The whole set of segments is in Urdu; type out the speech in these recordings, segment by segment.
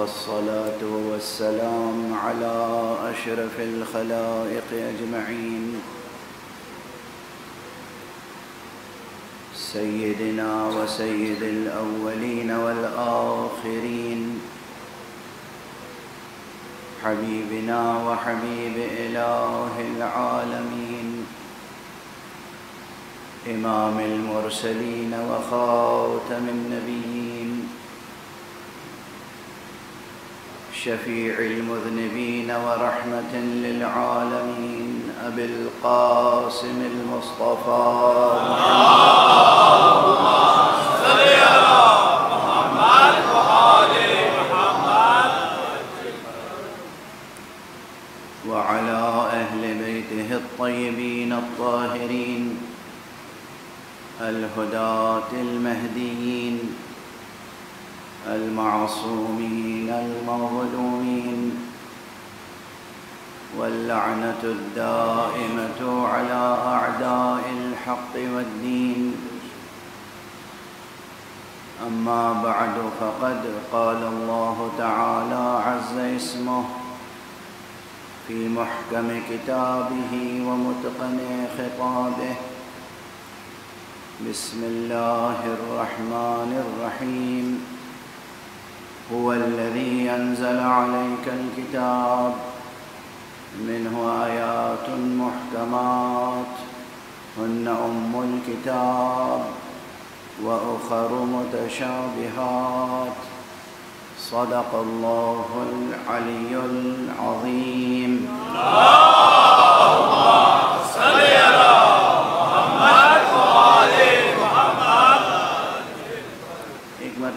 والصلاة والسلام على أشرف الخلائق أجمعين. سيدنا وسيد الأولين والآخرين. حبيبنا وحبيب إله العالمين. إمام المرسلين وخاتم النبيين. شفيع المذنبين ورحمة للعالمين أبي القاسم المصطفى. وعلى أهل بيته الطيبين الطاهرين الهداة المهديين المعصومين المظلومين. واللعنة الدائمة على أعداء الحق والدين. أما بعد فقد قال الله تعالى عز اسمه في محكم كتابه ومتقن خطابه. بسم الله الرحمن الرحيم. هو الذي أنزل عليك الكتاب. منه آيات محكمات. هن أم الكتاب وأخر متشابهات. صدق الله العلي العظيم. ایک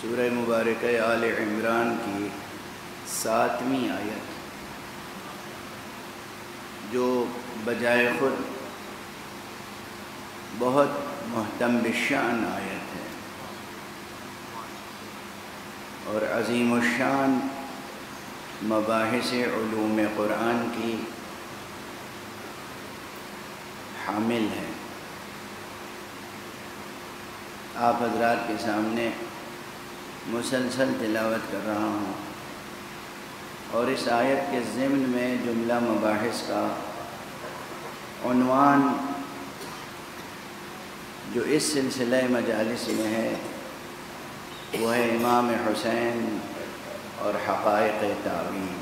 سورہ مبارک آل عمران کی ساتویں آیت، جو بجائے خود بہت محتم بشان آیت ہے اور عظیم الشان مباحث علوم قرآن کی حامل ہے۔ آپ حضرات کے سامنے مسلسل تلاوت کر رہا ہوں۔ اور اس آیت کے ضمن میں جملہ مباحث کا عنوان جو اس سلسلہ مجالس میں ہے، وہ ہے امام حسین اور حقائق تعویم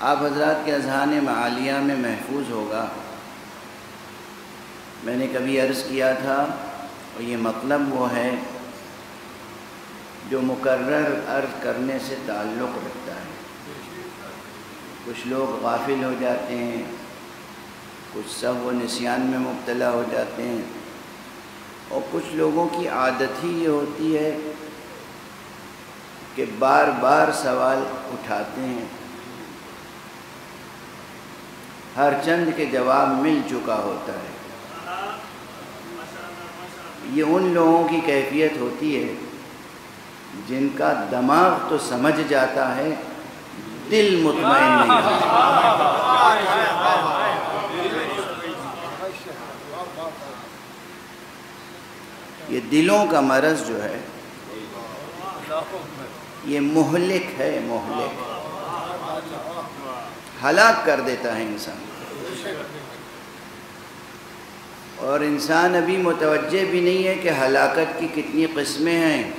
آپ حضرات کے اذہان معالیہ میں محفوظ ہوگا۔ میں نے کبھی عرض کیا تھا اور یہ مطلب وہ ہے جو مقرر عرض کرنے سے تعلق رکھتا ہے۔ کچھ لوگ غافل ہو جاتے ہیں، کچھ سب و نسیان میں مبتلا ہو جاتے ہیں اور کچھ لوگوں کی عادت ہی یہ ہوتی ہے کہ بار بار سوال اٹھاتے ہیں۔ ہر چند کے جواب مل چکا ہوتا ہے۔ یہ ان لوگوں کی کیفیت ہوتی ہے جن کا دماغ تو سمجھ جاتا ہے، دل مطمئن نہیں ہوتا۔ یہ دلوں کا مرض جو ہے، یہ مہلک ہے، مہلک۔ ہلاک کر دیتا ہے انسان۔ اور انسان ابھی متوجہ بھی نہیں ہے کہ ہلاکت کی کتنی قسمیں ہیں۔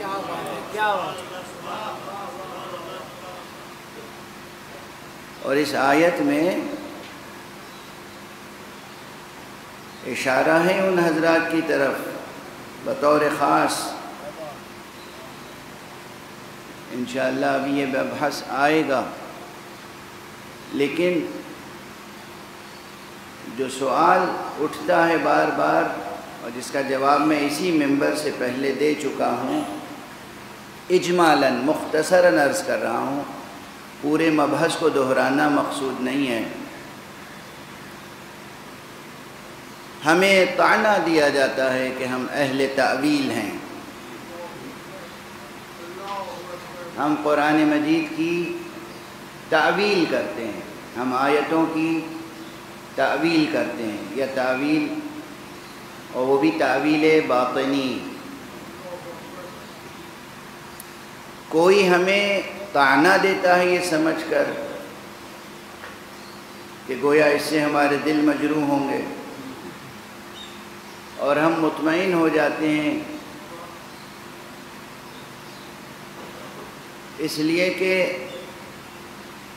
اور اس آیت میں اشارہ ہے ان حضرات کی طرف بطور خاص۔ انشاءاللہ ابھی یہ بحث آئے گا لیکن جو سوال اٹھتا ہے بار بار اور جس کا جواب میں اسی ممبر سے پہلے دے چکا ہوں، اجمالاً مختصراً عرض کر رہا ہوں، پورے مبحث کو دہرانا مقصود نہیں ہے۔ ہمیں تعنہ دیا جاتا ہے کہ ہم اہل تعویل ہیں۔ ہم قرآن مجید کی تعویل کرتے ہیں۔ ہم آیتوں کی تعویل کرتے ہیں، یا تعویل، اور وہ بھی تعویل باطنی۔ کوئی ہمیں تانا دیتا ہے یہ سمجھ کر کہ گویا اس سے ہمارے دل مجروح ہوں گے، اور ہم مطمئن ہو جاتے ہیں۔ اس لیے کہ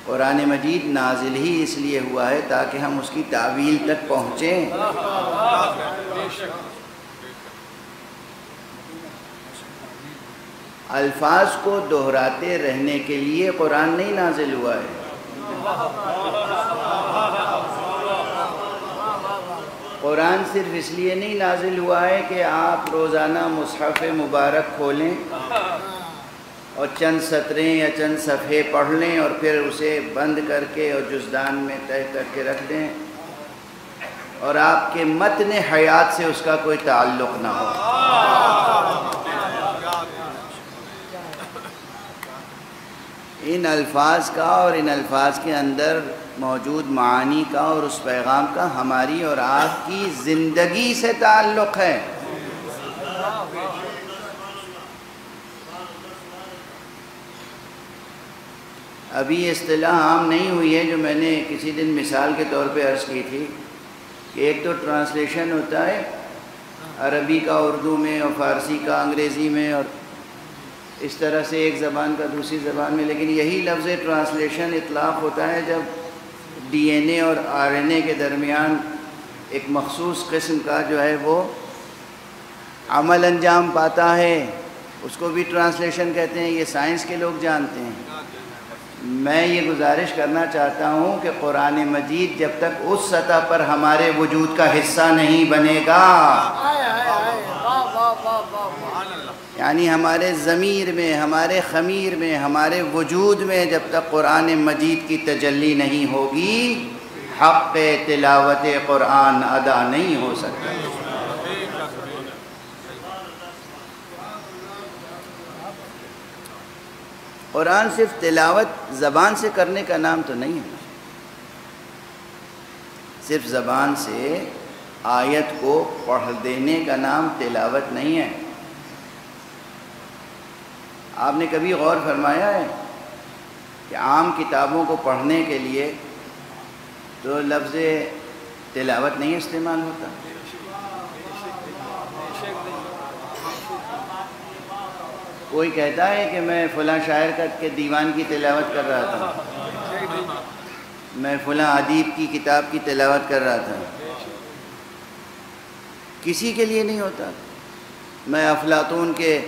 قرآن مجید نازل ہی اس لیے ہوا ہے تاکہ ہم اس کی تعویل تک پہنچیں۔ الفاظ کو دہراتے رہنے کے لیے قرآن نہیں نازل ہوا ہے۔ قرآن صرف اس لیے نہیں نازل ہوا ہے کہ آپ روزانہ مصحف مبارک کھولیں۔ اور چند سطریں یا چند صفحے پڑھ لیں اور پھر اسے بند کر کے اور جزدان میں طے کر کے رکھ دیں۔ اور آپ کے متن حیات سے اس کا کوئی تعلق نہ ہو۔ ان الفاظ کا اور ان الفاظ کے اندر موجود معانی کا اور اس پیغام کا ہماری اور آپ کی زندگی سے تعلق ہے۔ ابھی یہ اصطلاح عام نہیں ہوئی ہے جو میں نے کسی دن مثال کے طور پہ عرض کی تھی کہ ایک تو ٹرانسلیشن ہوتا ہے عربی کا اردو میں اور فارسی کا انگریزی میں اور اس طرح سے ایک زبان کا دوسری زبان میں، لیکن یہی لفظ ٹرانسلیشن اطلاق ہوتا ہے جب ڈی این اے اور آر این اے کے درمیان ایک مخصوص قسم کا جو ہے وہ عمل انجام پاتا ہے۔ اس کو بھی ٹرانسلیشن کہتے ہیں، یہ سائنس کے لوگ جانتے ہیں۔ میں یہ گزارش کرنا چاہتا ہوں کہ قرآن مجید جب تک اس سطح پر ہمارے وجود کا حصہ نہیں بنے گا۔ یعنی ہمارے ضمیر میں ہمارے خمیر میں ہمارے وجود میں جب تک قرآن مجید کی تجلی نہیں ہوگی حق تلاوت قرآن ادا نہیں ہو سکتا۔ قرآن صرف تلاوت زبان سے کرنے کا نام تو نہیں ہے۔ صرف زبان سے آیت کو پڑھ دینے کا نام تلاوت نہیں ہے۔ آپ نے کبھی غور فرمایا ہے کہ عام کتابوں کو پڑھنے کے لیے تو لفظ تلاوت نہیں استعمال ہوتا؟ کوئی کہتا ہے کہ میں فلاں شاعر کا کے دیوان کی تلاوت کر رہا تھا۔ میں فلاں ادیب کی کتاب کی تلاوت کر رہا تھا۔ کسی کے لیے نہیں ہوتا۔ میں افلاطون کے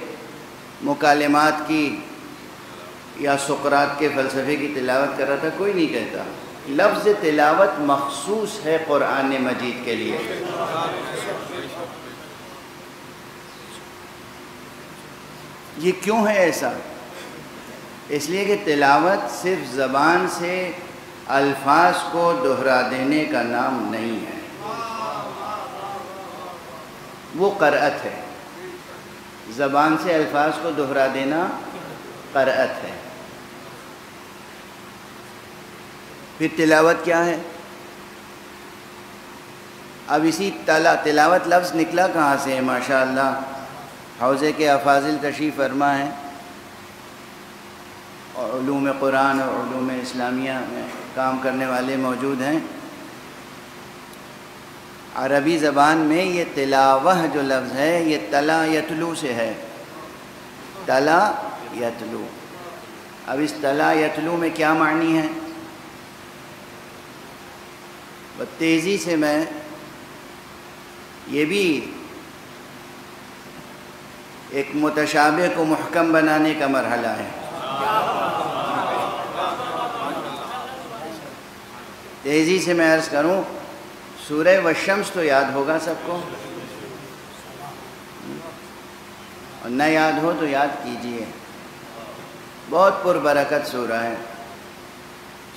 مکالمات کی یا سقرات کے فلسفے کی تلاوت کر رہا تھا، کوئی نہیں کہتا۔ لفظ تلاوت مخصوص ہے قرآن مجید کے لیے۔ یہ کیوں ہے ایسا؟ اس لیے کہ تلاوت صرف زبان سے الفاظ کو دہرا دینے کا نام نہیں ہے۔ وہ قرأت ہے۔ زبان سے الفاظ کو دہرا دینا قرأت ہے۔ پھر تلاوت کیا ہے؟ اب اسی تلا، تلاوت لفظ نکلا کہاں سے ماشاء اللہ حوضے کے افاظل تشریف فرما ہے اور علوم قرآن اور علوم اسلامیہ میں کام کرنے والے موجود ہیں۔ عربی زبان میں یہ تلاوہ جو لفظ ہے، یہ تلا یتلو سے ہے۔ تلا یتلو۔ اب اس تلا یتلو میں کیا معنی ہے؟ تیزی سے میں یہ بھی ایک متشابہ کو محکم بنانے کا مرحلہ ہے۔ تیزی سے میں عرض کروں، سورہ و شمس تو یاد ہوگا سب کو؟ اور نہ یاد ہو تو یاد کیجیے۔ بہت پربرکت سورہ ہے۔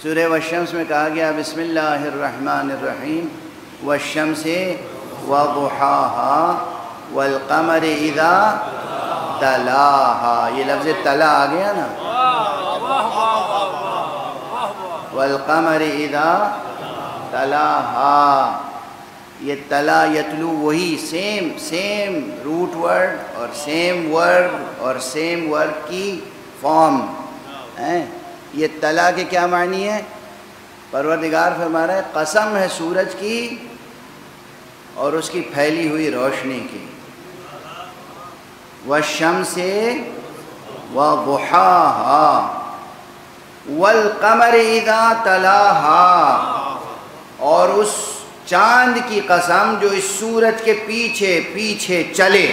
سورہ وشمس میں کہا گیا، بسم اللہ الرحمن الرحیم۔ والشمس وضحاها والقمر اذا تلاها. یہ لفظ تلا آ گیا نا؟ والقمر اذا تلاها. یہ تلا یتلو وہی سیم سیم روٹ ورڈ اور سیم ورڈ اور سیم ورڈ کی فارم ہیں؟ یہ تلا کے کیا معنی ہے؟ پروردگار فرما رہا ہے، قسم ہے سورج کی اور اس کی پھیلی ہوئی روشنی کی۔ وشم سے و بحا والقمر اذا تلاہا اور اس چاند کی قسم جو اس سورج کے پیچھے پیچھے چلے۔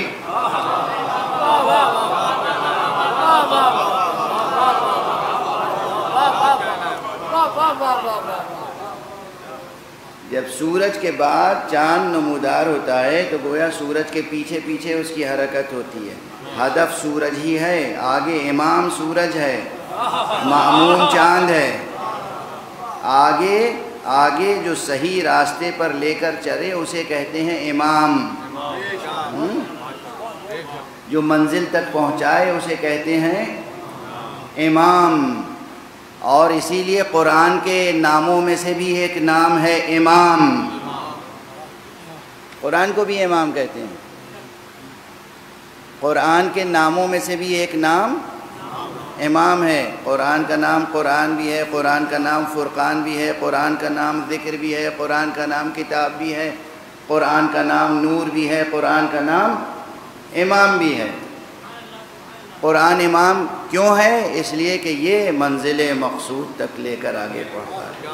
جب سورج کے بعد چاند نمودار ہوتا ہے تو گویا سورج کے پیچھے پیچھے اس کی حرکت ہوتی ہے۔ ہدف سورج ہی ہے، آگے امام سورج ہے معمون چاند ہے۔ آگے آگے جو صحیح راستے پر لے کر چلے، اسے کہتے ہیں امام۔ جو منزل تک پہنچائے، اسے کہتے ہیں امام۔ اور اسی لیے قرآن کے ناموں میں سے بھی ایک نام ہے امام۔ قرآن کو بھی امام کہتے ہیں۔ قرآن کے ناموں میں سے بھی ایک نام امام ہے۔ قرآن کا نام قرآن بھی ہے، قرآن کا نام فرقان بھی ہے، قرآن کا نام ذکر بھی ہے، قرآن کا نام کتاب بھی ہے، قرآن کا نام نور بھی ہے، قرآن کا نام امام بھی ہے۔ قرآن امام کیوں ہے؟ اس لیے کہ یہ منزل مقصود تک لے کر آگے پڑھتا ہے۔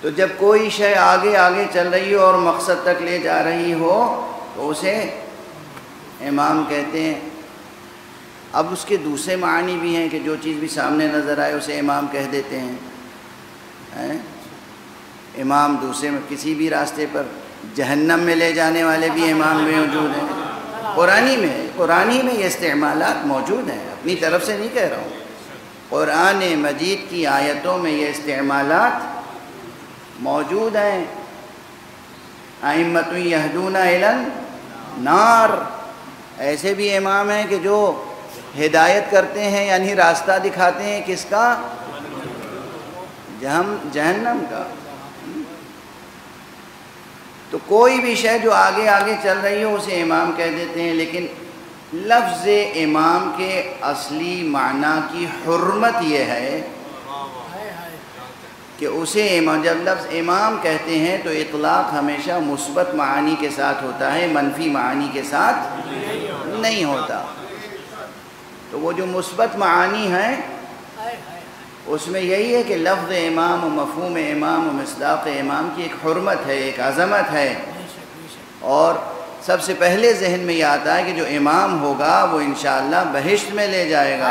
تو جب کوئی شے آگے آگے چل رہی ہو اور مقصد تک لے جا رہی ہو، تو اسے امام کہتے ہیں۔ اب اس کے دوسرے معنی بھی ہیں کہ جو چیز بھی سامنے نظر آئے، اسے امام کہہ دیتے ہیں۔ امام دوسرے میں کسی بھی راستے پر جہنم میں لے جانے والے بھی امام میں موجود ہیں۔ قرآنی میں قرآنی میں یہ استعمالات موجود ہیں۔ اپنی طرف سے نہیں کہہ رہا ہوں۔ قرآن مجید کی آیتوں میں یہ استعمالات موجود ہیں۔ آئمت یہدون علن نار ایسے بھی امام ہیں کہ جو ہدایت کرتے ہیں یعنی راستہ دکھاتے ہیں کس کا؟ جہم جہنم کا۔ تو کوئی بھی شے جو آگے آگے چل رہی ہو، اسے امام کہہ دیتے ہیں، لیکن لفظ امام کے اصلی معنی کی حرمت یہ ہے کہ اسے امام، جب لفظ امام کہتے ہیں تو اطلاق ہمیشہ مثبت معانی کے ساتھ ہوتا ہے، منفی معانی کے ساتھ نہیں ہوتا۔ تو وہ جو مثبت معانی ہیں اس میں یہی ہے کہ لفظ امام و مفہوم امام و مصداق امام کی ایک حرمت ہے، ایک عظمت ہے۔ اور سب سے پہلے ذہن میں یہ آتا ہے کہ جو امام ہوگا وہ انشاءاللہ بہشت میں لے جائے گا۔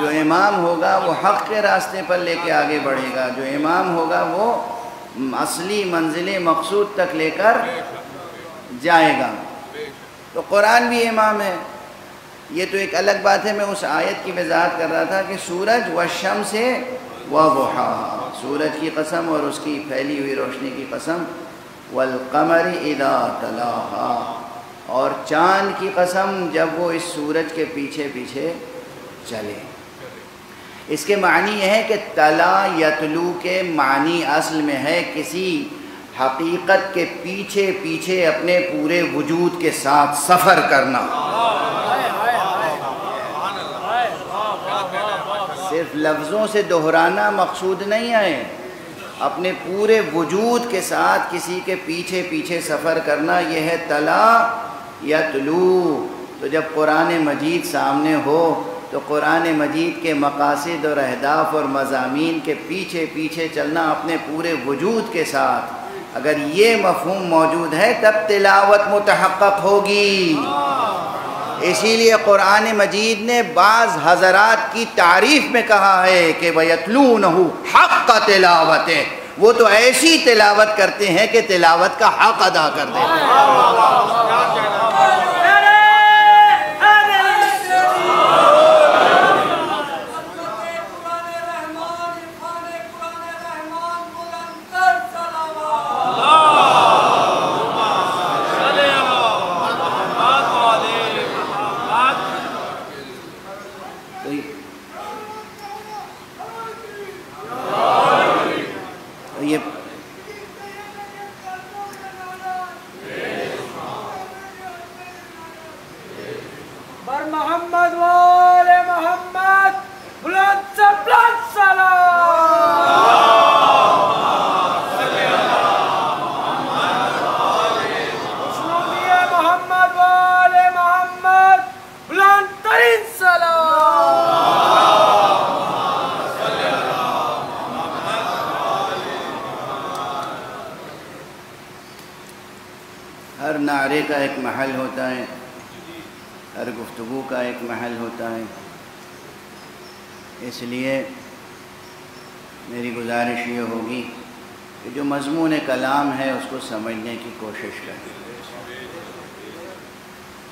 جو امام ہوگا وہ حق کے راستے پر لے کے آگے بڑھے گا۔ جو امام ہوگا وہ اصلی منزل مقصود تک لے کر جائے گا۔ تو قرآن بھی امام ہے۔ یہ تو ایک الگ بات ہے، میں اس آیت کی وضاحت کر رہا تھا کہ سورج و شم سے و بحا سورج کی قسم اور اس کی پھیلی ہوئی روشنی کی قسم، والقمر اذا تلاہا۔ اور چاند کی قسم جب وہ اس سورج کے پیچھے پیچھے چلے۔ اس کے معنی یہ ہے کہ تلا یتلو کے معنی اصل میں ہے کسی حقیقت کے پیچھے پیچھے اپنے پورے وجود کے ساتھ سفر کرنا۔ صرف لفظوں سے دہرانا مقصود نہیں ہے۔ اپنے پورے وجود کے ساتھ کسی کے پیچھے پیچھے سفر کرنا یہ ہے تلا یا طلوع۔ تو جب قرآن مجید سامنے ہو، تو قرآن مجید کے مقاصد اور اہداف اور مضامین کے پیچھے پیچھے چلنا اپنے پورے وجود کے ساتھ۔ اگر یہ مفہوم موجود ہے، تب تلاوت متحقق ہوگی۔ اسی لیے قرآن مجید نے بعض حضرات کی تعریف میں کہا ہے کہ وَيَتْلُونَهُ حَقَّ حق کا تلاوت وہ تو ایسی تلاوت کرتے ہیں کہ تلاوت کا حق ادا کر دیتے ہیں بر محمد وال محمد. بلند سے بلند سلام اسلامی محمد وال محمد بلند ترین سلام۔ ہر نعرے کا ایک محل ہوتا ہے۔ گفتگو کا ایک محل ہوتا ہے۔ اس لیے میری گزارش یہ ہوگی کہ جو مضمون کلام ہے اس کو سمجھنے کی کوشش کریں۔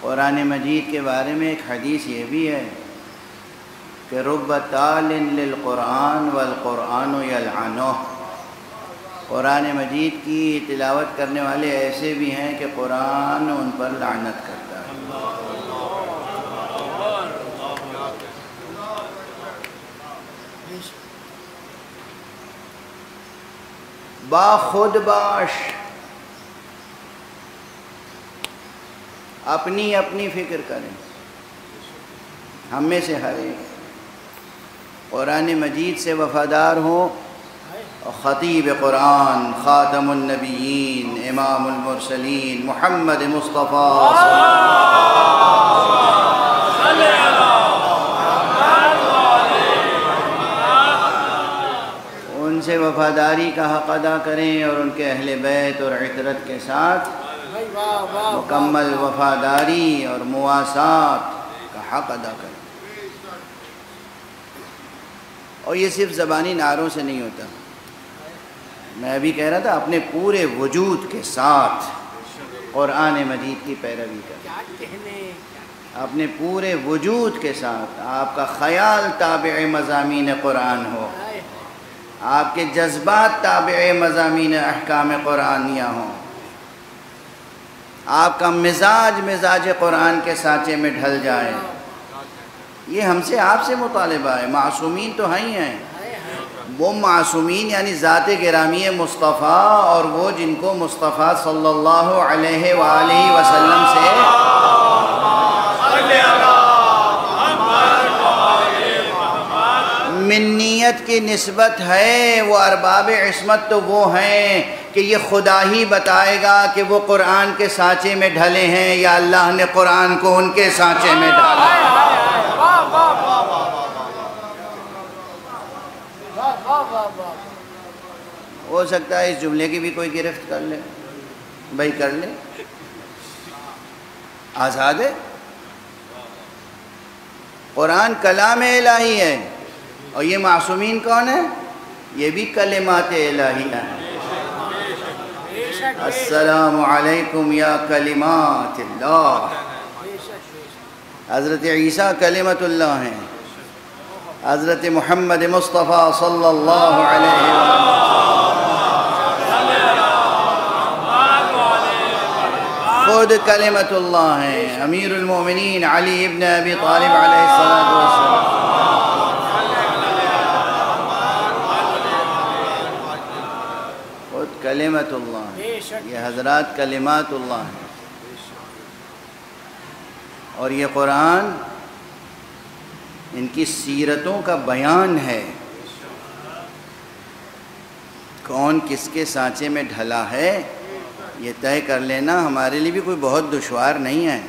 قرآن مجید کے بارے میں ایک حدیث یہ بھی ہے کہ رب تال للقرآن والقرآن یلعنہ۔ قرآن مجید کی تلاوت کرنے والے ایسے بھی ہیں کہ قرآن ان پر لعنت کرتا ہے با خود باش۔ اپنی اپنی فکر کریں۔ ہم میں سے ہر ایک۔ قرآن مجید سے وفادار ہوں۔ خطیب قرآن، خاتم النبیین، امام المرسلین، محمد مصطفیٰ صلی اللہ ان سے وفاداری کا حق ادا کریں اور ان کے اہل بیت اور عطرت کے ساتھ مکمل وفاداری اور مواسات کا حق ادا کریں۔ اور یہ صرف زبانی نعروں سے نہیں ہوتا۔ میں ابھی کہہ رہا تھا اپنے پورے وجود کے ساتھ قرآن مجید کی پیروی کریں۔ اپنے پورے وجود کے ساتھ آپ کا خیال تابع مضامین قرآن ہو۔ آپ کے جذبات تابع مضامین احکام قرآنیہ ہوں۔ آپ کا مزاج مزاج قرآن کے سانچے میں ڈھل جائے۔ یہ ہم سے آپ سے مطالبہ ہے۔ معصومین تو ہیں ہی ہیں۔ وہ معصومین یعنی ذات گرامی مصطفیٰ اور وہ جن کو مصطفیٰ صلی اللہ علیہ وآلہ وسلم سے منیت کی نسبت ہے وہ ارباب عصمت تو وہ ہیں کہ یہ خدا ہی بتائے گا کہ وہ قرآن کے سانچے میں ڈھلے ہیں یا اللہ نے قرآن کو ان کے سانچے میں ڈالا ہو سکتا ہے اس جملے کی بھی کوئی گرفت کر لے بھائی کر لے آزاد ہے قرآن کلام الہی ہے اور یہ معصومین کون ہیں؟ یہ بھی کلمات الہیہ ہیں۔ السلام علیکم یا کلمات اللہ۔ حضرت عیسیٰ کلمت اللہ ہیں۔ حضرت محمد مصطفیٰ صلی اللہ علیہ وسلم۔ خود کلمت اللہ ہیں۔ امیر المومنین علی ابن ابی طالب علیہ السلام کلمت اللہ یہ حضرات کلمات اللہ ہیں۔ اور یہ قرآن ان کی سیرتوں کا بیان ہے۔ کون کس کے سانچے میں ڈھلا ہے یہ طے کر لینا ہمارے لیے بھی کوئی بہت دشوار نہیں ہے۔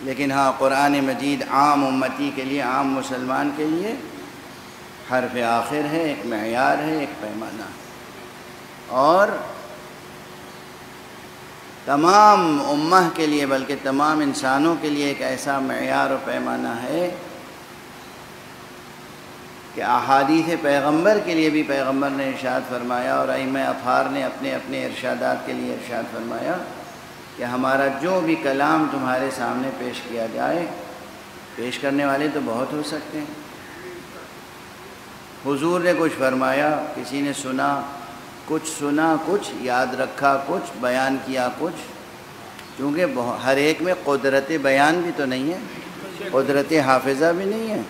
لیکن ہاں قرآن مجید عام امتی کے لیے عام مسلمان کے لیے حرف آخر ہے ایک معیار ہے ایک پیمانہ ہے اور تمام امہ کے لیے، بلکہ تمام انسانوں کے لیے ایک ایسا معیار و پیمانہ ہے کہ احادیث پیغمبر کے لیے بھی پیغمبر نے ارشاد فرمایا اور ائمہ افار نے اپنے اپنے ارشادات کے لیے ارشاد فرمایا کہ ہمارا جو بھی کلام تمہارے سامنے پیش کیا جائے، پیش کرنے والے تو بہت ہو سکتے ہیں۔ حضور نے کچھ فرمایا، کسی نے سنا، کچھ سنا، کچھ یاد رکھا، کچھ بیان کیا، کچھ۔ کیونکہ ہر ایک میں قدرت بیان بھی تو نہیں ہے، قدرت حافظہ بھی نہیں ہے،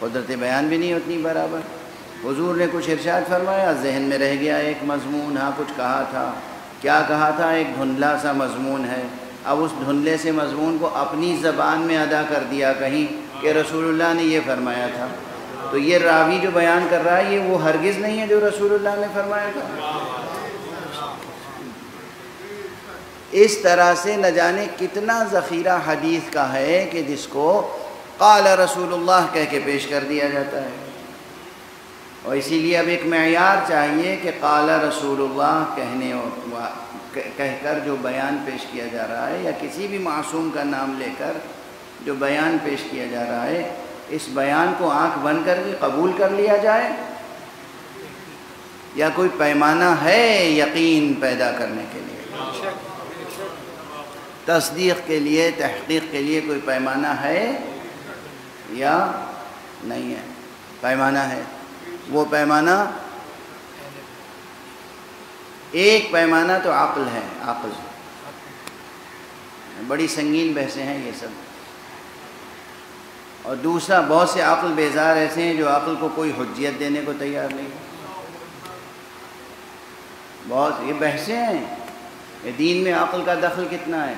قدرت بیان بھی نہیں اتنی برابر۔ حضور نے کچھ ارشاد فرمایا، ذہن میں رہ گیا ایک مضمون ہاں کچھ کہا تھا۔ کیا کہا تھا؟ ایک دھندلا سا مضمون ہے۔ اب اس دھندلے سے مضمون کو اپنی زبان میں ادا کر دیا کہیں کہ رسول اللہ نے یہ فرمایا تھا۔ تو یہ راوی جو بیان کر رہا ہے، یہ وہ ہرگز نہیں ہے جو رسول اللہ نے فرمایا تھا۔ اس طرح سے نہ جانے کتنا ذخیرہ حدیث کا ہے کہ جس کو قال رسول اللہ کہہ کے پیش کر دیا جاتا ہے۔ اور اسی لیے اب ایک معیار چاہیے کہ قال رسول اللہ کہنے کہہ کر جو بیان پیش کیا جا رہا ہے یا کسی بھی معصوم کا نام لے کر جو بیان پیش کیا جا رہا ہے اس بیان کو آنکھ بن کر کے قبول کر لیا جائے یا کوئی پیمانہ ہے یقین پیدا کرنے کے لیے؟ تصدیق کے لیے، تحقیق کے لیے کوئی پیمانہ ہے یا نہیں ہے؟ پیمانہ ہے۔ وہ پیمانہ، ایک پیمانہ تو عقل ہے، عقل۔ بڑی سنگین بحثیں ہیں یہ سب۔ اور دوسرا، بہت سے عقل بیزار ایسے ہیں جو عقل کو کوئی حجیت دینے کو تیار نہیں بہت، یہ بحثیں ہیں۔ یہ دین میں عقل کا دخل کتنا ہے؟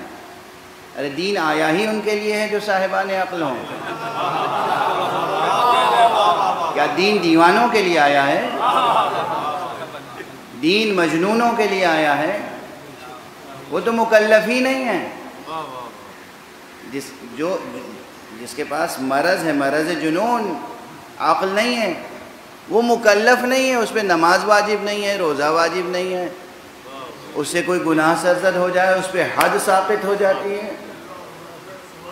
ارے، دین آیا ہی ان کے لیے ہے جو صاحبان عقل ہوں۔ کیا دین دیوانوں کے لیے آیا ہے؟ دین مجنونوں کے لیے آیا ہے؟ وہ تو مکلف ہی نہیں ہے جس، جو جس کے پاس مرض ہے، مرض جنون، عقل نہیں ہے، وہ مکلف نہیں ہے، اس پہ نماز واجب نہیں ہے، روزہ واجب نہیں ہے۔ اس سے کوئی گناہ سرزد ہو جائے، اس پہ حد ثابت ہو جاتی ہے۔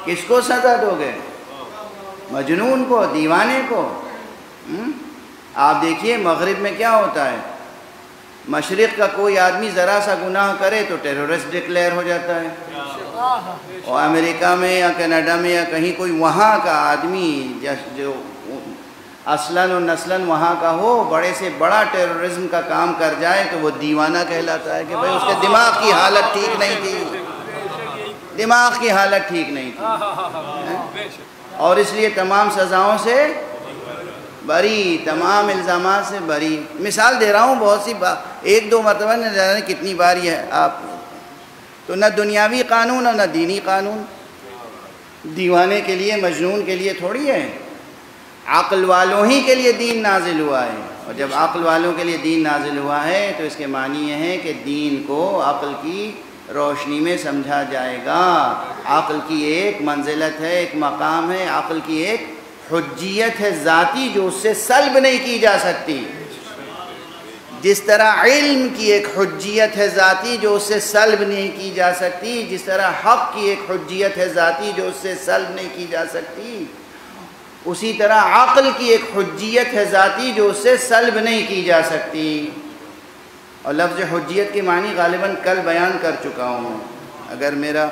کس کو سزد ہو گئے؟ مجنون کو، دیوانے کو۔ آپ دیکھیے، مغرب میں کیا ہوتا ہے؟ مشرق کا کوئی آدمی ذرا سا گناہ کرے تو ٹیرورسٹ ڈکلیئر ہو جاتا ہے۔ اور امریکہ میں یا کینیڈا میں یا کہیں کوئی وہاں کا آدمی جو اصلاً و نسلاً وہاں کا ہو، بڑے سے بڑا ٹیرورزم کا کام کر جائے تو وہ دیوانہ کہلاتا ہے کہ بھائی اس کے دماغ کی حالت ٹھیک نہیں تھی۔ دماغ کی حالت ٹھیک نہیں تھی۔ اور اس لیے تمام سزاؤں سے بری، تمام الزامات سے بری۔ مثال دے رہا ہوں، بہت سی ایک دو مرتبہ نہ جانے کتنی بار یہ ہے آپ تو نہ دنیاوی قانون اور نہ دینی قانون۔ دیوانے کے لیے، مجنون کے لیے تھوڑی ہے۔ عقل والوں ہی کے لیے دین نازل ہوا ہے۔ اور جب عقل والوں کے لیے دین نازل ہوا ہے، تو اس کے معنی یہ ہے کہ دین کو عقل کی روشنی میں سمجھا جائے گا۔ عقل کی ایک منزلت ہے، ایک مقام ہے۔ عقل کی ایک حجیت ہے، ذاتی جو اس سے سلب نہیں کی جا سکتی۔ جس طرح علم کی ایک حجیت ہے ذاتی جو اس سے سلب نہیں کی جا سکتی، جس طرح حق کی ایک حجیت ہے ذاتی جو اس سے سلب نہیں کی جا سکتی، اسی طرح عقل کی ایک حجیت ہے ذاتی جو اس سے سلب نہیں کی جا سکتی۔ اور لفظ حجیت کی معنی غالباً کل بیان کر چکا ہوں۔ اگر میرا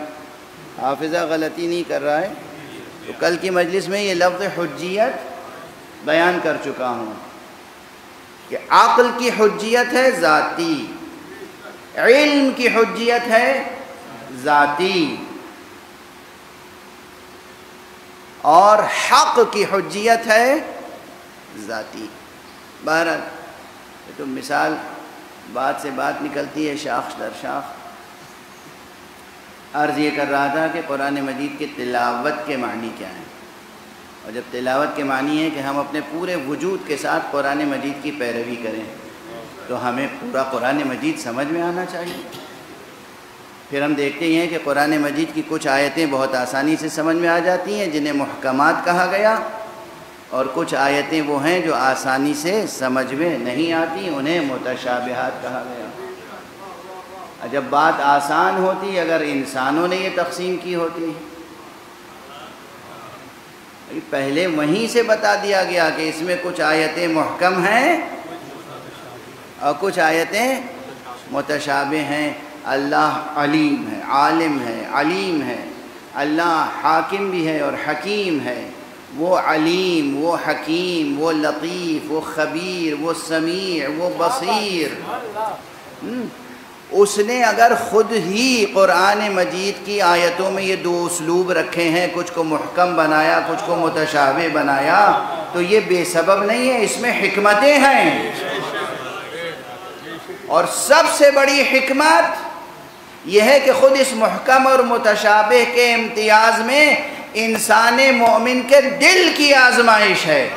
حافظہ غلطی نہیں کر رہا ہے، تو کل کی مجلس میں یہ لفظ حجیت بیان کر چکا ہوں۔ کہ عقل کی حجیت ہے ذاتی، علم کی حجیت ہے ذاتی، اور حق کی حجیت ہے ذاتی۔ بہرحال، یہ تو مثال بات سے بات نکلتی ہے، شاخ در شاخ۔ عرض یہ کر رہا تھا کہ قرآن مجید کی تلاوت کے معنی کیا ہیں؟ اور جب تلاوت کے معنی ہے کہ ہم اپنے پورے وجود کے ساتھ قرآن مجید کی پیروی کریں، تو ہمیں پورا قرآن مجید سمجھ میں آنا چاہیے۔ پھر ہم دیکھتے ہیں کہ قرآن مجید کی کچھ آیتیں بہت آسانی سے سمجھ میں آ جاتی ہیں، جنہیں محکمات کہا گیا۔ اور کچھ آیتیں وہ ہیں جو آسانی سے سمجھ میں نہیں آتی، انہیں متشابہات کہا گیا۔ جب بات آسان ہوتی، اگر انسانوں نے یہ تقسیم کی ہوتی۔ پہلے وہیں سے بتا دیا گیا کہ اس میں کچھ آیتیں محکم ہیں اور کچھ آیتیں متشابہ ہیں۔ اللہ علیم ہے، عالم ہے، علیم ہے۔ اللہ حاکم بھی ہے اور حکیم ہے۔ وہ علیم، وہ حکیم، وہ لطیف، وہ خبیر، وہ سمیع، وہ بصیر۔ اس نے اگر خود ہی قرآن مجید کی آیتوں میں یہ دو اسلوب رکھے ہیں، کچھ کو محکم بنایا، کچھ کو متشابہ بنایا، تو یہ بے سبب نہیں ہے، اس میں حکمتیں ہیں۔ اور سب سے بڑی حکمت یہ ہے کہ خود اس محکم اور متشابہ کے امتیاز میں انسان مومن کے دل کی آزمائش ہے۔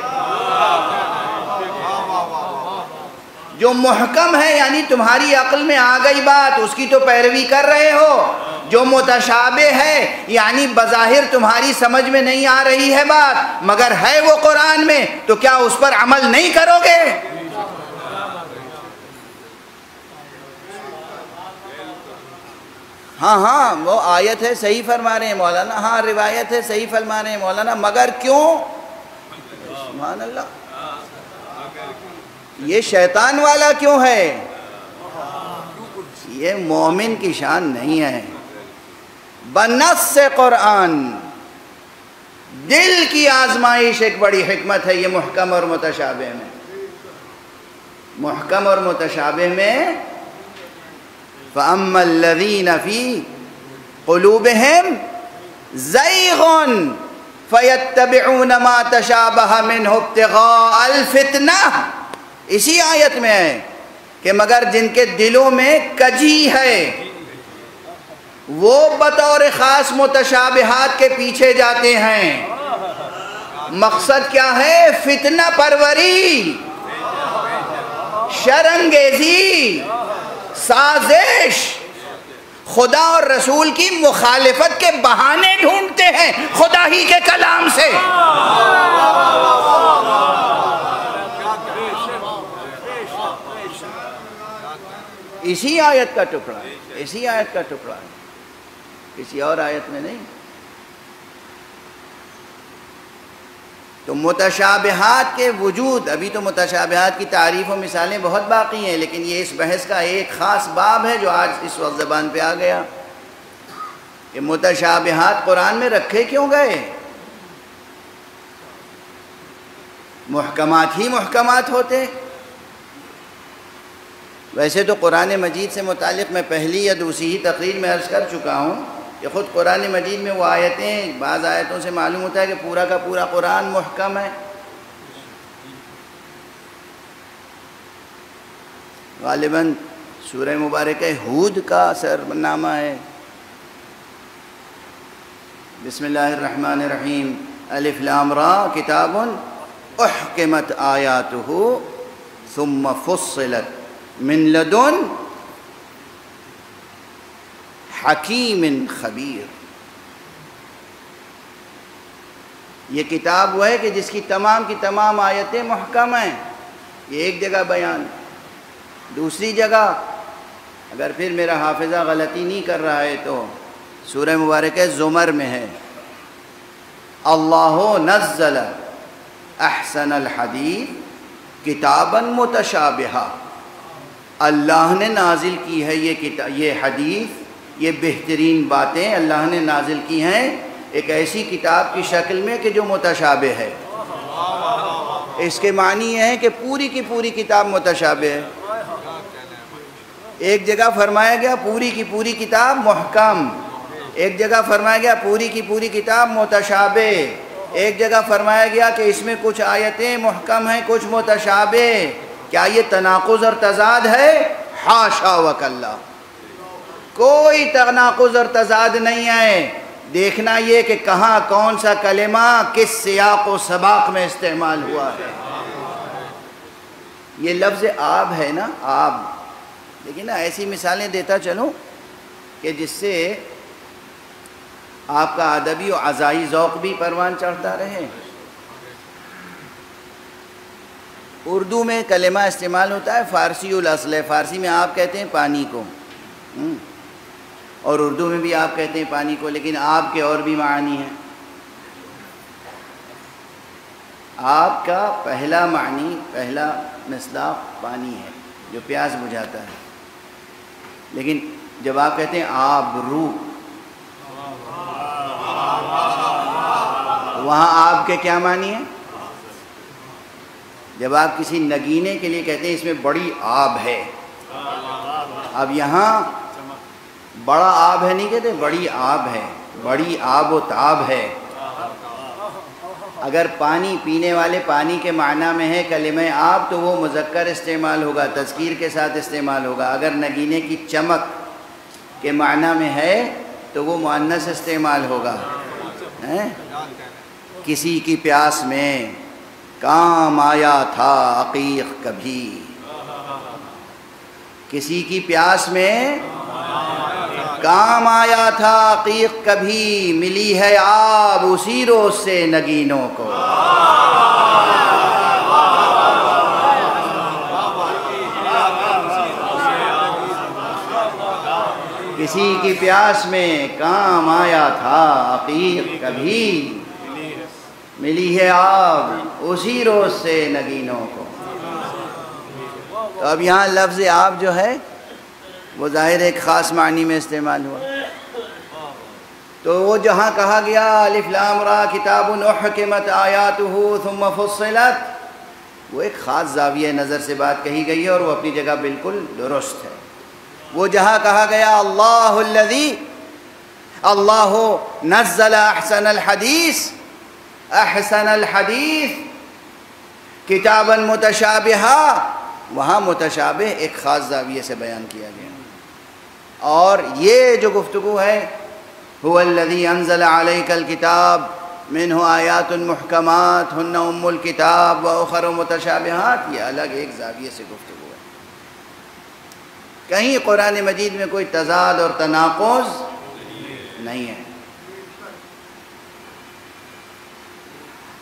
جو محکم ہے یعنی تمہاری عقل میں آ گئی بات، اس کی تو پیروی کر رہے ہو۔ جو متشابہ ہے یعنی بظاہر تمہاری سمجھ میں نہیں آ رہی ہے بات، مگر ہے وہ قرآن میں، تو کیا اس پر عمل نہیں کرو گے؟ ہاں ہاں وہ آیت ہے، صحیح فرما رہے ہیں مولانا۔ ہاں روایت ہے، صحیح فرما رہے ہیں مولانا، مگر کیوں؟ سبحان اللہ۔ یہ شیطان والا کیوں ہے؟ یہ مومن کی شان نہیں ہے۔ بنس قرآن۔ دل کی آزمائش ایک بڑی حکمت ہے، یہ محکم اور متشابہ میں۔ محکم اور متشابہ میں۔ فَأَمَّا الَّذِينَ فِي قُلُوبِهِمْ زَيْغٌ فَيَتَّبِعُونَ مَا تَشَابَهَ مِنْهُ ابْتِغَاءَ الْفِتْنَةِ۔ اسی آیت میں ہے کہ مگر جن کے دلوں میں کجی ہے، وہ بطور خاص متشابہات کے پیچھے جاتے ہیں۔ مقصد کیا ہے؟ فتنہ پروری، شرنگیزی، سازش۔ خدا اور رسول کی مخالفت کے بہانے ڈھونڈتے ہیں خدا ہی کے کلام سے۔ اسی آیت کا ٹکڑا ہے، اسی آیت کا ٹکڑا ہے۔ کسی اور آیت میں نہیں۔ تو متشابہات کے وجود، ابھی تو متشابہات کی تعریف و مثالیں بہت باقی ہیں، لیکن یہ اس بحث کا ایک خاص باب ہے جو آج اس وقت زبان پہ آ گیا۔ کہ متشابہات قرآن میں رکھے کیوں گئے؟ محکمات ہی محکمات ہوتے۔ ویسے تو قرآن مجید سے متعلق میں پہلی یا دوسری ہی تقریر میں عرض کر چکا ہوں کہ خود قرآن مجید میں وہ آیتیں بعض آیتوں سے معلوم ہوتا ہے کہ پورا کا پورا قرآن محکم ہے۔ غالباً سورہ مبارک ہود کا سرنامہ ہے۔ بسم اللہ الرحمن الرحیم۔ الف لام را کتاب احکمت آیاتہ ثم فصلت۔ من لدن حکیم خبیر۔ یہ کتاب وہ ہے کہ جس کی تمام کی تمام آیتیں محکم ہیں۔ یہ ایک جگہ بیان۔ دوسری جگہ، اگر پھر میرا حافظہ غلطی نہیں کر رہا ہے تو سورہ مبارک زمر میں ہے۔ اللہ نزل احسن الحدیث کتابا متشابہہ اللہ نے نازل کی ہے یہ کتاب یہ حدیث، یہ بہترین باتیں اللہ نے نازل کی ہیں۔ ایک ایسی کتاب کی شکل میں کہ جو متشابہ ہے۔ اس کے معنی یہ ہے کہ پوری کی پوری کتاب متشابہ ہے۔ ایک جگہ فرمایا گیا پوری کی پوری کتاب محکم۔ ایک جگہ فرمایا گیا پوری کی پوری کتاب متشابہ۔ ایک جگہ فرمایا گیا کہ اس میں کچھ آیتیں محکم ہیں، کچھ متشابہ۔ کیا یہ تناقض اور تضاد ہے؟ حاشا وکاللہ کوئی تناقض اور تضاد نہیں ہے۔ دیکھنا یہ کہ کہاں کون سا کلمہ کس سیاق و سباق میں استعمال ہوا ہے۔ یہ لفظ آب ہے نا، آب۔ لیکن نا، ایسی مثالیں دیتا چلوں کہ جس سے آپ کا ادبی و عزائی ذوق بھی پروان چڑھتا رہے۔ اردو میں کلمہ استعمال ہوتا ہے، فارسی الاصل ہے۔ فارسی میں آپ کہتے ہیں پانی کو۔ اور اردو میں بھی آپ کہتے ہیں پانی کو، لیکن آپ کے اور بھی معنی ہیں۔ آب کا پہلا معنی، پہلا مصداق پانی ہے، جو پیاس بجھاتا ہے۔ لیکن جب آپ کہتے ہیں آب رو وہاں آپ کے کیا معنی ہے جب آپ کسی نگینے کے لیے کہتے ہیں اس میں بڑی آب ہے، اب یہاں بڑا آب ہے، نہیں کہتے، بڑی آب ہے، بڑی آب و تاب ہے۔ اگر پانی پینے والے پانی کے معنی میں ہے کلمہ آب، تو وہ مذکر استعمال ہوگا، تذکیر کے ساتھ استعمال ہوگا۔ اگر نگینے کی چمک کے معنی میں ہے، تو وہ معنس استعمال ہوگا۔ کسی کی پیاس میں۔ کام آیا تھا عقیق کبھی۔ کسی کی پیاس میں کام آیا تھا عقیق کبھی، ملی ہے آب اسی روز سے نگینوں کو۔ کسی کی پیاس میں کام آیا تھا عقیق کبھی۔ ملی ہے آب اسی روز سے نگینوں کو۔ تو اب یہاں لفظ آب جو ہے، وہ ظاہر ایک خاص معنی میں استعمال ہوا۔ تو وہ جہاں کہا گیا، الف لام را کتاب احکمت آیاتہ ثم فصلت، وہ ایک خاص زاویہ نظر سے بات کہی گئی ہے اور وہ اپنی جگہ بالکل درست ہے۔ وہ جہاں کہا گیا، اللہ الذی، اللہ نزل احسن الحدیث احسن الحدیث، کتابا متشابہا وہاں متشابہ ایک خاص زاویے سے بیان کیا گیا۔ اور یہ جو گفتگو ہے، هو الذي انزل عليك الكتاب منه آیات محکمات، ہن ام الكتاب و اخر متشابہات، یہ الگ ایک زاویے سے گفتگو ہے۔ کہیں قرآن مجید میں کوئی تضاد اور تناقض نہیں ہے۔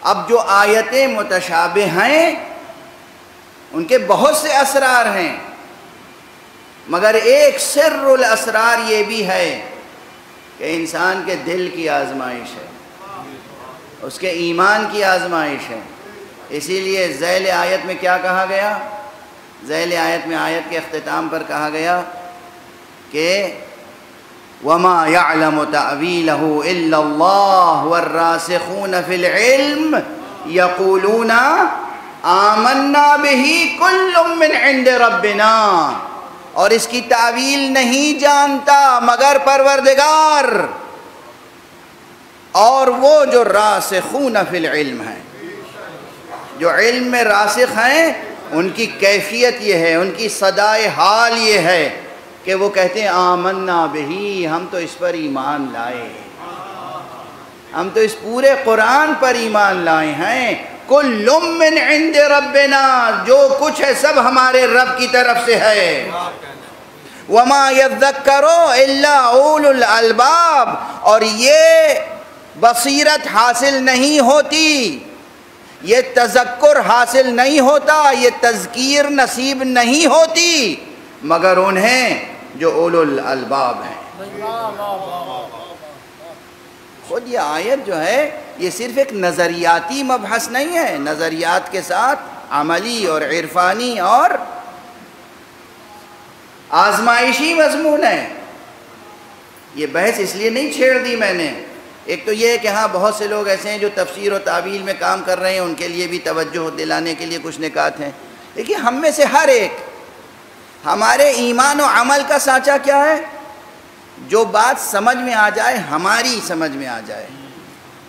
اب جو آیتیں متشابہ ہیں، ان کے بہت سے اسرار ہیں، مگر ایک سر الاسرار یہ بھی ہے کہ انسان کے دل کی آزمائش ہے، اس کے ایمان کی آزمائش ہے۔ اسی لیے ذیل آیت میں کیا کہا گیا؟ ذیل آیت میں آیت کے اختتام پر کہا گیا کہ وما يعلم تأويله إلا الله والراسخون في العلم يقولون آمنا به كل من عند ربنا اور اس کی تعویل نہیں جانتا مگر پروردگار اور وہ جو راسخون فی العلم ہیں۔ جو علم میں راسخ ہیں، ان کی کیفیت یہ ہے، ان کی صدائے حال یہ ہے۔ کہ وہ کہتے ہیں، آمنا بہی، ہم تو اس پر ایمان لائے۔ ہم تو اس پورے قرآن پر ایمان لائے ہیں۔ کل من عند ربنا، جو کچھ ہے سب ہمارے رب کی طرف سے ہے۔ وما یذکرو الا اول الالباب، اور یہ بصیرت حاصل نہیں ہوتی۔ یہ تذکر حاصل نہیں ہوتا، یہ تذکیر نصیب نہیں ہوتی، مگر انہیں جو اول الالباب ہیں۔ خود یہ آیت جو ہے، یہ صرف ایک نظریاتی مبحث نہیں ہے۔ نظریات کے ساتھ عملی اور عرفانی اور آزمائشی مضمون ہے یہ بحث اس لیے نہیں چھیڑ دی میں نے۔ ایک تو یہ ہے کہ ہاں بہت سے لوگ ایسے ہیں جو تفسیر و تعویل میں کام کر رہے ہیں، ان کے لیے بھی توجہ دلانے کے لیے کچھ نکات ہیں۔ دیکھیے، ہم میں سے ہر ایک ہمارے ایمان و عمل کا سانچہ کیا ہے؟ جو بات سمجھ میں آ جائے، ہماری سمجھ میں آ جائے۔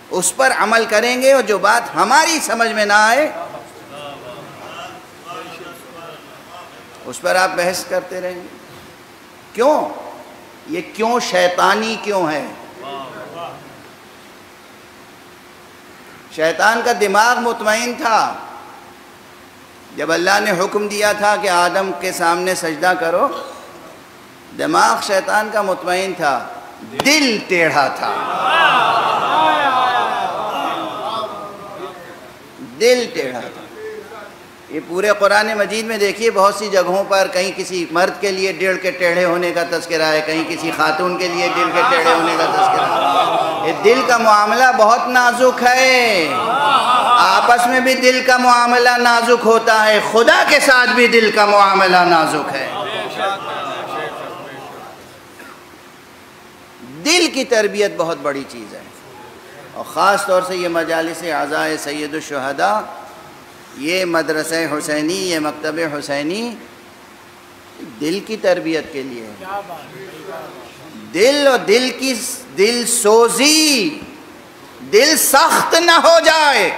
اس پر عمل کریں گے اور جو بات ہماری سمجھ میں نہ آئے، اس پر آپ بحث کرتے رہیں گے۔ کیوں؟ یہ کیوں شیطانی کیوں ہے؟ شیطان کا دماغ مطمئن تھا۔ جب اللہ نے حکم دیا تھا کہ آدم کے سامنے سجدہ کرو، دماغ شیطان کا مطمئن تھا، دل ٹیڑھا تھا۔ دل ٹیڑھا تھا۔ یہ پورے قرآن مجید میں دیکھیے، بہت سی جگہوں پر کہیں کسی مرد کے لیے ڈیڑھ کے ٹیڑھے ہونے کا تذکرہ ہے، کہیں کسی خاتون کے لیے دل کے ٹیڑھے ہونے کا تذکرہ ہے۔ یہ دل کا معاملہ بہت نازک ہے۔ آپس میں بھی دل کا معاملہ نازک ہوتا ہے، خدا کے ساتھ بھی دل کا معاملہ نازک ہے۔ دل کی تربیت بہت بڑی چیز ہے۔ اور خاص طور سے یہ مجالس اعضاء سید الشہداء یہ مدرسہ حسینی یہ مکتب حسینی دل کی تربیت کے لیے دل اور دل کی دل سوزی دل سخت نہ ہو جائے۔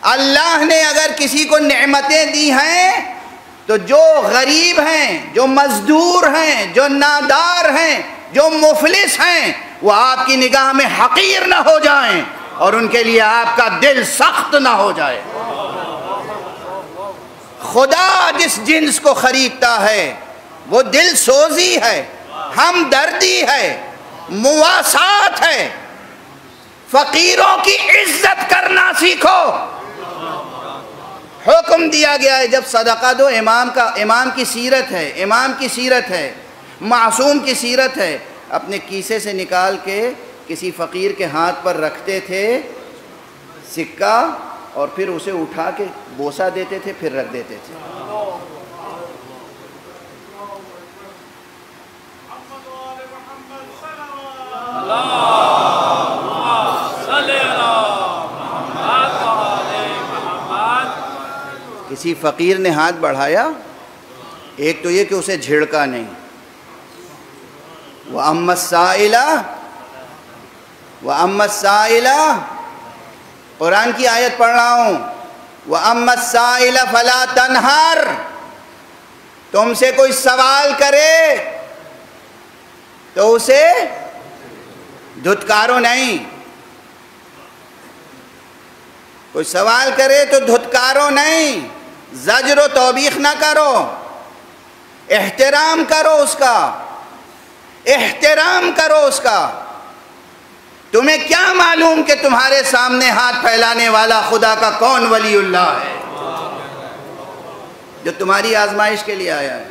اللہ نے اگر کسی کو نعمتیں دی ہیں تو جو غریب ہیں جو مزدور ہیں جو نادار ہیں جو مفلس ہیں وہ آپ کی نگاہ میں حقیر نہ ہو جائیں۔ اور ان کے لیے آپ کا دل سخت نہ ہو جائے۔ خدا جس جنس کو خریدتا ہے، وہ دل سوزی ہے ہمدردی ہے، مواسات ہے۔ فقیروں کی عزت کرنا سیکھو۔ حکم دیا گیا ہے، جب صدقہ دو، امام کا، امام کی سیرت ہے، امام کی سیرت ہے، معصوم کی سیرت ہے، اپنے کیسے سے نکال کے کسی فقیر کے ہاتھ پر رکھتے تھے سکہ اور پھر اسے اٹھا کے بوسا دیتے تھے، پھر رکھ دیتے تھے۔ کسی فقیر نے ہاتھ بڑھایا، ایک تو یہ کہ اسے جھڑکا نہیں۔ وہ امت سائلہ وہ امت سائلہ قرآن کی آیت پڑھ رہا ہوں وہ امت سائلہ فلا تنہر تم سے کوئی سوال کرے تو اسے دھتکارو نہیں۔ کوئی سوال کرے تو دھتکارو نہیں۔ زجر و توبیخ نہ کرو۔ احترام کرو اس کا۔ احترام کرو اس کا۔ تمہیں کیا معلوم کہ تمہارے سامنے ہاتھ پھیلانے والا خدا کا کون ولی اللہ ہے؟ جو تمہاری آزمائش کے لیے آیا ہے۔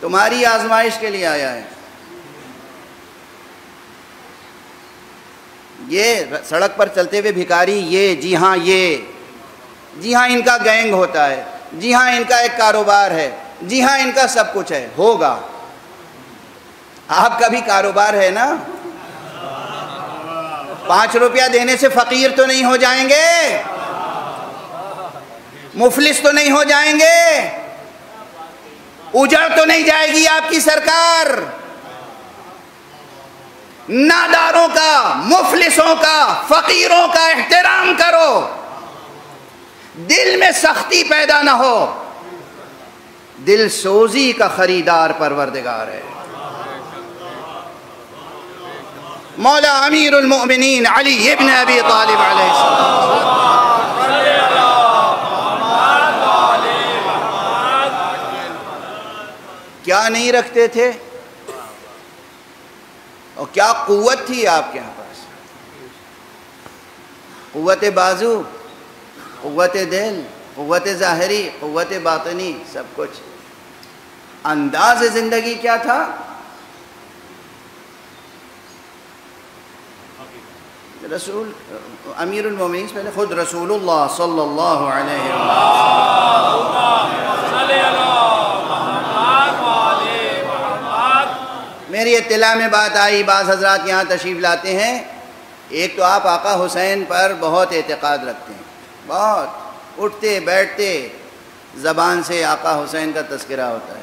تمہاری آزمائش کے لیے آیا ہے۔ یہ سڑک پر چلتے ہوئے بھکاری، یہ جی ہاں یہ۔ جی ہاں ان کا گینگ ہوتا ہے۔ جی ہاں ان کا ایک کاروبار ہے۔ جی ہاں ان کا سب کچھ ہے۔ ہوگا۔ آپ کا بھی کاروبار ہے نا؟ پانچ روپیہ دینے سے فقیر تو نہیں ہو جائیں گے مفلس تو نہیں ہو جائیں گے اجڑ تو نہیں جائے گی آپ کی سرکار ناداروں کا، مفلسوں کا، فقیروں کا احترام کرو۔ دل میں سختی پیدا نہ ہو۔ دل سوزی کا خریدار پروردگار ہے۔ مولا امیر المؤمنین علی ابن ابی طالب علیہ السلام۔ کیا نہیں رکھتے تھے؟ اور کیا قوت تھی آپ کے یہاں پاس؟ قوت بازو، قوت دل، قوت ظاہری، قوت باطنی، سب کچھ۔ انداز زندگی کیا تھا؟ رسول، امیر المومنین سے پہلے خود رسول اللہ صلی اللہ علیہ وسلم۔ میری اطلاع میں بات آئی، بعض حضرات یہاں تشریف لاتے ہیں۔ ایک تو آپ آقا حسین پر بہت اعتقاد رکھتے ہیں۔ بہت۔ اٹھتے، بیٹھتے، زبان سے آقا حسین کا تذکرہ ہوتا ہے۔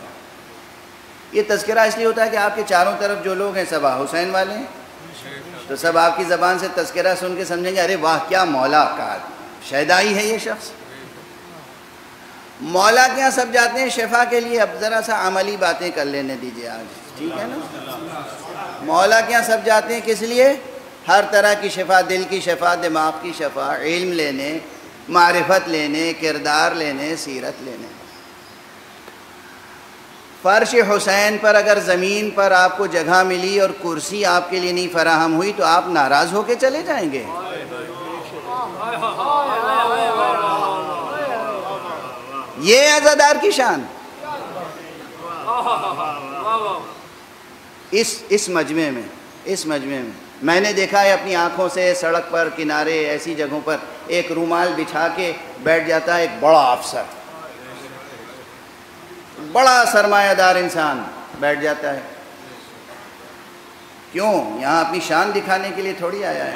یہ تذکرہ اس لیے ہوتا ہے کہ آپ کے چاروں طرف جو لوگ ہیں، سب حسین والے ہیں۔ تو سب آپ کی زبان سے تذکرہ سن کے سمجھیں گے، ارے واہ، کیا مولا کا شیدائی ہے؟ یہ شخص؟ مولا کے یہاں سب جاتے ہیں، شفا کے لیے اب ذرا سا عملی باتیں کر لینے دیجیے آج۔ ٹھیک ہے نا؟ مولا کے یہاں سب جاتے ہیں کس لیے؟ ہر طرح کی شفا، دل کی شفا، دماغ کی شفا، علم لینے، معرفت لینے، کردار لینے، سیرت لینے۔ فرش حسین پر اگر زمین پر آپ کو جگہ ملی اور کرسی آپ کے لیے نہیں فراہم ہوئی تو آپ ناراض ہو کے چلے جائیں گے۔ یہ عزادار کی شان۔ اس اس مجمع میں، اس مجمع میں۔ میں نے دیکھا ہے اپنی آنکھوں سے سڑک پر، کنارے، ایسی جگہوں پر ایک رومال بچھا کے بیٹھ جاتا ہے ایک بڑا افسر۔ بڑا سرمایہ دار انسان بیٹھ جاتا ہے۔ کیوں؟ یہاں اپنی شان دکھانے کے لیے تھوڑی آیا ہے۔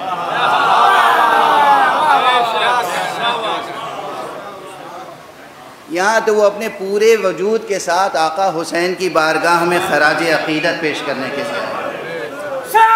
یہاں تو وہ اپنے پورے وجود کے ساتھ آقا حسین کی بارگاہ میں خراج عقیدت پیش کرنے کے لیے۔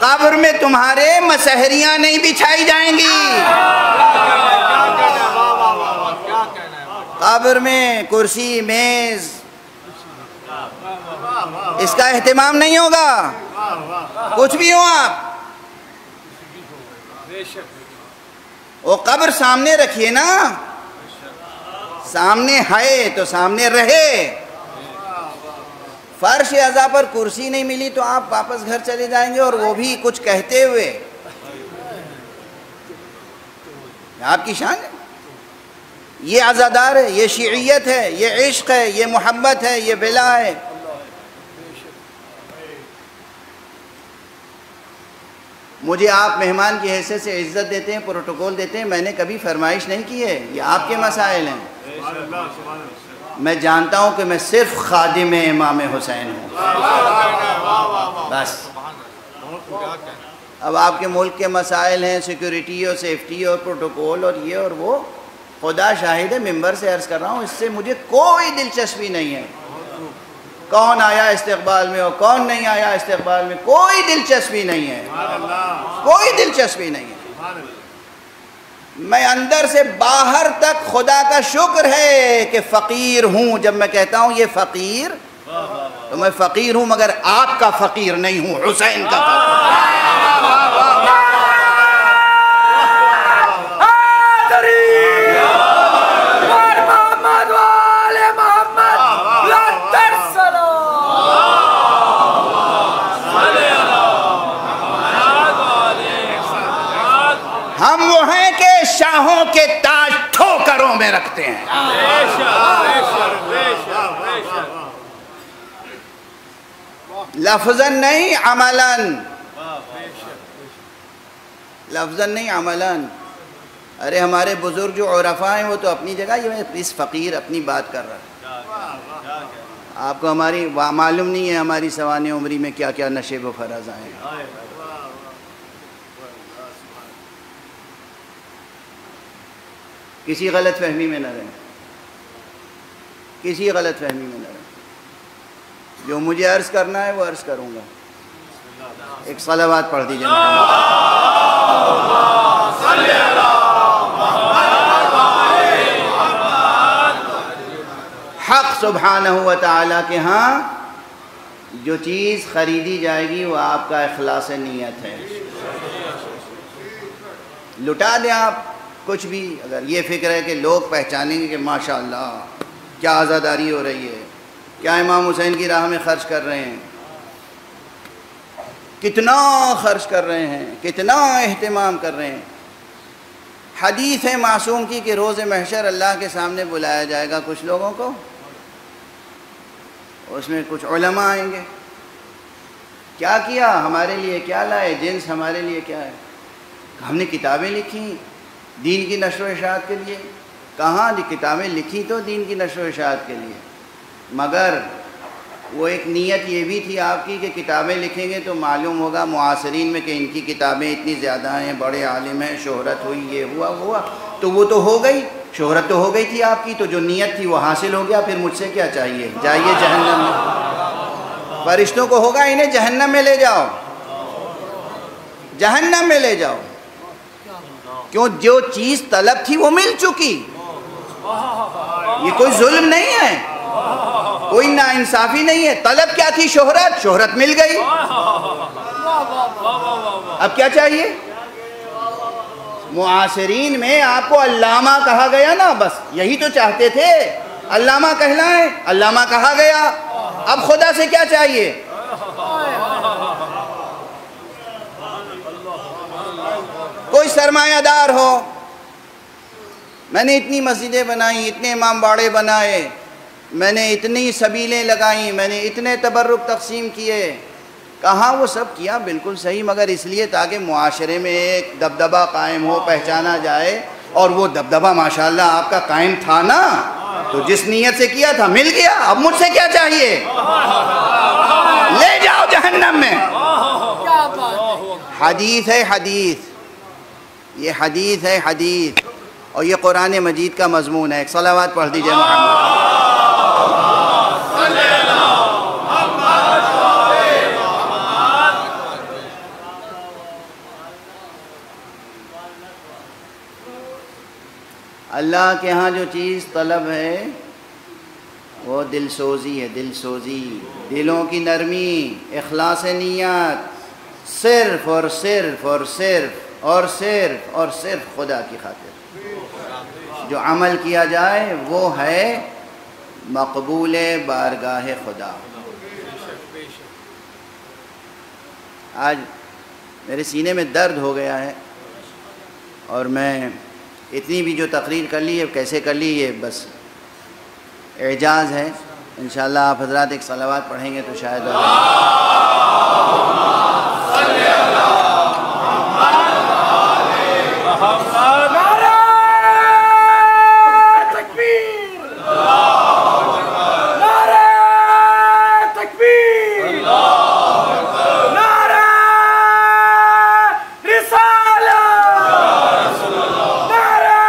قبر میں تمہارے مسہریاں نہیں بچھائی جائیں گی۔ قبر میں کرسی، میز، اس کا اہتمام نہیں ہوگا۔ کچھ بھی ہو آپ۔ وہ قبر سامنے رکھیے نا۔ سامنے ہے تو سامنے رہے۔ فرش ازا پر کرسی نہیں ملی تو آپ واپس گھر چلے جائیں گے اور وہ بھی کچھ کہتے ہوئے۔ آپ کی شان ہے۔ یہ عزادار ہے، یہ شیعیت ہے، یہ عشق ہے، یہ محبت ہے، یہ بلا ہے۔ مجھے آپ مہمان کی حیثیت سے عزت دیتے ہیں، پروٹوکول دیتے ہیں، میں نے کبھی فرمائش نہیں کی ہے۔ یہ آپ کے مسائل ہیں۔ میں جانتا ہوں کہ میں صرف خادم امام حسین ہوں۔ بس۔ اب آپ کے ملک کے مسائل ہیں سیکیورٹی اور سیفٹی اور پروٹوکول اور یہ اور وہ۔ خدا شاہد ہے ممبر سے عرض کر رہا ہوں اس سے مجھے کوئی دلچسپی نہیں ہے۔ کون آیا استقبال میں اور کون نہیں آیا استقبال میں کوئی دلچسپی نہیں ہے۔ کوئی دلچسپی نہیں ہے۔ میں اندر سے باہر تک خدا کا شکر ہے کہ فقیر ہوں۔ جب میں کہتا ہوں یہ فقیر، تو میں فقیر ہوں مگر آپ کا فقیر نہیں ہوں، حسین کا فقیر حیدری اور محمد وآل محمد لا ترسلوا ہم وہ ہیں کہ شاہوں کے تاج ٹھوکروں میں رکھتے ہیں۔ لفظاً نہیں، عملاً۔ لفظاً نہیں، عملاً۔ ارے، ہمارے بزرگ جو عرفا ہیں، وہ تو اپنی جگہ، یہ اس فقیر، اپنی بات کر رہا ہے آپ کو ہماری، معلوم نہیں ہے ہماری سوان عمری میں کیا کیا نشے و فراز آئے کسی غلط فہمی میں نہ رہیں۔ کسی غلط فہمی میں نہ رہیں۔ جو مجھے عرض کرنا ہے وہ عرض کروں گا۔ ایک صلوات پڑھ دیجیے حق سبحانہ و تعالیٰ کے ہاں جو چیز خریدی جائے گی وہ آپ کا اخلاص نیت ہے۔ لٹا دیں آپ۔ کچھ بھی اگر یہ فکر ہے کہ لوگ پہچانیں گے کہ ماشاءاللہ کیا آزاداری ہو رہی ہے، کیا امام حسین کی راہ میں خرچ کر رہے ہیں۔ کتنا خرچ کر رہے ہیں، کتنا اہتمام کر رہے ہیں۔ حدیث ہے معصوم کی کہ روز محشر اللہ کے سامنے بلایا جائے گا کچھ لوگوں کو، اس میں کچھ علماء آئیں گے۔ کیا کیا ہمارے لیے کیا لائے، جنس ہمارے لیے کیا ہے؟ ہم نے کتابیں لکھی دین کی نشر و اشاعت کے لیے۔ کہاں کتابیں لکھی تو دین کی نشر و اشاعت کے لیے۔ مگر وہ ایک نیت یہ بھی تھی آپ کی کہ کتابیں لکھیں گے تو معلوم ہوگا معاصرین میں کہ ان کی کتابیں اتنی زیادہ ہیں، بڑے عالم ہیں، شہرت ہوئی، یہ ہوا، وہ ہوا۔ تو وہ تو ہو گئی، شہرت تو ہو گئی تھی آپ کی، تو جو نیت تھی وہ حاصل ہو گیا، پھر مجھ سے کیا چاہیے؟ جائیے جہنم میں۔ فرشتوں کو ہوگا، انہیں جہنم میں لے جاؤ۔ جہنم میں لے جاؤ۔ کیوں جو چیز طلب تھی وہ مل چکی؟ یہ کوئی ظلم نہیں ہے۔ کوئی ناانصافی نہیں ہے۔ طلب کیا تھی شہرت؟ شہرت مل گئی۔ اب کیا چاہیے؟ معاصرین میں آپ کو علامہ کہا گیا نا، بس یہی تو چاہتے تھے۔ علامہ کہلائیں، علامہ کہا گیا۔ اب خدا سے کیا چاہیے؟ کوئی سرمایہ دار ہو۔ میں نے اتنی مسجدیں بنائی اتنے امام باڑے بنائے میں نے اتنی سبیلیں لگائیں میں نے اتنے تبرک تقسیم کیے۔ کہاں وہ سب کیا؟ بالکل صحیح مگر اس لیے تاکہ معاشرے میں ایک دبدبہ قائم ہو پہچانا جائے اور وہ دبدبہ ماشاءاللہ آپ کا قائم تھا نا۔ تو جس نیت سے کیا تھا مل گیا۔ اب مجھ سے کیا چاہیے؟ لے جاؤ جہنم میں۔ حدیث ہے حدیث۔ یہ حدیث ہے حدیث اور یہ قرآن مجید کا مضمون ہے۔ ایک صلوات پڑھ دیجیے محمد۔ اللہ کے ہاں جو چیز طلب ہے، وہ دل سوزی ہے، دل سوزی۔ دلوں کی نرمی، اخلاص نیت، صرف اور صرف اور صرف۔ اور صرف اور صرف خدا کی خاطر۔ جو عمل کیا جائے وہ ہے مقبول بارگاہ خدا۔ آج میرے سینے میں درد ہو گیا ہے اور میں اتنی بھی جو تقریر کر لی ہے کیسے کر لی یہ بس اعجاز ہے۔ انشاءاللہ آپ حضرات ایک صلوات پڑھیں گے تو شاید نعرہ تکبیر نعرہ تکبیر نعرہ رسالہ نعرہ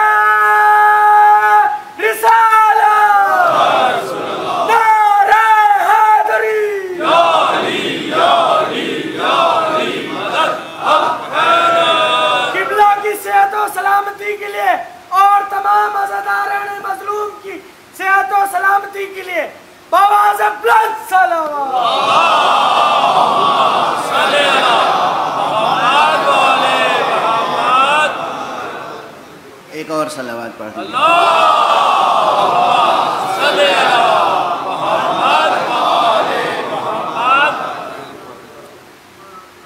رسالہ نعرہ حیدری قبلہ کی صحت و سلامتی کے لیے اور تمام عزاداران مظلوم کی صحت و سلامتی کے لیے بواز بلند صلوات ایک اور صلوات پڑھ دیں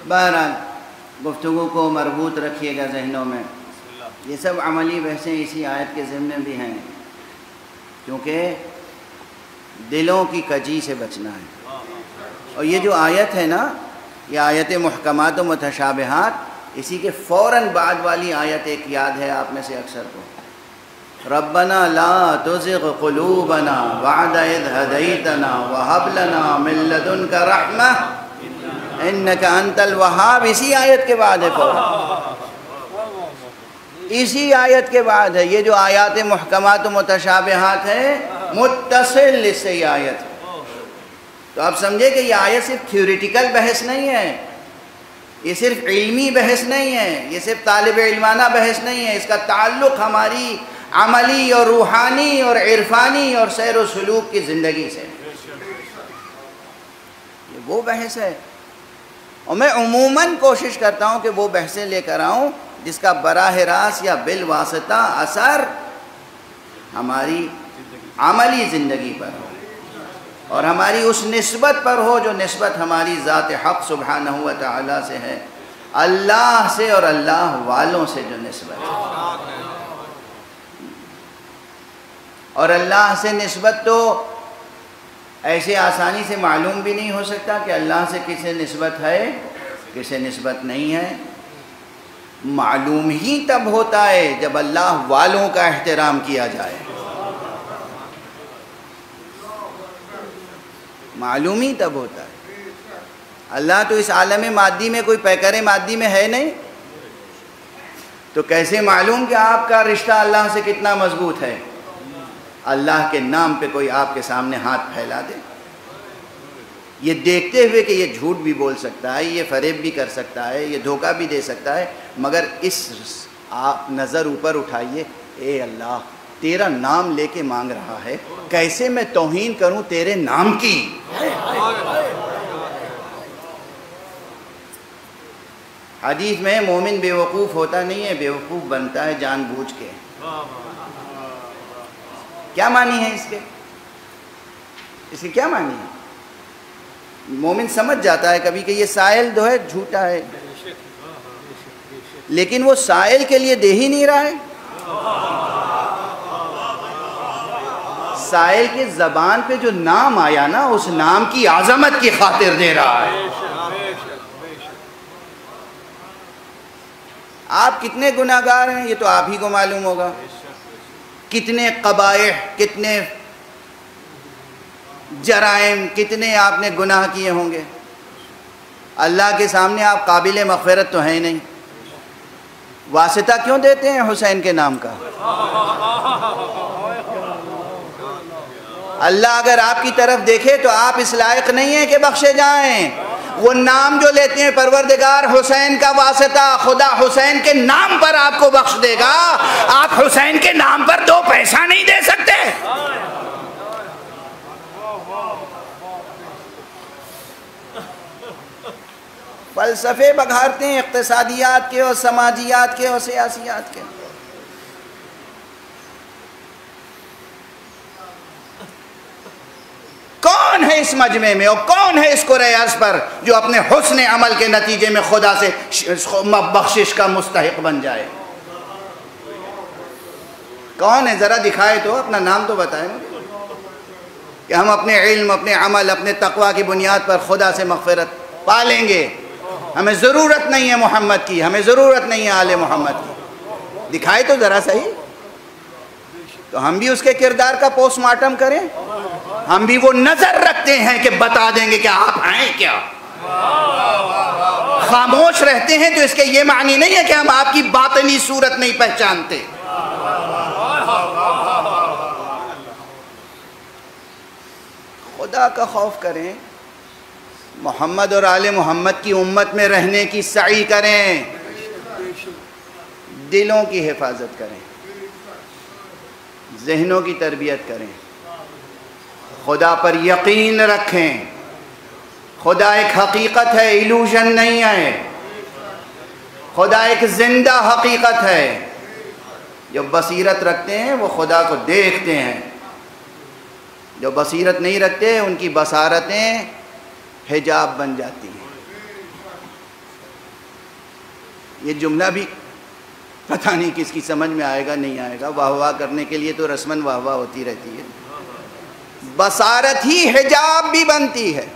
بہرحال گفتگو کو مربوط رکھیے گا ذہنوں میں۔ یہ سب عملی بحثیں اسی آیت کے ذمے بھی ہیں، کیونکہ دلوں کی کجی سے بچنا ہے۔ اور یہ جو آیت ہے نا، یہ آیت محکمات و متشابہات، اسی کے فوراً بعد والی آیت ایک یاد ہے آپ میں سے اکثر کو۔ ربنا لا تزغ قلوبنا بعد اذ هديتنا وهب لنا من لدنك رحمة انك انت الوهاب اسی آیت کے بعد ہے فوراً اسی آیت کے بعد ہے۔ یہ جو آیات محکمات و متشابہات ہیں، متصل اس سے یہ آیت۔ ہے تو آپ سمجھے کہ یہ آیت صرف تھیوریٹیکل بحث نہیں ہے۔ یہ صرف علمی بحث نہیں ہے۔ یہ صرف طالب علمانہ بحث نہیں ہے۔ اس کا تعلق ہماری عملی اور روحانی اور عرفانی اور سیر و سلوک کی زندگی سے۔ یہ وہ بحث ہے۔ اور میں عموماً کوشش کرتا ہوں کہ وہ بحثیں لے کر آؤں جس کا براہ راست یا بالواسطہ اثر ہماری عملی زندگی پر ہو اور ہماری اس نسبت پر ہو جو نسبت ہماری ذات حق سبحانہ و تعالیٰ سے ہے۔ اللہ سے اور اللہ والوں سے جو نسبت ہے۔ اور اللہ سے نسبت تو ایسے آسانی سے معلوم بھی نہیں ہو سکتا کہ اللہ سے کسے نسبت ہے، کسے نسبت نہیں ہے۔ معلوم ہی تب ہوتا ہے جب اللہ والوں کا احترام کیا جائے۔ معلوم ہی تب ہوتا ہے۔ اللہ تو اس عالم مادی میں، کوئی پیکر مادی میں ہے نہیں۔ تو کیسے معلوم کہ آپ کا رشتہ اللہ سے کتنا مضبوط ہے؟ اللہ کے نام پہ کوئی آپ کے سامنے ہاتھ پھیلا دے۔ یہ دیکھتے ہوئے کہ یہ جھوٹ بھی بول سکتا ہے، یہ فریب بھی کر سکتا ہے، یہ دھوکہ بھی دے سکتا ہے، مگر اس آپ نظر اوپر اٹھائیے، اے اللہ، تیرا نام لے کے مانگ رہا ہے۔ کیسے میں توہین کروں تیرے نام کی؟ حدیث میں مومن بے وقوف ہوتا نہیں ہے، بے وقوف بنتا ہے جان بوجھ کے۔ کیا معنی ہے اس کے؟ اس کے کیا معنی ہے؟ مومن سمجھ جاتا ہے کبھی کہ یہ سائل جو ہے جھوٹا ہے۔ لیکن وہ سائل کے لیے دے ہی نہیں رہا ہے۔ سائل کے زبان پہ جو نام آیا نا، اس نام کی عظمت کی خاطر دے رہا ہے۔ آپ کتنے گناہ گار ہیں، یہ تو آپ ہی کو معلوم ہوگا۔ کتنے قبائح، کتنے جرائم، کتنے آپ نے گناہ کیے ہوں گے؟ اللہ کے سامنے آپ قابل مغفرت تو ہیں نہیں۔ واسطہ کیوں دیتے ہیں حسین کے نام کا؟ اللہ اگر آپ کی طرف دیکھے تو آپ اس لائق نہیں ہیں کہ بخشے جائیں۔ وہ نام جو لیتے ہیں پروردگار، حسین کا واسطہ، خدا حسین کے نام پر آپ کو بخش دے گا۔ آپ حسین کے نام پر دو پیسہ نہیں دے سکتے۔ فلسفے بگھارتے ہیں، اقتصادیات کے اور سماجیات کے اور سیاسیات کے۔ کون ہے اس مجمع میں اور کون ہے اس کو ریاض پر جو اپنے حسن عمل کے نتیجے میں خدا سے بخشش کا مستحق بن جائے؟ کون ہے؟ ذرا دکھائے تو، اپنا نام تو بتائیں۔ کہ ہم اپنے علم، اپنے عمل، اپنے تقوی کی بنیاد پر خدا سے مغفرت پالیں گے۔ ہمیں ضرورت نہیں ہے محمد کی، ہمیں ضرورت نہیں ہے آل محمد کی۔ دکھائے تو ذرا صحیح۔ تو ہم بھی اس کے کردار کا پوسٹ مارٹم کریں۔ ہم بھی وہ نظر رکھتے ہیں کہ بتا دیں گے کہ آپ ہیں کیا؟ خاموش رہتے ہیں تو اس کے یہ معنی نہیں ہے کہ ہم آپ کی باطنی صورت نہیں پہچانتے۔ خدا کا خوف کریں، محمد اور آل محمد کی امت میں رہنے کی سعی کریں۔ دلوں کی حفاظت کریں۔ ذہنوں کی تربیت کریں۔ خدا پر یقین رکھیں۔ خدا ایک حقیقت ہے ایلوژن نہیں ہے۔ خدا ایک زندہ حقیقت ہے۔ جو بصیرت رکھتے ہیں، وہ خدا کو دیکھتے ہیں۔ جو بصیرت نہیں رکھتے، ان کی بصارتیں حجاب بن جاتی ہیں۔ یہ جملہ بھی پتہ نہیں کس کی سمجھ میں آئے گا، نہیں آئے گا۔ واہ واہ کرنے کے لیے تو رسمن واہ واہ ہوتی رہتی ہے۔ بصارت ہی حجاب بھی بنتی ہے۔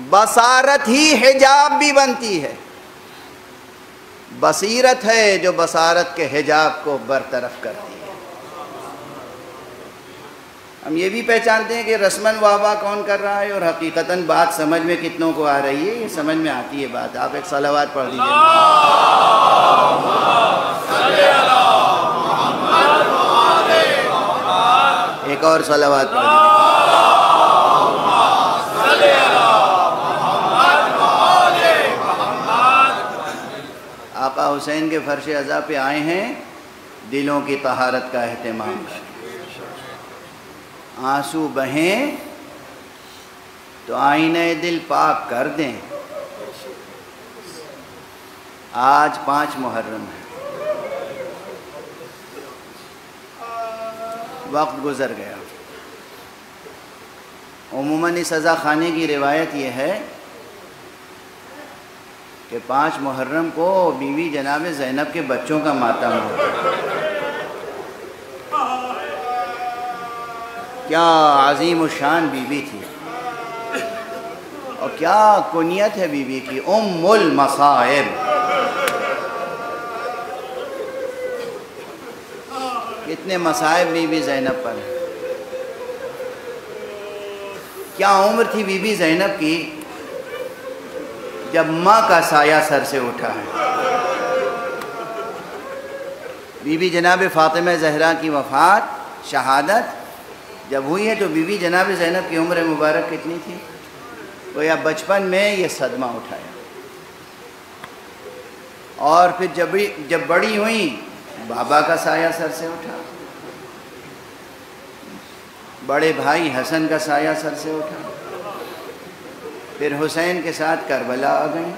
بصارت ہی حجاب بھی بنتی ہے۔ بصیرت ہے جو بصارت کے حجاب کو برطرف کرتی ہے۔ ہم یہ بھی پہچانتے ہیں کہ رسمن واہ کون کر رہا ہے اور حقیقتاً بات سمجھ میں کتنوں کو آ رہی ہے، یہ سمجھ میں آتی ہے بات۔ آپ ایک صلوات پڑھ دیجیے ایک اور صلوات آقا حسین کے فرش ازا پہ آئے ہیں، دلوں کی طہارت کا اہتمام۔ آنسو بہیں تو آئینہ دل پاک کر دیں۔ آج پانچ محرم ہے وقت گزر گیا۔ عموماً اس سزا خانے کی روایت یہ ہے کہ پانچ محرم کو بیوی جناب زینب کے بچوں کا ماتم ہوتا کیا عظیم و شان بی بی تھی۔ اور کیا کنیت ہے بی بی کی۔ ام المصائب۔ کتنے مصائب بی بی زینب پر ہیں۔ کیا عمر تھی بی بی زینب کی جب ماں کا سایہ سر سے اٹھا ہے؟ بی بی جناب فاطمہ زہرا کی وفات، شہادت، جب ہوئی ہے تو بی بی جناب زینب کی عمر مبارک کتنی تھی؟ وہ یا بچپن میں یہ صدمہ اٹھایا۔ اور پھر جب جب بڑی ہوئی بابا کا سایہ سر سے اٹھا۔ بڑے بھائی حسن کا سایہ سر سے اٹھا۔ پھر حسین کے ساتھ کربلا آ گئے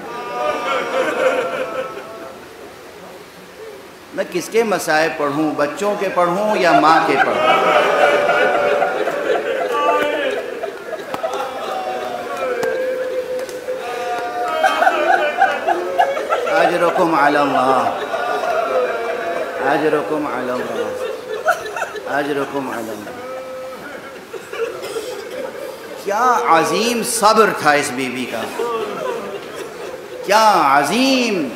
میں کس کے مسائل پڑھوں؟ بچوں کے پڑھوں یا ماں کے پڑھوں؟ اجرکم علی اللہ۔ اجرکم علی اللہ اجرکم علی اللہ کیا عظیم صبر تھا اس بی بی کا؟ کیا عظیم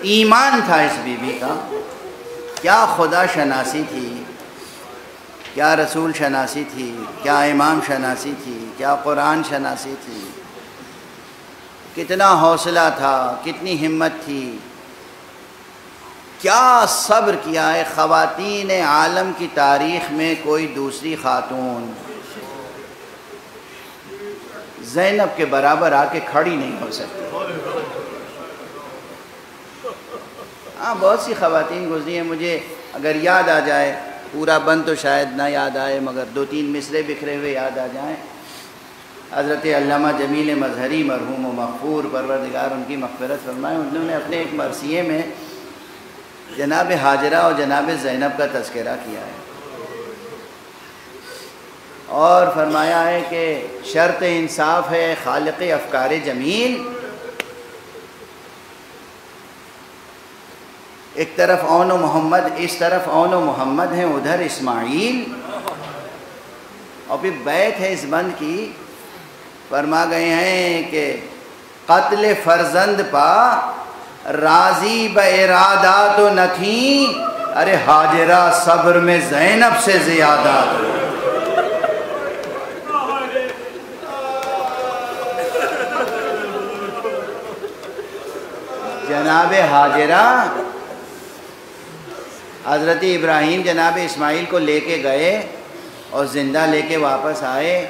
ایمان تھا اس بی بی کا؟ کیا خدا شناسی تھی؟ کیا رسول شناسی تھی؟ کیا امام شناسی تھی؟ کیا قرآن شناسی تھی؟ کتنا حوصلہ تھا، کتنی ہمت تھی۔ کیا صبر کیا ہے خواتین عالم کی تاریخ میں کوئی دوسری خاتون؟ زینب کے برابر آ کے کھڑی نہیں ہو سکتی۔ ہاں بہت سی خواتین گزری ہیں، مجھے اگر یاد آ جائے، پورا بند تو شاید نہ یاد آئے، مگر دو تین مصرے بکھرے ہوئے یاد آ جائیں۔ حضرت علامہ جمیل مظہری، مرحوم و مغفور، پروردگار ان کی مغفرت فرمائے۔ انہوں نے اپنے ایک مرثیے میں جناب حاجرہ اور جناب زینب کا تذکرہ کیا ہے۔ اور فرمایا ہے کہ شرط انصاف ہے، خالق افکار جمیل۔ ایک طرف اون و محمد، اس طرف اون و محمد ہیں، ادھر اسماعیل۔ اور پھر بیت ہے اس بند کی، فرما گئے ہیں کہ قتل فرزند پا راضی ب ارادہ تو نہ تھیں ارے حاجرہ، صبر میں زینب سے زیادہ۔ جناب حاجرہ، حضرت ابراہیم جناب اسماعیل کو لے کے گئے اور زندہ لے کے واپس آئے۔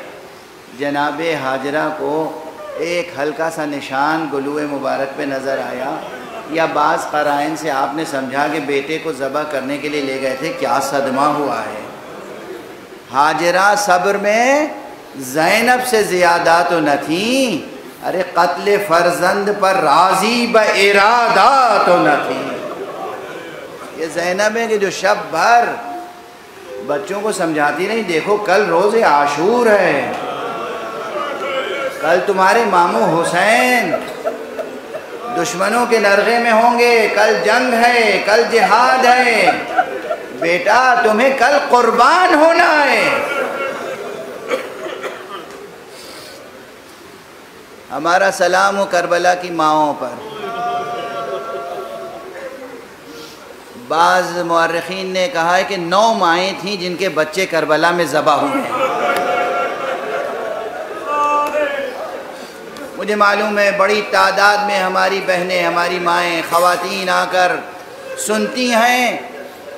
جناب حاجرہ کو ایک ہلکا سا نشان گلوع مبارک پہ نظر آیا۔ یا بعض قرائن سے آپ نے سمجھا کہ بیٹے کو ذبح کرنے کے لیے لے گئے تھے، کیا صدمہ ہوا ہے؟ حاجرہ صبر میں زینب سے زیادہ تو نہ تھیں ارے قتل فرزند پر راضی ب ارادہ تو نہ تھی۔ یہ زینب ہے کہ جو شب بھر بچوں کو سمجھاتی نہیں، دیکھو کل روز عاشور ہے۔ کل تمہارے ماموں حسین دشمنوں کے نرغے میں ہوں گے، کل جنگ ہے، کل جہاد ہے۔ بیٹا، تمہیں کل قربان ہونا ہے۔ ہمارا سلام ہو کربلا کی ماؤں پر۔ بعض مورخین نے کہا ہے کہ نو مائیں تھیں جن کے بچے کربلا میں ذبح ہوئے۔ مجھے معلوم ہے بڑی تعداد میں ہماری بہنیں، ہماری مائیں خواتین آ کر سنتی ہیں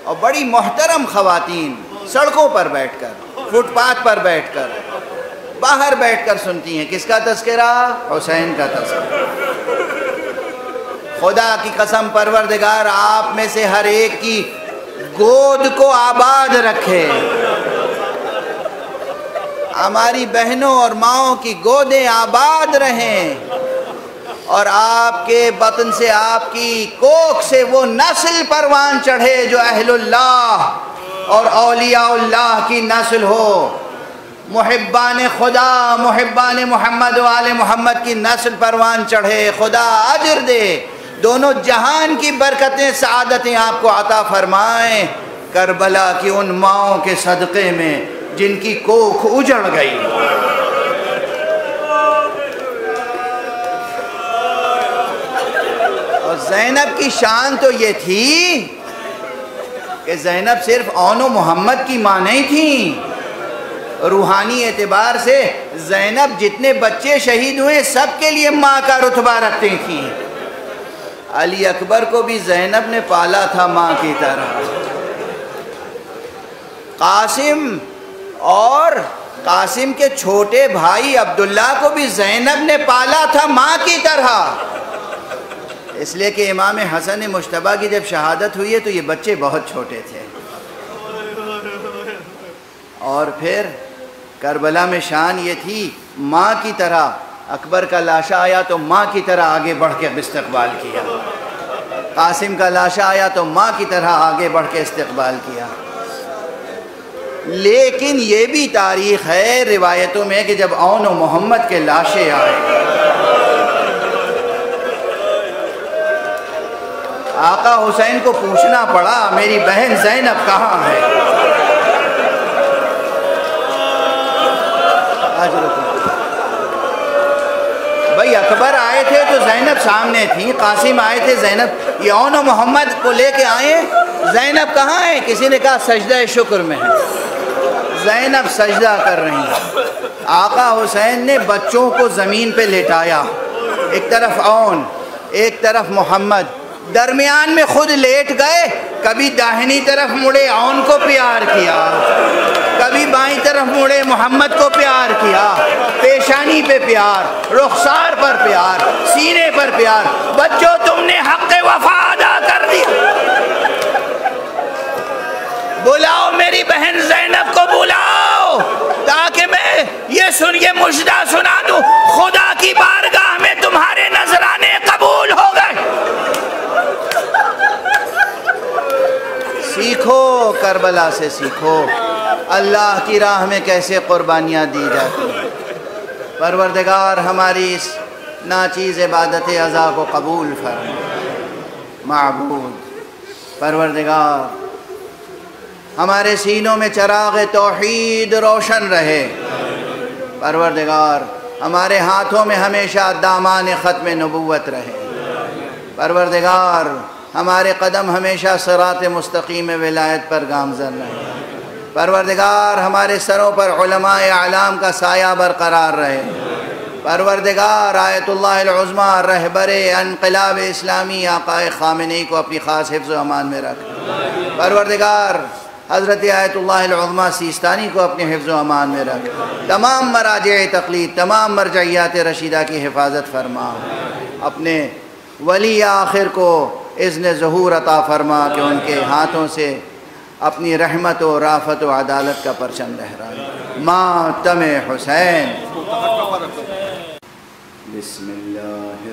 اور بڑی محترم خواتین سڑکوں پر بیٹھ کر، فٹ پاتھ پر بیٹھ کر، باہر بیٹھ کر سنتی ہیں۔ کس کا تذکرہ؟ حسین کا تذکرہ۔ خدا کی قسم پروردگار، آپ میں سے ہر ایک کی گود کو آباد رکھے۔ ہماری بہنوں اور ماؤں کی گودیں آباد رہیں اور آپ کے بطن سے آپ کی کوک سے وہ نسل پروان چڑھے جو اہل اللہ اور اولیاء اللہ کی نسل ہو۔ محبان خدا، محبان محمد و آل محمد کی نسل پروان چڑھے۔ خدا عجر دے۔ دونوں جہان کی برکتیں، سعادتیں آپ کو عطا فرمائیں۔ کربلا کی ان ماؤں کے صدقے میں جن کی کوکھ اجڑ گئی۔ اور زینب کی شان تو یہ تھی کہ زینب صرف اون و محمد کی ماں نہیں تھیں روحانی اعتبار سے زینب جتنے بچے شہید ہوئے سب کے لیے ماں کا رتبہ رکھتی تھیں۔ علی اکبر کو بھی زینب نے پالا تھا ماں کی طرح۔ قاسم اور قاسم کے چھوٹے بھائی عبداللہ کو بھی زینب نے پالا تھا ماں کی طرح۔ اس لیے کہ امام حسن مشتبہ کی جب شہادت ہوئی ہے تو یہ بچے بہت چھوٹے تھے۔ اور پھر کربلا میں شان یہ تھی، ماں کی طرح اکبر کا لاشا آیا تو ماں کی طرح آگے بڑھ کے استقبال کیا۔ قاسم کا لاشا آیا تو ماں کی طرح آگے بڑھ کے استقبال کیا۔ لیکن یہ بھی تاریخ ہے روایتوں میں کہ جب اون و محمد کے لاشیں آئے۔ آقا حسین کو پوچھنا پڑا، میری بہن زینب کہاں ہے؟ بھائی اکبر آئے تھے تو زینب سامنے تھی، قاسم آئے تھے، زینب یہ اون و محمد کو لے کے آئے۔ زینب کہاں ہے؟ کسی نے کہا سجدہ شکر میں ہے۔ زینب سجدہ کر رہی ہیں۔ آقا حسین نے بچوں کو زمین پہ لیٹایا ایک طرف اون، ایک طرف محمد۔ درمیان میں خود لیٹ گئے، کبھی داہنی طرف مڑے اون کو پیار کیا۔ کبھی بائیں طرف مڑے محمد کو پیار کیا۔ پیشانی پہ پیار، رخسار پر پیار، سینے پر پیار۔ بچوں، تم نے حق وفا ادا کر دیا۔ بلاؤ میری بہن زینب کو بلاؤ تاکہ میں یہ سن یہ مجدہ سنا دوں۔ خدا کی بارگاہ میں تمہارے نظرانے قبول ہو گئے۔ سیکھو کربلا سے سیکھو۔ اللہ کی راہ میں کیسے قربانیاں دی جاتی ہیں۔ پروردگار ہماری اس ناچیز عبادت ازا کو قبول فرما معبود، پروردگار ہمارے سینوں میں چراغ توحید روشن رہے۔ پروردگار، ہمارے ہاتھوں میں ہمیشہ دامان ختم نبوت رہے۔ پروردگار، ہمارے قدم ہمیشہ صراط مستقیم ولایت پر گامزن رہے۔ پروردگار، ہمارے سروں پر علماء اعلام کا سایہ برقرار رہے۔ پروردگار، آیت اللہ العظمہ رہبر انقلاب اسلامی آقا خامنی کو اپنی خاص حفظ و امان میں رکھ۔ پروردگار حضرت آیت اللہ العظمہ سیستانی کو اپنے حفظ و امان میں رکھ۔ تمام مراجع تقلید، تمام مرجعیات رشیدہ کی حفاظت فرما۔ اپنے ولی آخر کو اذن ظہور عطا فرما کہ ان کے ہاتھوں سے اپنی رحمت و رافت و عدالت کا پرچم لہرائے۔ ماتم حسین۔ بسم اللہ۔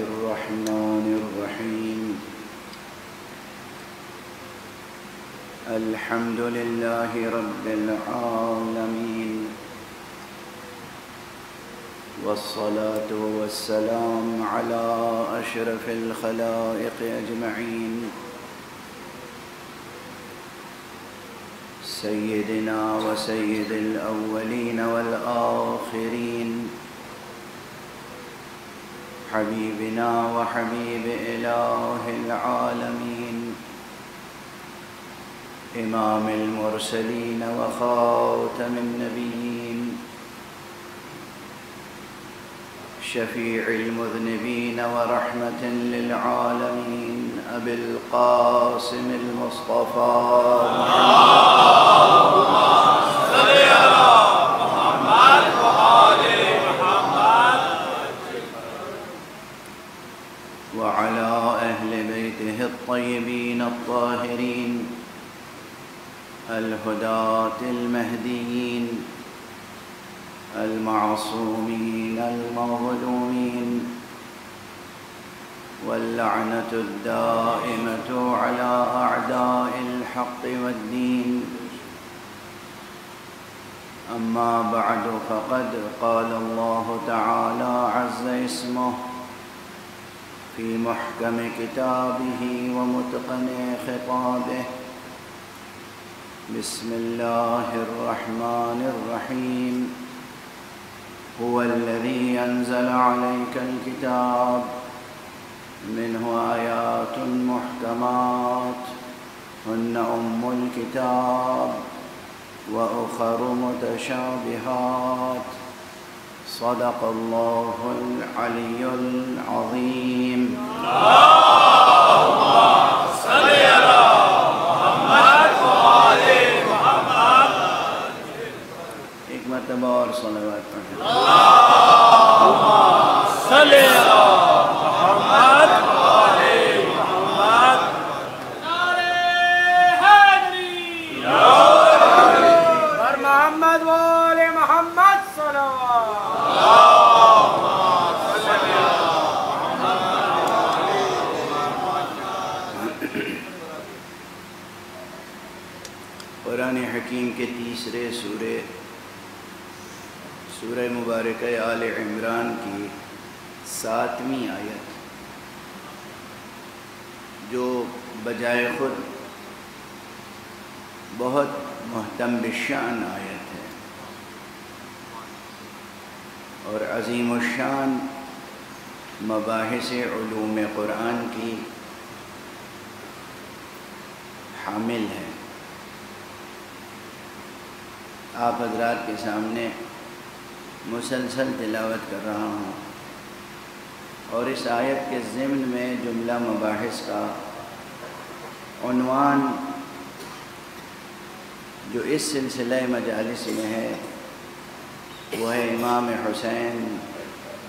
الحمد للہ رب العالمین والصلاة والسلام على أشرف الخلائق أجمعين. سيدنا وسيد الأولين والآخرين. حبيبنا وحبيب إله العالمين. إمام المرسلين وخاتم النبيين شفيع المذنبين ورحمة للعالمين أبي القاسم المصطفى. وعلى أهل بيته الطيبين الطاهرين. الهداة المهديين المعصومين المظلومين واللعنة الدائمة على أعداء الحق والدين. أما بعد فقد قال الله تعالى عز اسمه في محكم كتابه ومتقن خطابه. بسم الله الرحمن الرحيم. هو الذي أنزل عليك الكتاب. منه آيات محكمات. هن أم الكتاب وأخر متشابهات. صدق الله العلي العظيم. ایک مرتبہ اور صلوات پڑھیں اور محمد والے محمد صلوات حکیم کے تیسرے سورہ سورہ مبارک آل عمران کی ساتویں آیت جو بجائے خود بہت محتم بشان آیت ہے اور عظیم الشان مباحث علوم قرآن کی حامل ہے۔ آپ حضرات کے سامنے مسلسل تلاوت کر رہا ہوں۔ اور اس آیت کے ضمن میں جملہ مباحث کا عنوان جو اس سلسلہ مجالس میں ہے، وہ ہے امام حسین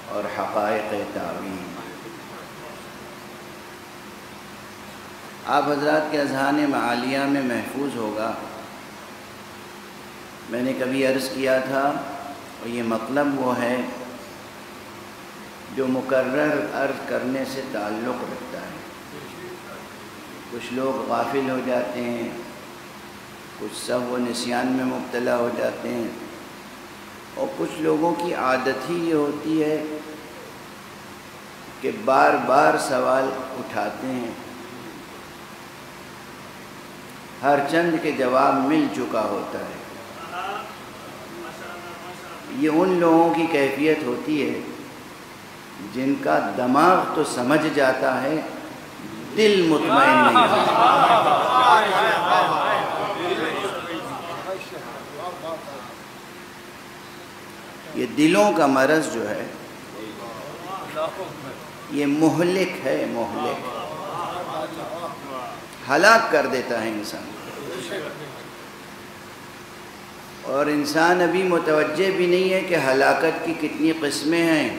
اور حقائق تعویم آپ حضرات کے اذہان معالیہ میں محفوظ ہوگا۔ میں نے کبھی عرض کیا تھا اور یہ مطلب وہ ہے جو مقرر عرض کرنے سے تعلق رکھتا ہے۔ کچھ لوگ غافل ہو جاتے ہیں، کچھ سب و نسیان میں مبتلا ہو جاتے ہیں اور کچھ لوگوں کی عادت ہی یہ ہوتی ہے کہ بار بار سوال اٹھاتے ہیں۔ ہر چند کے جواب مل چکا ہوتا ہے۔ یہ ان لوگوں کی کیفیت ہوتی ہے جن کا دماغ تو سمجھ جاتا ہے، دل مطمئن نہیں ہوتا۔ یہ دلوں کا مرض جو ہے، یہ مہلک ہے، مہلک۔ ہلاک کر دیتا ہے انسان۔ اور انسان ابھی متوجہ بھی نہیں ہے کہ ہلاکت کی کتنی قسمیں ہیں۔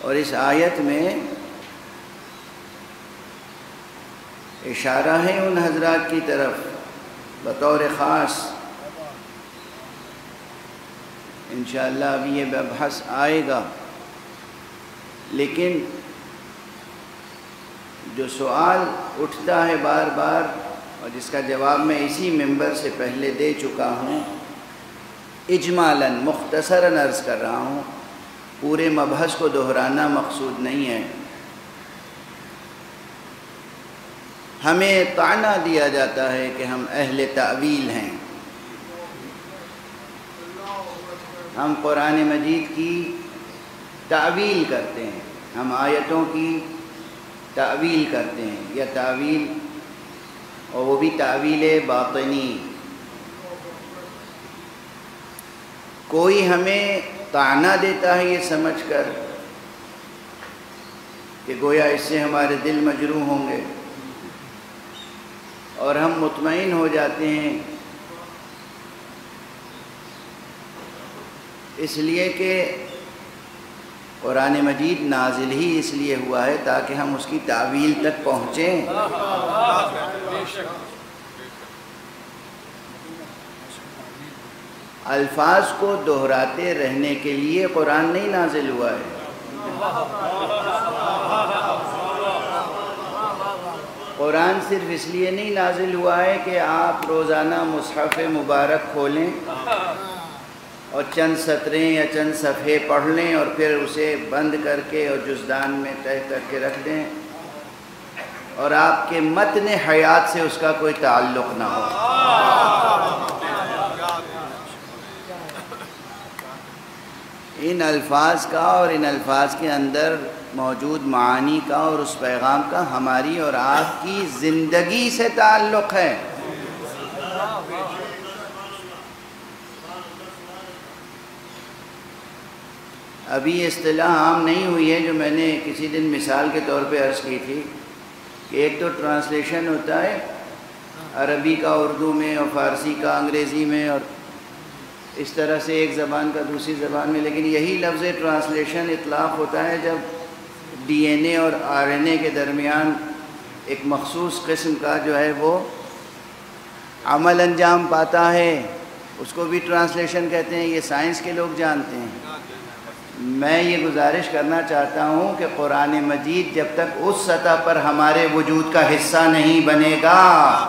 اور اس آیت میں اشارہ ہے ان حضرات کی طرف بطور خاص۔ انشاءاللہ ابھی یہ بحث آئے گا۔ لیکن جو سوال اٹھتا ہے بار بار اور جس کا جواب میں اسی ممبر سے پہلے دے چکا ہوں، اجمالاً مختصراً عرض کر رہا ہوں، پورے مبحث کو دہرانا مقصود نہیں ہے۔ ہمیں تعنہ دیا جاتا ہے کہ ہم اہل تعویل ہیں۔ ہم قرآن مجید کی تعویل کرتے ہیں، ہم آیتوں کی تعویل کرتے ہیں، یا تعویل اور وہ بھی تعویل باطنی۔ کوئی ہمیں تانا دیتا ہے یہ سمجھ کر کہ گویا اس سے ہمارے دل مجروح ہوں گے، اور ہم مطمئن ہو جاتے ہیں۔ اس لیے کہ قرآن مجید نازل ہی اس لیے ہوا ہے تاکہ ہم اس کی تعویل تک پہنچیں۔ الفاظ کو دہراتے رہنے کے لیے قرآن نہیں نازل ہوا ہے۔ قرآن صرف اس لیے نہیں نازل ہوا ہے کہ آپ روزانہ مصحف مبارک کھولیں۔ اور چند سطریں یا چند صفحے پڑھ لیں اور پھر اسے بند کر کے اور جزدان میں طے کر کے رکھ دیں۔ اور آپ کے متن حیات سے اس کا کوئی تعلق نہ ہو۔ ان الفاظ کا اور ان الفاظ کے اندر موجود معانی کا اور اس پیغام کا ہماری اور آپ کی زندگی سے تعلق ہے۔ ابھی اصطلاح عام نہیں ہوئی ہے جو میں نے کسی دن مثال کے طور پہ عرض کی تھی کہ ایک تو ٹرانسلیشن ہوتا ہے عربی کا اردو میں اور فارسی کا انگریزی میں اور اس طرح سے ایک زبان کا دوسری زبان میں، لیکن یہی لفظ ٹرانسلیشن اطلاق ہوتا ہے جب ڈی این اے اور آر این اے کے درمیان ایک مخصوص قسم کا جو ہے وہ عمل انجام پاتا ہے۔ اس کو بھی ٹرانسلیشن کہتے ہیں، یہ سائنس کے لوگ جانتے ہیں۔ میں یہ گزارش کرنا چاہتا ہوں کہ قرآن مجید جب تک اس سطح پر ہمارے وجود کا حصہ نہیں بنے گا۔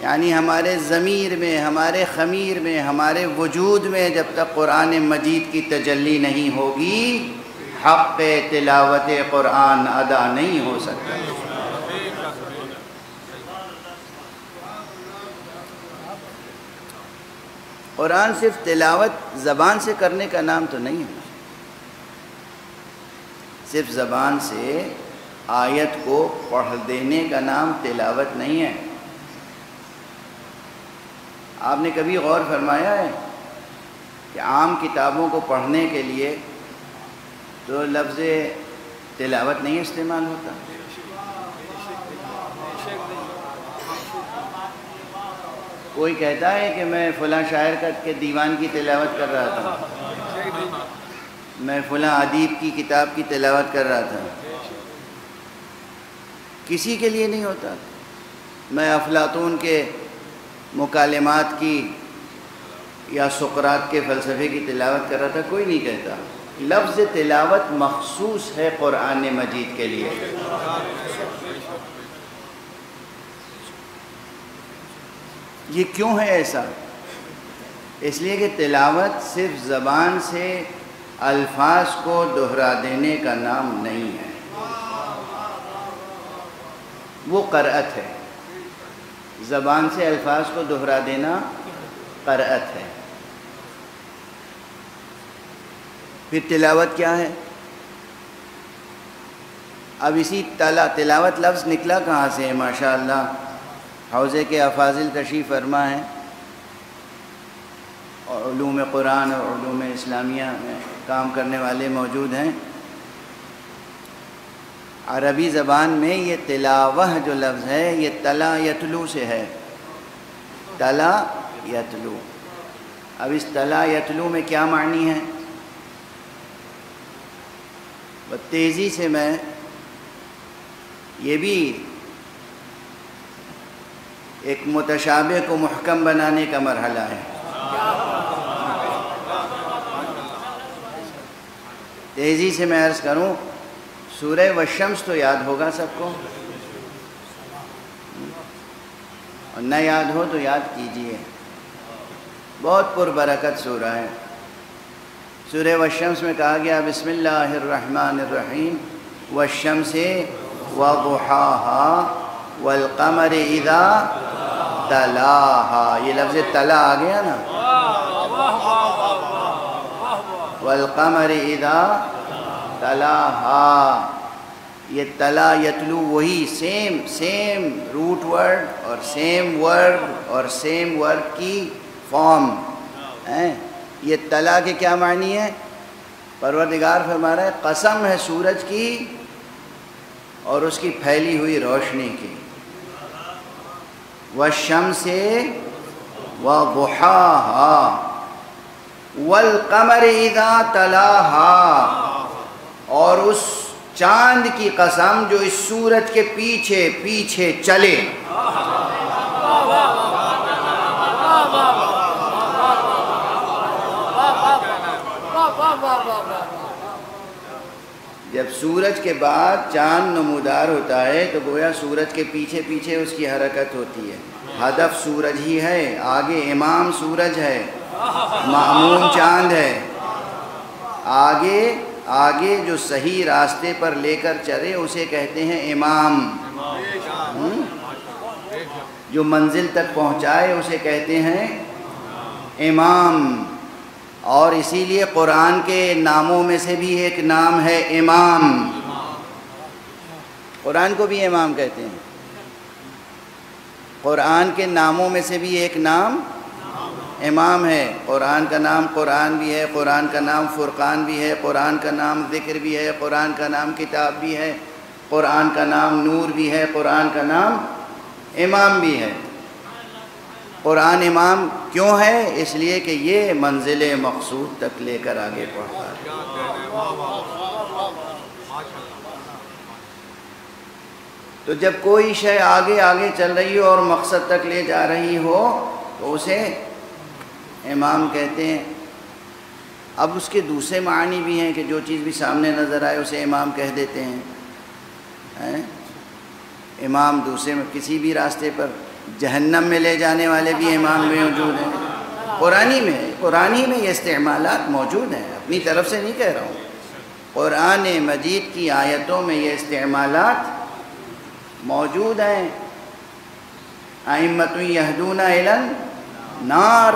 یعنی ہمارے ضمیر میں، ہمارے خمیر میں، ہمارے وجود میں جب تک قرآن مجید کی تجلی نہیں ہوگی، حق تلاوت قرآن ادا نہیں ہو سکتا۔ قرآن صرف تلاوت زبان سے کرنے کا نام تو نہیں ہے۔ صرف زبان سے آیت کو پڑھ دینے کا نام تلاوت نہیں ہے۔ آپ نے کبھی غور فرمایا ہے کہ عام کتابوں کو پڑھنے کے لیے تو لفظ تلاوت نہیں استعمال ہوتا؟ کوئی کہتا ہے کہ میں فلاں شاعر کا کے دیوان کی تلاوت کر رہا تھا۔ میں فلاں ادیب کی کتاب کی تلاوت کر رہا تھا۔ کسی کے لیے نہیں ہوتا۔ میں افلاطون کے مکالمات کی یا سقرات کے فلسفے کی تلاوت کر رہا تھا، کوئی نہیں کہتا۔ لفظ تلاوت مخصوص ہے قرآن مجید کے لیے۔ یہ کیوں ہے ایسا؟ اس لیے کہ تلاوت صرف زبان سے الفاظ کو دہرا دینے کا نام نہیں ہے۔ وہ قرأت ہے۔ زبان سے الفاظ کو دہرا دینا قرأت ہے۔ پھر تلاوت کیا ہے؟ اب اسی تلا، تلاوت لفظ نکلا کہاں سے ماشاء اللہ حوضے کے افاظل تشریف فرما ہیں اور علوم قرآن اور علوم اسلامیہ میں کام کرنے والے موجود ہیں۔ عربی زبان میں یہ تلاوہ جو لفظ ہے، یہ تلا یتلو سے ہے۔ تلا یتلو۔ اب اس تلا یتلو میں کیا معنی ہے؟ تیزی سے میں یہ بھی ایک متشابہ کو محکم بنانے کا مرحلہ ہے۔ تیزی سے میں عرض کروں، سورہ وشمس تو یاد ہوگا سب کو۔ اور نہ یاد ہو تو یاد کیجیے۔ بہت پربرکت سورہ ہے۔ سورہ وشمس میں کہا گیا، بسم اللہ الرحمن الرحیم۔ وشمس وضحاها والقمر اذا تلاها. یہ لفظ تلا آ گیا نا؟ والقمر اذا تلاها. یہ تلا یتلو وہی سیم سیم روٹ ورڈ اور سیم ورڈ اور سیم ورڈ کی فارم یہ تلا کے کیا معنی ہے؟ پروردگار فرما رہا ہے، قسم ہے سورج کی اور اس کی پھیلی ہوئی روشنی کی۔ و شم سے و بحا والقمر اذا تلاہا اور اس چاند کی قسم جو اس سورج کے پیچھے پیچھے چلے۔ جب سورج کے بعد چاند نمودار ہوتا ہے تو گویا سورج کے پیچھے پیچھے اس کی حرکت ہوتی ہے۔ ہدف سورج ہی ہے، آگے امام سورج ہے معمون چاند ہے۔ آگے آگے جو صحیح راستے پر لے کر چلے، اسے کہتے ہیں امام۔ جو منزل تک پہنچائے، اسے کہتے ہیں امام۔ اور اسی لیے قرآن کے ناموں میں سے بھی ایک نام ہے امام۔ قرآن کو بھی امام کہتے ہیں۔ قرآن کے ناموں میں سے بھی ایک نام امام ہے۔ قرآن کا نام قرآن بھی ہے، قرآن کا نام فرقان بھی ہے، قرآن کا نام ذکر بھی ہے، قرآن کا نام کتاب بھی ہے، قرآن کا نام نور بھی ہے، قرآن کا نام امام بھی ہے۔ قرآن امام کیوں ہے؟ اس لیے کہ یہ منزل مقصود تک لے کر آگے پڑھتا ہے۔ تو جب کوئی شے آگے آگے چل رہی ہو اور مقصد تک لے جا رہی ہو، تو اسے امام کہتے ہیں۔ اب اس کے دوسرے معنی بھی ہیں کہ جو چیز بھی سامنے نظر آئے، اسے امام کہہ دیتے ہیں؟ امام دوسرے میں کسی بھی راستے پر جہنم میں لے جانے والے بھی امام میں موجود ہیں۔ قرآنی میں قرآنی میں یہ استعمالات موجود ہیں۔ اپنی طرف سے نہیں کہہ رہا ہوں۔ قرآن مجید کی آیتوں میں یہ استعمالات موجود ہیں۔ آئمت یہدون علن نار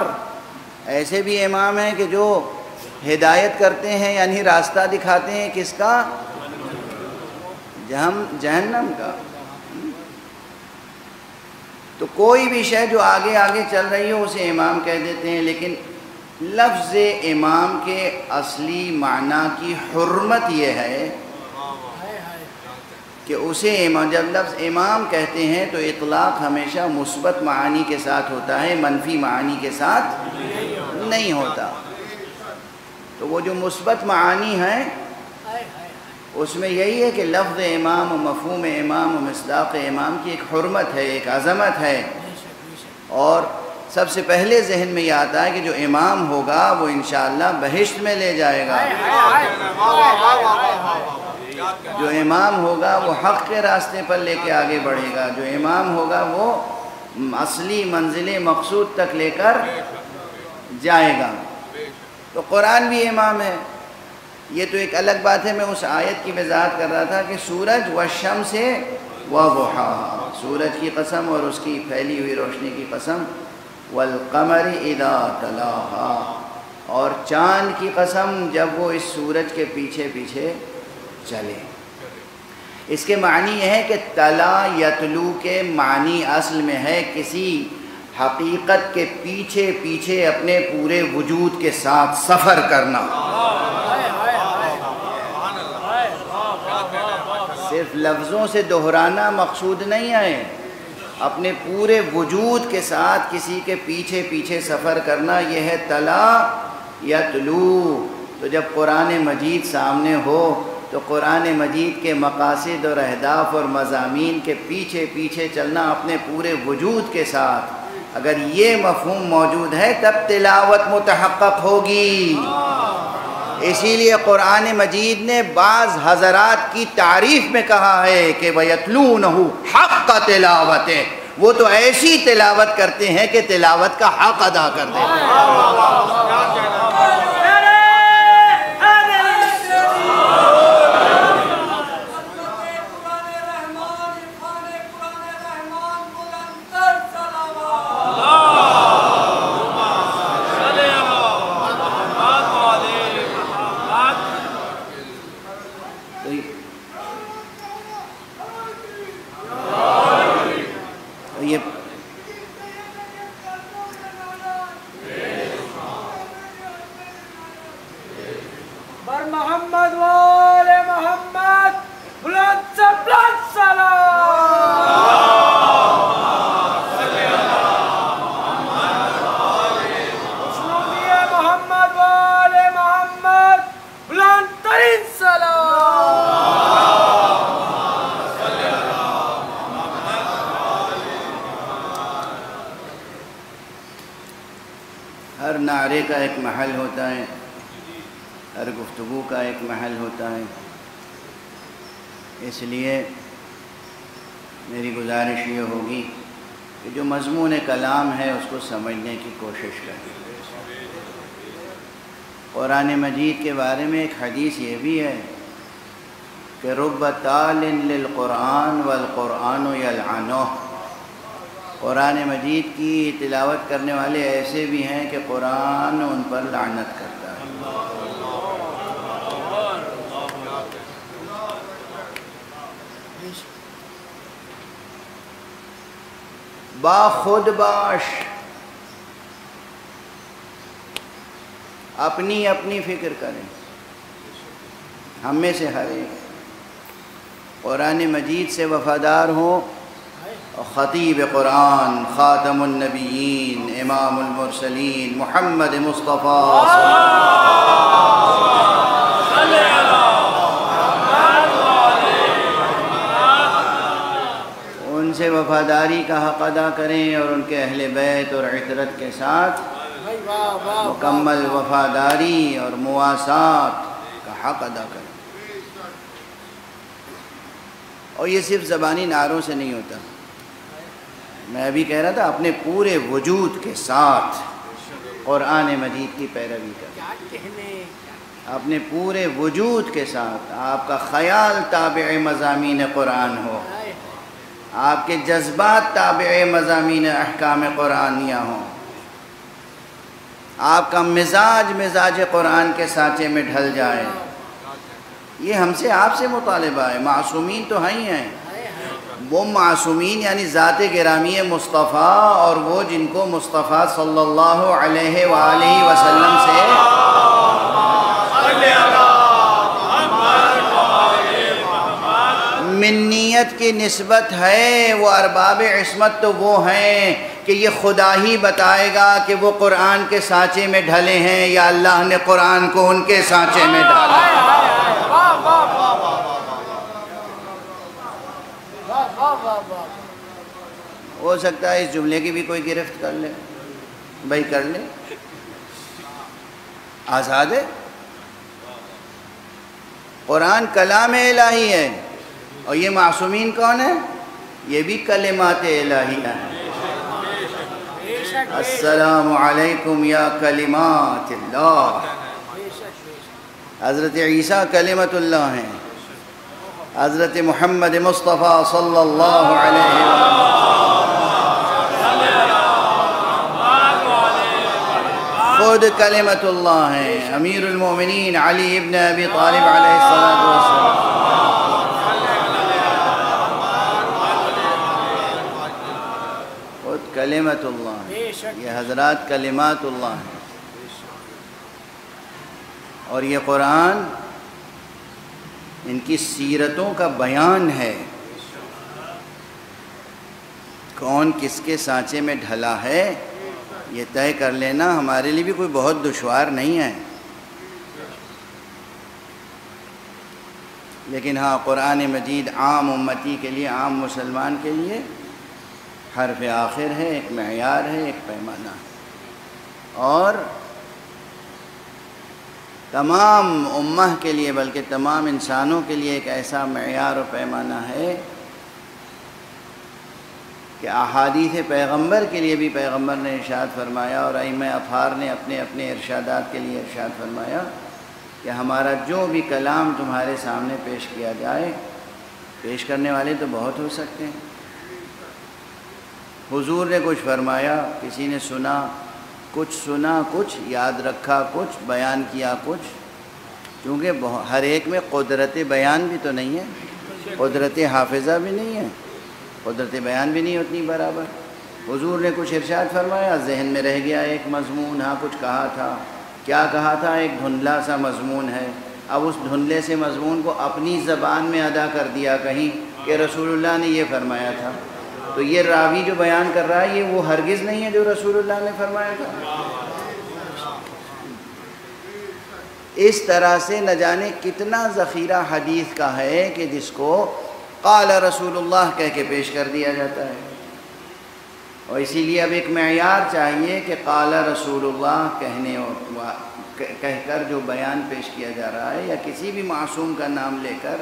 ایسے بھی امام ہیں کہ جو ہدایت کرتے ہیں یعنی راستہ دکھاتے ہیں کس کا؟ جہنم کا۔ تو کوئی بھی شے جو آگے آگے چل رہی ہو اسے امام کہہ دیتے ہیں، لیکن لفظ امام کے اصلی معنی کی حرمت یہ ہے کہ اسے امام، جب لفظ امام کہتے ہیں تو اطلاق ہمیشہ مثبت معانی کے ساتھ ہوتا ہے، منفی معانی کے ساتھ نہیں ہوتا۔ تو وہ جو مثبت معانی ہیں اس میں یہی ہے کہ لفظ امام و مفہوم امام و مصداق امام کی ایک حرمت ہے، ایک عظمت ہے۔ اور سب سے پہلے ذہن میں یہ آتا ہے کہ جو امام ہوگا وہ انشاءاللہ بہشت میں لے جائے گا۔ جو امام ہوگا وہ حق کے راستے پر لے کے آگے بڑھے گا۔ جو امام ہوگا وہ اصلی منزل مقصود تک لے کر جائے گا۔ تو قرآن بھی امام ہے۔ یہ تو ایک الگ بات ہے، میں اس آیت کی وضاحت کر رہا تھا کہ سورج و شم سے و سورج کی قسم اور اس کی پھیلی ہوئی روشنی کی قسم، والقمر اذا تلاہا اور چاند کی قسم جب وہ اس سورج کے پیچھے پیچھے چلے۔ اس کے معنی یہ ہے کہ تلا یتلو کے معنی اصل میں ہے کسی حقیقت کے پیچھے پیچھے اپنے پورے وجود کے ساتھ سفر کرنا۔ صرف لفظوں سے دہرانا مقصود نہیں ہے۔ اپنے پورے وجود کے ساتھ کسی کے پیچھے پیچھے سفر کرنا یہ ہے تلا یا طلوع۔ تو جب قرآن مجید سامنے ہو، تو قرآن مجید کے مقاصد اور اہداف اور مضامین کے پیچھے پیچھے چلنا اپنے پورے وجود کے ساتھ۔ اگر یہ مفہوم موجود ہے، تب تلاوت متحقق ہوگی۔ اسی لیے قرآن مجید نے بعض حضرات کی تعریف میں کہا ہے کہ وَيَتْلُونَهُ حق تلاوت وہ تو ایسی تلاوت کرتے ہیں کہ تلاوت کا حق ادا کر دیں تو قرآن مجید کے بارے میں ایک حدیث یہ بھی ہے کہ رب تال للقرآن والقرآن یلعنہ۔ قرآن مجید کی تلاوت کرنے والے ایسے بھی ہیں کہ قرآن ان پر لعنت کرتا ہے۔ با خود باش۔ اپنی اپنی فکر کریں۔ ہم میں سے ہر ایک۔ قرآن مجید سے وفادار ہوں۔ خطیب قرآن، خاتم النبیین، امام المرسلین، محمد مصطفیٰ۔ ان سے وفاداری کا حق ادا کریں اور ان کے اہل بیت اور عطرت کے ساتھ مکمل وفاداری اور مواسات کا حق ادا کریں۔ اور یہ صرف زبانی نعروں سے نہیں ہوتا۔ میں ابھی کہہ رہا تھا اپنے پورے وجود کے ساتھ قرآن مجید کی پیروی کریں۔ کہنے؟ اپنے پورے وجود کے ساتھ آپ کا خیال تابع مضامین قرآن ہو۔ آپ کے جذبات تابع مضامین احکام قرآنیہ ہوں۔ آپ کا مزاج مزاج قرآن کے سانچے میں ڈھل جائے۔ یہ ہم سے آپ سے مطالبہ ہے۔ معصومین تو ہیں ہی ہیں۔ وہ معصومین یعنی ذات گرامی مصطفیٰ اور وہ جن کو مصطفیٰ صلی اللہ علیہ وآلہ وسلم سے جنیت کی نسبت ہے وہ ارباب عصمت تو وہ ہیں کہ یہ خدا ہی بتائے گا کہ وہ قرآن کے سانچے میں ڈھلے ہیں یا اللہ نے قرآن کو ان کے سانچے میں ڈالا ہو سکتا ہے اس جملے کی بھی کوئی گرفت کر لے بھائی کر لے آزاد ہے قرآن کلام الہی ہے اور یہ معصومین کون ہیں؟ یہ بھی کلمات الہیہ ہیں۔ السلام علیکم یا کلمات اللہ۔ حضرت عیسیٰ کلمت اللہ ہیں۔ حضرت محمد مصطفیٰ صلی اللہ علیہ وسلم۔ خود کلمت اللہ ہیں۔ امیر المومنین علی ابن ابی طالب علیہ السلام کلمت اللہ یہ حضرات کلمات اللہ ہیں۔ اور یہ قرآن ان کی سیرتوں کا بیان ہے۔ کون کس کے سانچے میں ڈھلا ہے یہ طے کر لینا ہمارے لیے بھی کوئی بہت دشوار نہیں ہے۔ لیکن ہاں قرآن مجید عام امتی کے لیے عام مسلمان کے لیے حرف آخر ہے، ایک معیار ہے، ایک پیمانہ ہے۔ اور تمام امہ کے لیے، بلکہ تمام انسانوں کے لیے ایک ایسا معیار و پیمانہ ہے کہ احادیث پیغمبر کے لیے بھی پیغمبر نے ارشاد فرمایا اور ائمہ اطہار نے اپنے اپنے ارشادات کے لیے ارشاد فرمایا کہ ہمارا جو بھی کلام تمہارے سامنے پیش کیا جائے، پیش کرنے والے تو بہت ہو سکتے ہیں۔ حضور نے کچھ فرمایا، کسی نے سنا، کچھ سنا، کچھ یاد رکھا، کچھ بیان کیا، کچھ؟ کیونکہ ہر ایک میں قدرت بیان بھی تو نہیں ہے، قدرت حافظہ بھی نہیں ہے، قدرت بیان بھی نہیں اتنی برابر۔ حضور نے کچھ ارشاد فرمایا، ذہن میں رہ گیا ایک مضمون ہاں کچھ کہا تھا۔ کیا کہا تھا؟ ایک دھندلا سا مضمون ہے۔ اب اس دھندلے سے مضمون کو اپنی زبان میں ادا کر دیا کہیں کہ رسول اللہ نے یہ فرمایا تھا۔ تو یہ راوی جو بیان کر رہا ہے، یہ وہ ہرگز نہیں ہے جو رسول اللہ نے فرمایا تھا۔ اس طرح سے نہ جانے کتنا ذخیرہ حدیث کا ہے کہ جس کو قال رسول اللہ کہہ کے پیش کر دیا جاتا ہے۔ اور اسی لیے اب ایک معیار چاہیے کہ قال رسول اللہ کہنے کہہ کر جو بیان پیش کیا جا رہا ہے یا کسی بھی معصوم کا نام لے کر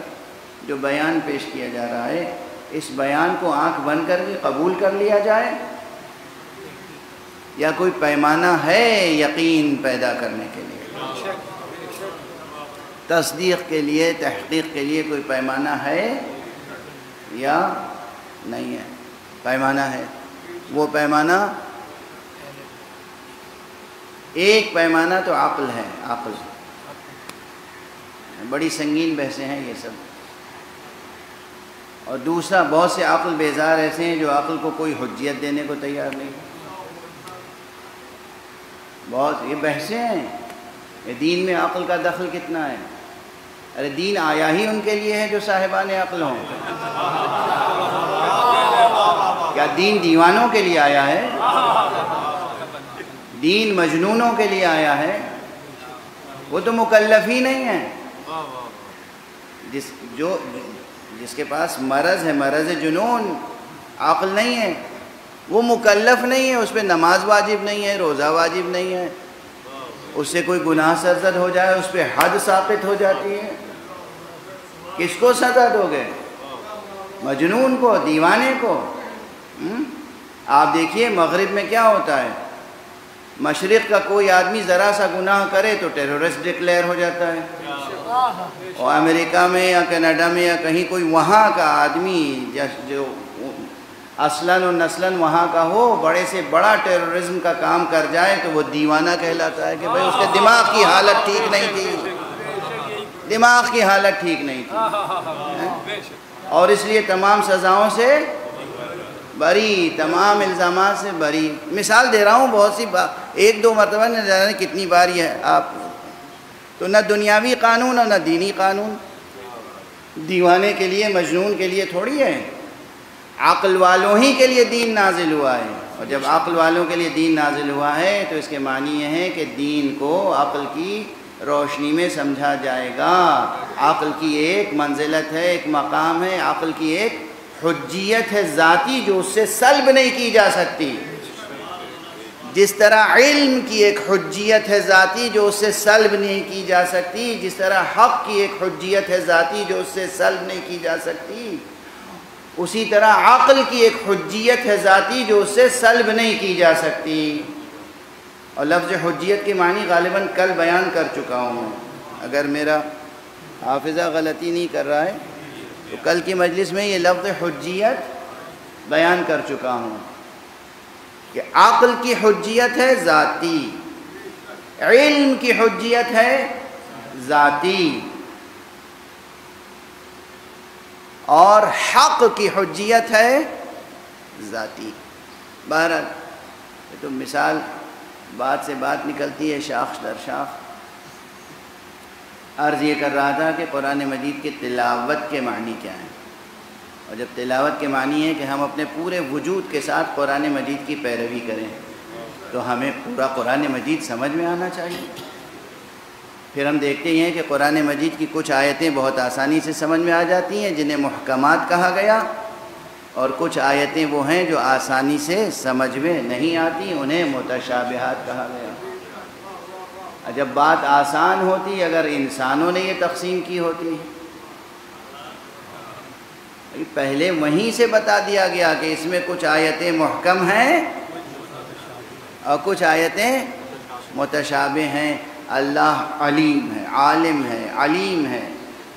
جو بیان پیش کیا جا رہا ہے اس بیان کو آنکھ بند کر کے قبول کر لیا جائے؟ یا کوئی پیمانہ ہے یقین پیدا کرنے کے لیے؟ تصدیق کے لیے، تحقیق کے لیے کوئی پیمانہ ہے یا نہیں ہے؟ پیمانہ ہے۔ وہ پیمانہ، ایک پیمانہ تو عقل ہے، عقل۔ بڑی سنگین بحثیں ہیں یہ سب۔ اور دوسرا، بہت سے عقل بیزار ایسے ہیں جو عقل کو کوئی حجیت دینے کو تیار نہیں۔ بہت، یہ بحثیں ہیں۔ یہ دین میں عقل کا دخل کتنا ہے؟ ارے، دین آیا ہی ان کے لیے ہے جو صاحبان عقل ہوں۔ کیا دین دیوانوں کے لیے آیا ہے؟ دین مجنونوں کے لیے آیا ہے؟ وہ تو مکلف ہی نہیں ہے جس، جو جس کے پاس مرض ہے، مرض جنون، عقل نہیں ہے، وہ مکلف نہیں ہے، اس پہ نماز واجب نہیں ہے، روزہ واجب نہیں ہے۔ اس سے کوئی گناہ سرزد ہو جائے، اس پہ حد ثابت ہو جاتی ہے۔ کس کو سزا دو گے مجنون کو، دیوانے کو۔ آپ دیکھیے، مغرب میں کیا ہوتا ہے؟ مشرق کا کوئی آدمی ذرا سا گناہ کرے تو ٹیرورسٹ ڈکلیئر ہو جاتا ہے۔ اور امریکہ میں یا کینیڈا میں یا کہیں کوئی وہاں کا آدمی جو اصلاً و نسلاً وہاں کا ہو، بڑے سے بڑا ٹیرورزم کا کام کر جائے تو وہ دیوانہ کہلاتا ہے کہ بھائی اس کے دماغ کی حالت ٹھیک نہیں تھی۔ دماغ کی حالت ٹھیک نہیں تھی۔ اور اس لیے تمام سزاؤں سے بری، تمام الزامات سے بری۔ مثال دے رہا ہوں، بہت سی بات ایک دو مرتبہ نہ جانے کتنی باری ہے آپ تو نہ دنیاوی قانون اور نہ دینی قانون۔ دیوانے کے لیے، مجنون کے لیے تھوڑی ہے۔ عقل والوں ہی کے لیے دین نازل ہوا ہے۔ اور جب عقل والوں کے لیے دین نازل ہوا ہے، تو اس کے معنی یہ ہے کہ دین کو عقل کی روشنی میں سمجھا جائے گا۔ عقل کی ایک منزلت ہے، ایک مقام ہے۔ عقل کی ایک حجیت ہے، ذاتی جو اس سے سلب نہیں کی جا سکتی۔ جس طرح علم کی ایک حجیت ہے ذاتی جو اس سے سلب نہیں کی جا سکتی، جس طرح حق کی ایک حجیت ہے ذاتی جو اس سے سلب نہیں کی جا سکتی، اسی طرح عقل کی ایک حجیت ہے ذاتی جو اس سے سلب نہیں کی جا سکتی۔ اور لفظ حجیت کی معنی غالباً کل بیان کر چکا ہوں۔ اگر میرا حافظہ غلطی نہیں کر رہا ہے، تو کل کی مجلس میں یہ لفظ حجیت بیان کر چکا ہوں۔ کہ عقل کی حجیت ہے، ذاتی۔ علم کی حجیت ہے، ذاتی۔ اور حق کی حجیت ہے، ذاتی۔ بہرحال تو مثال بات سے بات نکلتی ہے، شاخ در شاخ۔ عرض یہ کر رہا تھا کہ قرآن مجید کے تلاوت کے معنی کیا ہیں؟ اور جب تلاوت کے معنی ہے کہ ہم اپنے پورے وجود کے ساتھ قرآن مجید کی پیروی کریں، تو ہمیں پورا قرآن مجید سمجھ میں آنا چاہیے۔ پھر ہم دیکھتے ہیں کہ قرآن مجید کی کچھ آیتیں بہت آسانی سے سمجھ میں آ جاتی ہیں، جنہیں محکمات کہا گیا۔ اور کچھ آیتیں وہ ہیں جو آسانی سے سمجھ میں نہیں آتی، انہیں متشابہات کہا گیا۔ جب بات آسان ہوتی، اگر انسانوں نے یہ تقسیم کی ہوتی۔ پہلے وہیں سے بتا دیا گیا کہ اس میں کچھ آیتیں محکم ہیں اور کچھ آیتیں متشابہ ہیں۔ اللہ علیم ہے، عالم ہے، علیم ہے۔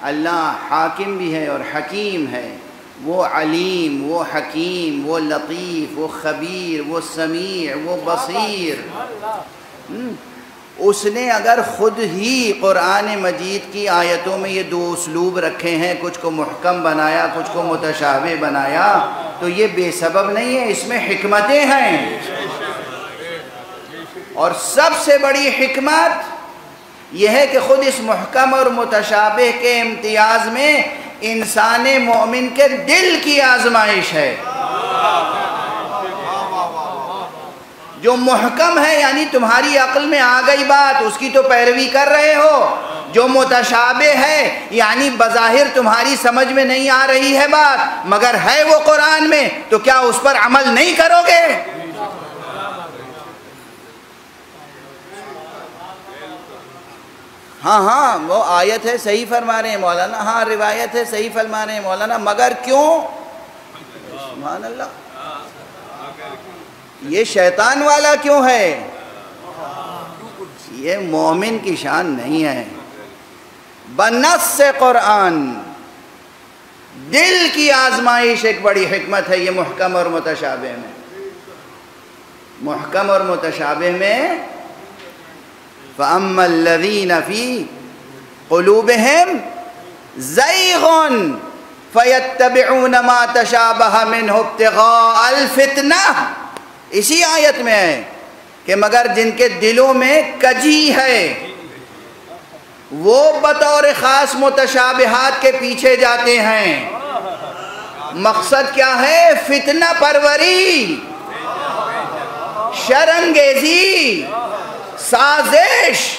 اللہ حاکم بھی ہے اور حکیم ہے۔ وہ علیم، وہ حکیم، وہ لطیف، وہ خبیر، وہ سمیع، وہ بصیر۔ اس نے اگر خود ہی قرآن مجید کی آیتوں میں یہ دو اسلوب رکھے ہیں، کچھ کو محکم بنایا، کچھ کو متشابہ بنایا، تو یہ بے سبب نہیں ہے، اس میں حکمتیں ہیں۔ اور سب سے بڑی حکمت یہ ہے کہ خود اس محکم اور متشابہ کے امتیاز میں انسان مومن کے دل کی آزمائش ہے۔ جو محکم ہے یعنی تمہاری عقل میں آ گئی بات، اس کی تو پیروی کر رہے ہو۔ جو متشابہ ہے یعنی بظاہر تمہاری سمجھ میں نہیں آ رہی ہے بات، مگر ہے وہ قرآن میں، تو کیا اس پر عمل نہیں کرو گے؟ ہاں ہاں وہ آیت ہے، صحیح فرما رہے ہیں مولانا۔ ہاں روایت ہے، صحیح فرما رہے ہیں مولانا، مگر کیوں؟ سبحان اللہ۔ یہ شیطان والا کیوں ہے؟ یہ مومن کی شان نہیں ہے۔ بنس سے قرآن، دل کی آزمائش ایک بڑی حکمت ہے، یہ محکم اور متشابہ میں۔ محکم اور متشابہ میں، فَأَمَّا الَّذِينَ فِي قُلُوبِهِمْ زَيْغٌ فَيَتَّبِعُونَ مَا تَشَابَهَ مِنْهُ ابْتِغَاءَ الْفِتْنَةِ۔ اسی آیت میں ہے کہ مگر جن کے دلوں میں کجی ہے، وہ بطور خاص متشابہات کے پیچھے جاتے ہیں۔ مقصد کیا ہے؟ فتنہ پروری، شرنگیزی، سازش۔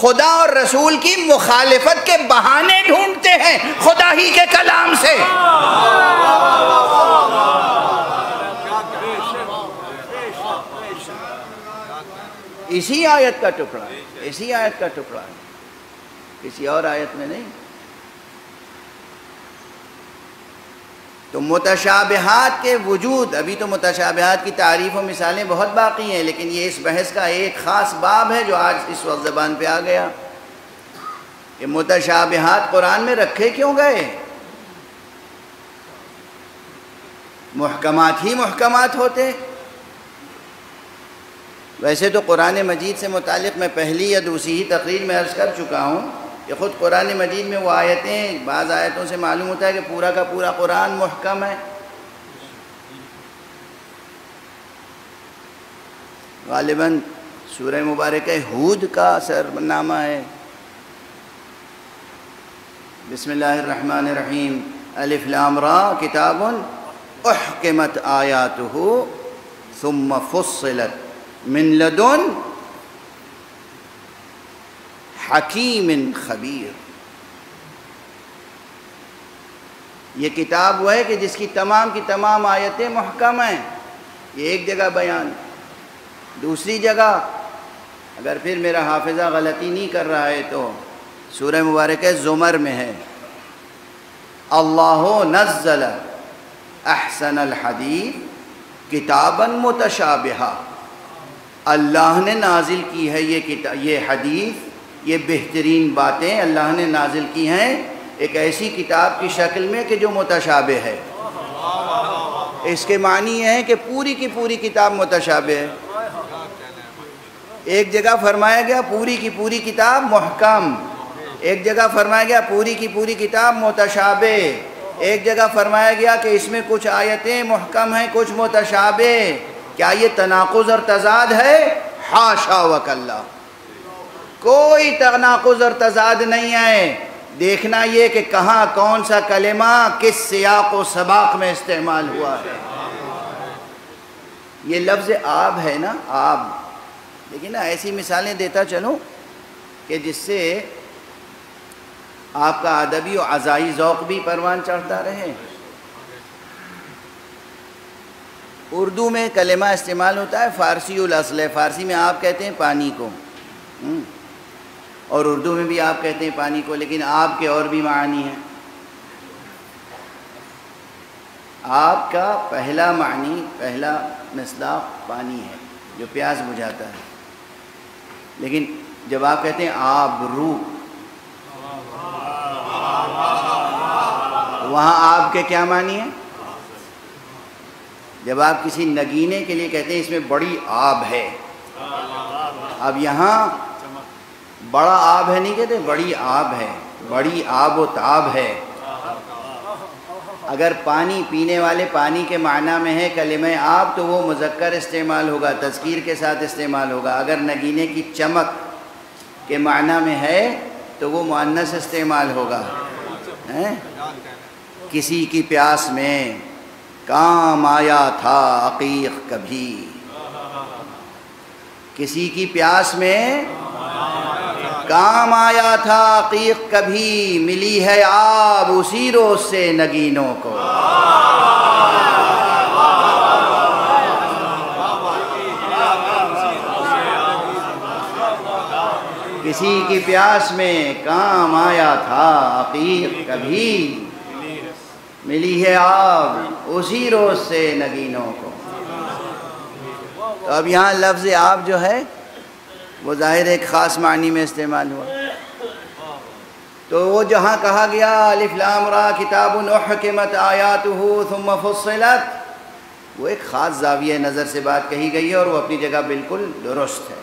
خدا اور رسول کی مخالفت کے بہانے ڈھونڈتے ہیں، خدا ہی کے کلام سے۔ اسی آیت کا ٹکڑا ہے، اسی آیت کا ٹکڑا ہے۔ کسی اور آیت میں نہیں۔ تو متشابہات کے وجود، ابھی تو متشابہات کی تعریف و مثالیں بہت باقی ہیں، لیکن یہ اس بحث کا ایک خاص باب ہے جو آج اس وقت زبان پہ آ گیا۔ کہ متشابہات قرآن میں رکھے کیوں گئے؟ محکمات ہی محکمات ہوتے۔ ویسے تو قرآن مجید سے متعلق میں پہلی یا دوسری ہی تقریر میں عرض کر چکا ہوں کہ خود قرآن مجید میں وہ آیتیں بعض آیتوں سے معلوم ہوتا ہے کہ پورا کا پورا قرآن محکم ہے۔ غالباً سورہ مبارک حود کا نامہ ہے۔ بسم اللہ الرحمن الرحیم۔ الف لام را کتاب احکمت آیاتہ ثم فصلت۔ من لدن حکیم خبیر۔ یہ کتاب وہ ہے کہ جس کی تمام کی تمام آیتیں محکم ہیں۔ یہ ایک جگہ بیان۔ دوسری جگہ، اگر پھر میرا حافظہ غلطی نہیں کر رہا ہے تو سورہ مبارک زمر میں ہے۔ اللہ نزل احسن الحدیث کتاباً متشابہ اللہ نے نازل کی ہے یہ یہ حدیث، یہ بہترین باتیں اللہ نے نازل کی ہیں ایک ایسی کتاب کی شکل میں کہ جو متشابہ ہے۔ اس کے معنی یہ ہے کہ پوری کی پوری کتاب متشابہ ہے۔ ایک جگہ فرمایا گیا پوری کی پوری کتاب محکم، ایک جگہ فرمایا گیا پوری کی پوری کتاب متشابہ، ایک جگہ فرمایا گیا کہ اس میں کچھ آیتیں محکم ہیں، کچھ متشابہ۔ کیا یہ تناقض اور تضاد ہے؟ حاشا وک اللہ کوئی تناقض اور تضاد نہیں ہے۔ دیکھنا یہ کہ کہاں کون سا کلمہ کس سیاق و سباق میں استعمال ہوا ہے۔ یہ لفظ آب ہے نا، آب۔ لیکن نا، ایسی مثالیں دیتا چلوں کہ جس سے آپ کا ادبی و عزائی ذوق بھی پروان چڑھتا رہے۔ اردو میں کلمہ استعمال ہوتا ہے، فارسی الاصل ہے۔ فارسی میں آپ کہتے ہیں پانی کو۔ اور اردو میں بھی آپ کہتے ہیں پانی کو، لیکن آپ کے اور بھی معنی ہیں۔ آپ کا پہلا معنی، پہلا مصداق پانی ہے، جو پیاس بجھاتا ہے۔ لیکن جب آپ کہتے ہیں آب رو وہاں آپ کے کیا معنی ہیں؟ جب آپ کسی نگینے کے لیے کہتے ہیں اس میں بڑی آب ہے۔ اب یہاں بڑا آب ہے نہیں کہتے، بڑی آب ہے۔ بڑی آب و تاب ہے۔ اگر پانی پینے والے پانی کے معنی میں ہے کلمہ آب، تو وہ مذکر استعمال ہوگا، تذکیر کے ساتھ استعمال ہوگا۔ اگر نگینے کی چمک کے معنی میں ہے، تو وہ معنس استعمال ہوگا۔ کسی کی پیاس میں۔ کام آیا تھا عقیق کبھی۔ کسی کی پیاس میں کام آیا تھا عقیق کبھی، ملی ہے آب اسی روز سے نگینوں کو۔ کسی کی پیاس میں کام آیا تھا عقیق کبھی۔ ملی ہے آب، اسی روز سے نگینوں کو۔ تو اب یہاں لفظ آب جو ہے، وہ ظاہر ایک خاص معنی میں استعمال ہوا۔ تو وہ جہاں کہا گیا، الف لام را، کتاب احکمت آیاتہ ثم فصلت وہ ایک خاص زاویہ نظر سے بات کہی گئی ہے اور وہ اپنی جگہ بالکل درست ہے۔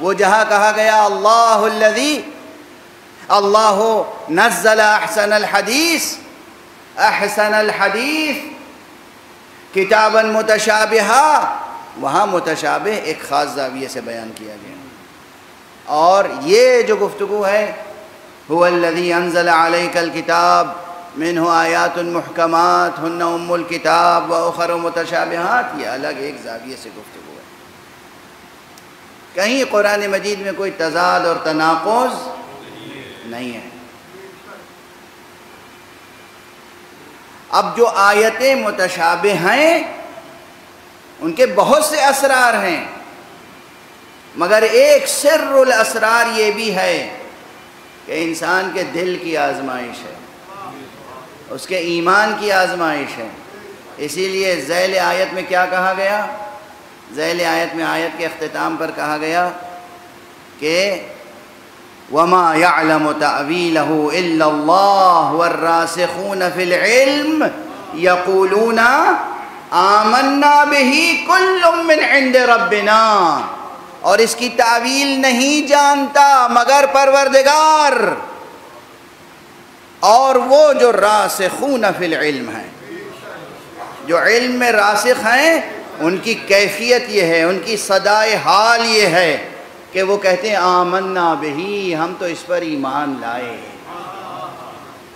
وہ جہاں کہا گیا، اللہ الذی، اللہ نزل احسن الحدیث احسن الحدیث۔ کتابا متشابہا وہاں متشابہ ایک خاص زاویے سے بیان کیا گیا۔ اور یہ جو گفتگو ہے، هو الذي انزل عليك الكتاب منه آیات محکمات، ہن ام الكتاب و اخر متشابہات، یہ الگ ایک زاویے سے گفتگو ہے۔ کہیں قرآن مجید میں کوئی تضاد اور تناقض نہیں ہے۔ اب جو آیتیں متشابہ ہیں، ان کے بہت سے اسرار ہیں۔ مگر ایک سر الاسرار یہ بھی ہے کہ انسان کے دل کی آزمائش ہے۔ اس کے ایمان کی آزمائش ہے۔ اسی لیے ذیل آیت میں کیا کہا گیا؟ ذیل آیت میں آیت کے اختتام پر کہا گیا کہ وما يعلم تأويله إلا الله والراسخون في العلم يقولون آمنا به كل من عند ربنا اور اس کی تعویل نہیں جانتا مگر پروردگار اور وہ جو راسخون فی العلم ہیں۔ جو علم میں راسخ ہیں، ان کی کیفیت یہ ہے، ان کی صدائے حال یہ ہے۔ کہ وہ کہتے ہیں، آمنا بہی، ہم تو اس پر ایمان لائے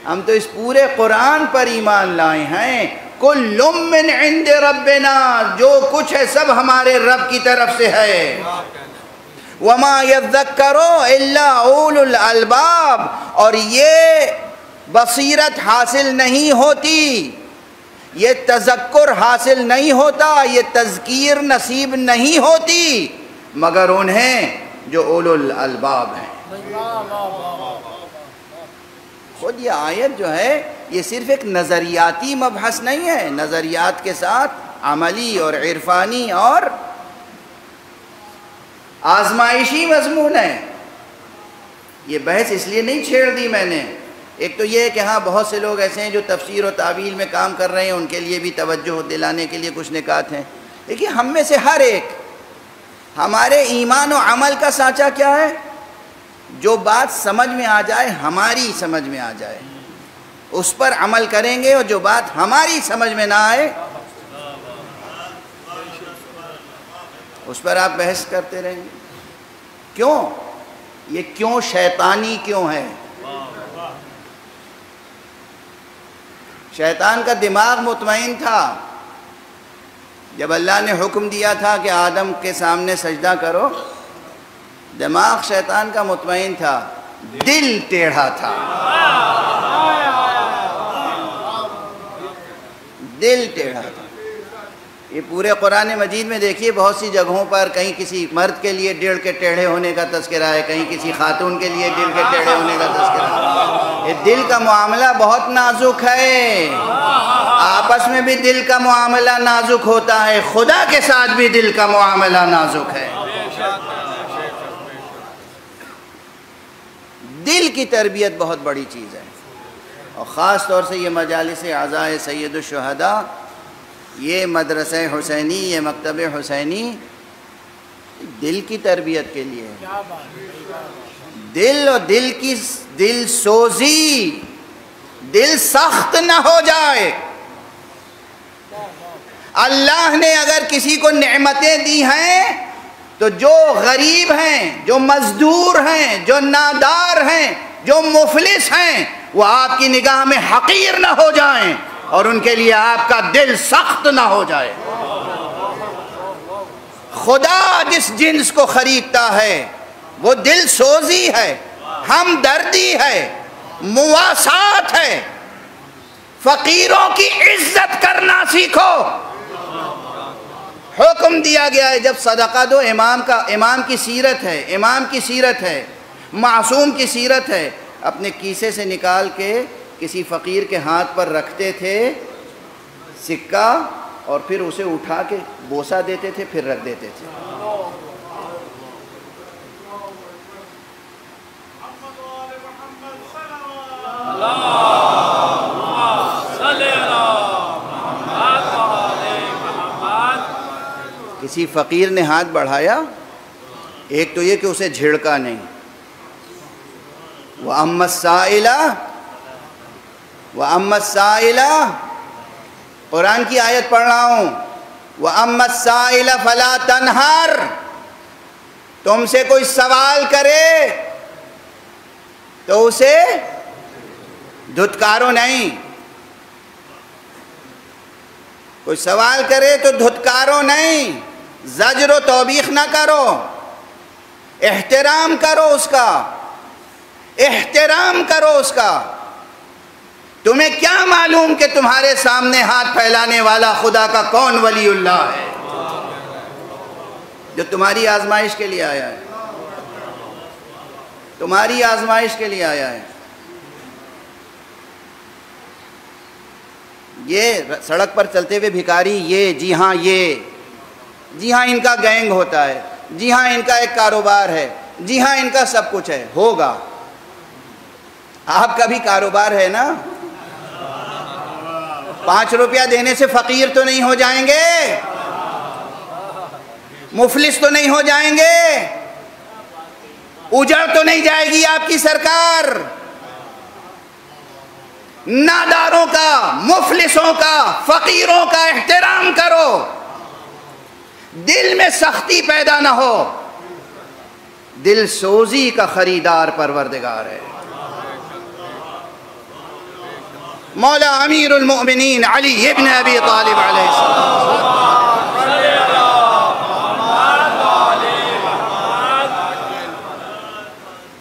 ہم تو اس پورے قرآن پر ایمان لائے ہیں۔ کل من عند ربنا، جو کچھ ہے سب ہمارے رب کی طرف سے ہے۔ وما يذکرو الا اول الالباب، اور یہ بصیرت حاصل نہیں ہوتی۔ یہ تذکر حاصل نہیں ہوتا، یہ تذکیر نصیب نہیں ہوتی، مگر انہیں جو اول الالباب ہیں۔ خود یہ آیت جو ہے، یہ صرف ایک نظریاتی مبحث نہیں ہے۔ نظریات کے ساتھ عملی اور عرفانی اور آزمائشی مضمون ہے یہ بحث اس لیے نہیں چھیڑ دی میں نے۔ ایک تو یہ ہے کہ ہاں بہت سے لوگ ایسے ہیں جو تفسیر و تعویل میں کام کر رہے ہیں، ان کے لیے بھی توجہ دلانے کے لیے کچھ نکات ہیں۔ دیکھیے، ہم میں سے ہر ایک ہمارے ایمان و عمل کا سانچہ کیا ہے؟ جو بات سمجھ میں آ جائے، ہماری سمجھ میں آ جائے۔ اس پر عمل کریں گے اور جو بات ہماری سمجھ میں نہ آئے، اس پر آپ بحث کرتے رہیں گے۔ کیوں؟ یہ کیوں شیطانی کیوں ہے؟ شیطان کا دماغ مطمئن تھا۔ جب اللہ نے حکم دیا تھا کہ آدم کے سامنے سجدہ کرو، دماغ شیطان کا مطمئن تھا، دل ٹیڑھا تھا۔ دل ٹیڑھا تھا۔ یہ پورے قرآن مجید میں دیکھیے، بہت سی جگہوں پر کہیں کسی مرد کے لیے دل کے ٹیڑھے ہونے کا تذکرہ ہے، کہیں کسی خاتون کے لیے دل کے ٹیڑھے ہونے کا تذکرہ ہے۔ یہ دل کا معاملہ بہت نازک ہے۔ آپس میں بھی دل کا معاملہ نازک ہوتا ہے، خدا کے ساتھ بھی دل کا معاملہ نازک ہے۔ دل کی تربیت بہت بڑی چیز ہے۔ اور خاص طور سے یہ مجالس اعضاء سید الشہداء یہ مدرسہ حسینی یہ مکتب حسینی دل کی تربیت کے لیے دل اور دل کی دل سوزی دل سخت نہ ہو جائے۔ اللہ نے اگر کسی کو نعمتیں دی ہیں تو جو غریب ہیں جو مزدور ہیں جو نادار ہیں جو مفلس ہیں وہ آپ کی نگاہ میں حقیر نہ ہو جائیں۔ اور ان کے لیے آپ کا دل سخت نہ ہو جائے۔ خدا جس جنس کو خریدتا ہے، وہ دل سوزی ہے، ہم دردی ہے، مواسات ہے۔ فقیروں کی عزت کرنا سیکھو۔ حکم دیا گیا ہے، جب صدقہ دو، امام کا، امام کی سیرت ہے، امام کی سیرت ہے، معصوم کی سیرت ہے، اپنے کیسے سے نکال کے کسی فقیر کے ہاتھ پر رکھتے تھے سکہ اور پھر اسے اٹھا کے بوسا دیتے تھے، پھر رکھ دیتے تھے۔ کسی فقیر نے ہاتھ بڑھایا، ایک تو یہ کہ اسے جھڑکا نہیں۔ وہ امت سائلہ وہ امت سائلہ قرآن کی آیت پڑھ رہا ہوں وہ امت سائلہ فلا تنہر تم سے کوئی سوال کرے تو اسے دھتکارو نہیں۔ کوئی سوال کرے تو دھتکارو نہیں۔ زجر و توبیخ نہ کرو۔ احترام کرو اس کا۔ احترام کرو اس کا۔ تمہیں کیا معلوم کہ تمہارے سامنے ہاتھ پھیلانے والا خدا کا کون ولی اللہ ہے؟ جو تمہاری آزمائش کے لیے آیا ہے۔ تمہاری آزمائش کے لیے آیا ہے۔ یہ سڑک پر چلتے ہوئے بھکاری یہ جی ہاں یہ۔ جی ہاں ان کا گینگ ہوتا ہے۔ جی ہاں ان کا ایک کاروبار ہے۔ جی ہاں ان کا سب کچھ ہے۔ ہوگا۔ آپ کا بھی کاروبار ہے نا؟ پانچ روپیہ دینے سے فقیر تو نہیں ہو جائیں گے مفلس تو نہیں ہو جائیں گے اجڑ تو نہیں جائے گی آپ کی سرکار ناداروں کا، مفلسوں کا، فقیروں کا احترام کرو۔ دل میں سختی پیدا نہ ہو۔ دل سوزی کا خریدار پروردگار ہے۔ مولا امیر المؤمنین علی ابن ابی طالب علیہ السلام۔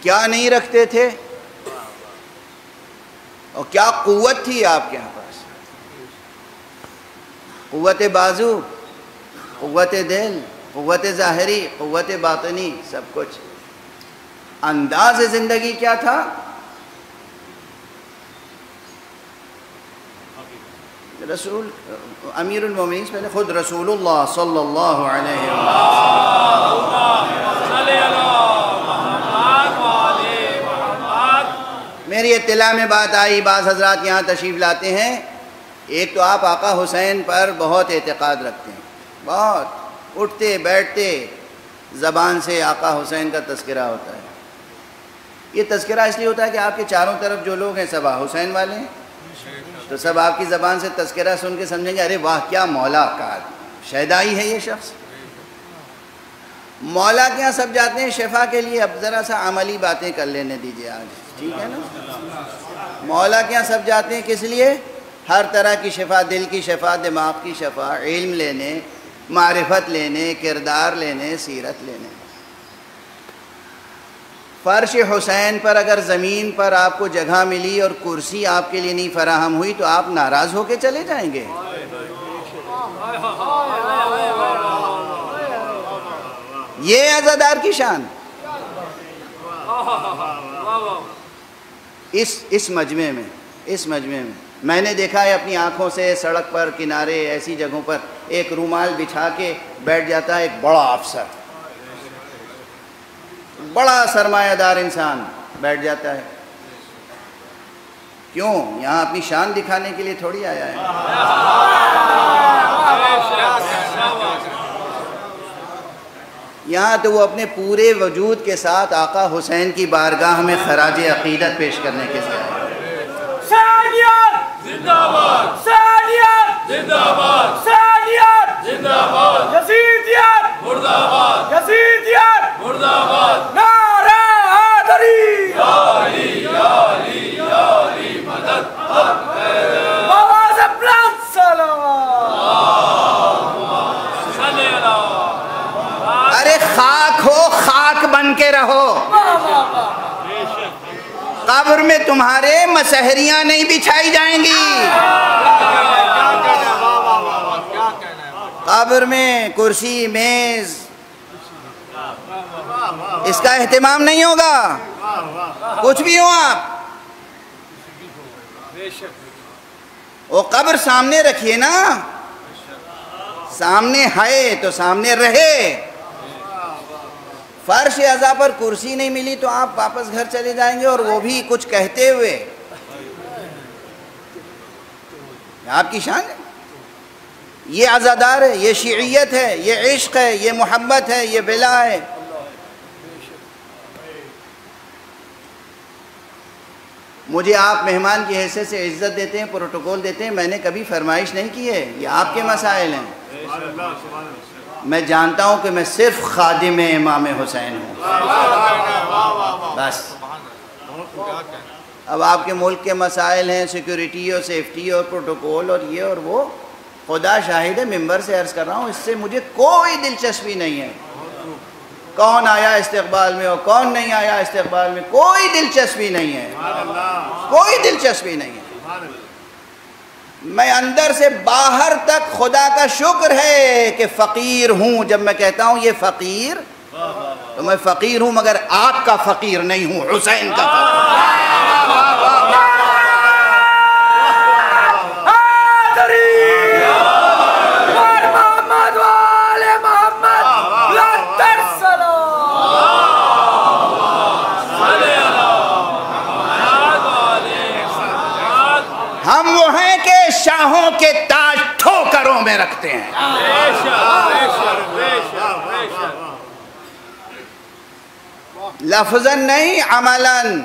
کیا نہیں رکھتے تھے؟ اور کیا قوت تھی آپ کے یہاں پاس؟ قوت بازو، قوت دل، قوت ظاہری، قوت باطنی، سب کچھ۔ انداز زندگی کیا تھا؟ رسول، امیر المومنین سے پہلے خود رسول اللہ صلی اللہ علیہ وسلم۔ میری اطلاع میں بات آئی، بعض حضرات یہاں تشریف لاتے ہیں۔ ایک تو آپ آقا حسین پر بہت اعتقاد رکھتے ہیں۔ بہت۔ اٹھتے، بیٹھتے، زبان سے آقا حسین کا تذکرہ ہوتا ہے۔ یہ تذکرہ اس لیے ہوتا ہے کہ آپ کے چاروں طرف جو لوگ ہیں سب حسین والے ہیں۔ تو سب آپ کی زبان سے تذکرہ سن کے سمجھیں گے، ارے واہ، کیا مولا کا شہدائی ہے یہ شخص؟ مولا کے یہاں سب جاتے ہیں، شفا کے لیے اب ذرا سا عملی باتیں کر لینے دیجیے آج۔ ٹھیک ہے نا؟ مولا کے یہاں سب جاتے ہیں کس لیے؟ ہر طرح کی شفا، دل کی شفا، دماغ کی شفا، علم لینے، معرفت لینے، کردار لینے، سیرت لینے۔ فرش حسین پر اگر زمین پر آپ کو جگہ ملی اور کرسی آپ کے لیے نہیں فراہم ہوئی تو آپ ناراض ہو کے چلے جائیں گے۔ یہ عزادار کی شان۔ اس اس مجمع میں، اس مجمع میں۔ میں نے دیکھا ہے اپنی آنکھوں سے سڑک پر، کنارے، ایسی جگہوں پر ایک رومال بچھا کے بیٹھ جاتا ہے ایک بڑا افسر۔ بڑا سرمایہ دار انسان بیٹھ جاتا ہے۔ کیوں؟ یہاں اپنی شان دکھانے کے لیے تھوڑی آیا ہے۔ یہاں تو وہ اپنے پورے وجود کے ساتھ آقا حسین کی بارگاہ میں خراج عقیدت پیش کرنے کے لیے زندہ باد! سانیت زندہ باد! سانیت زندہ باد! یزیدیت! مرد آباد یزیدیت! مرد آباد نعرہ حیدری یا علی یا علی یا علی مدد آواز بلند صلوات! صلی اللہ ارے خاک ہو خاک بن کے رہو۔ قبر میں تمہارے مسحریاں نہیں بچھائی جائیں گی۔ قبر میں کرسی، میز۔ اس کا اہتمام نہیں ہوگا۔ کچھ بھی ہو آپ۔ وہ قبر سامنے رکھیے نا۔ سامنے ہے تو سامنے رہے۔ فرش اعضا پر کرسی نہیں ملی تو آپ واپس گھر چلے جائیں گے اور وہ بھی کچھ کہتے ہوئے۔ آپ کی شان ہے۔ یہ عزادار ہے، یہ شیعیت ہے، یہ عشق ہے، یہ محبت ہے، یہ بلا ہے۔ مجھے آپ مہمان کی حیثیت سے عزت دیتے ہیں، پروٹوکول دیتے ہیں، میں نے کبھی فرمائش نہیں کی ہے۔ یہ آپ کے مسائل ہیں۔ میں جانتا ہوں کہ میں صرف خادم امام حسین ہوں۔ بس۔ اب آپ کے ملک کے مسائل ہیں سیکیورٹی اور سیفٹی اور پروٹوکول اور یہ اور وہ۔ خدا شاہد ہے ممبر سے عرض کر رہا ہوں اس سے مجھے کوئی دلچسپی نہیں ہے۔ کون آیا استقبال میں اور کون نہیں آیا استقبال میں کوئی دلچسپی نہیں ہے۔ کوئی دلچسپی نہیں ہے۔ میں اندر سے باہر تک خدا کا شکر ہے کہ فقیر ہوں۔ جب میں کہتا ہوں یہ فقیر، تو میں فقیر ہوں مگر آپ کا فقیر نہیں ہوں، حسین کا فقیر حاضری اور محمد وآل محمد لا ترسلو ہم وہ ہیں کہ شاہوں کے تاج ٹھوکروں میں رکھتے ہیں۔ لفظ نہیں، عملاً۔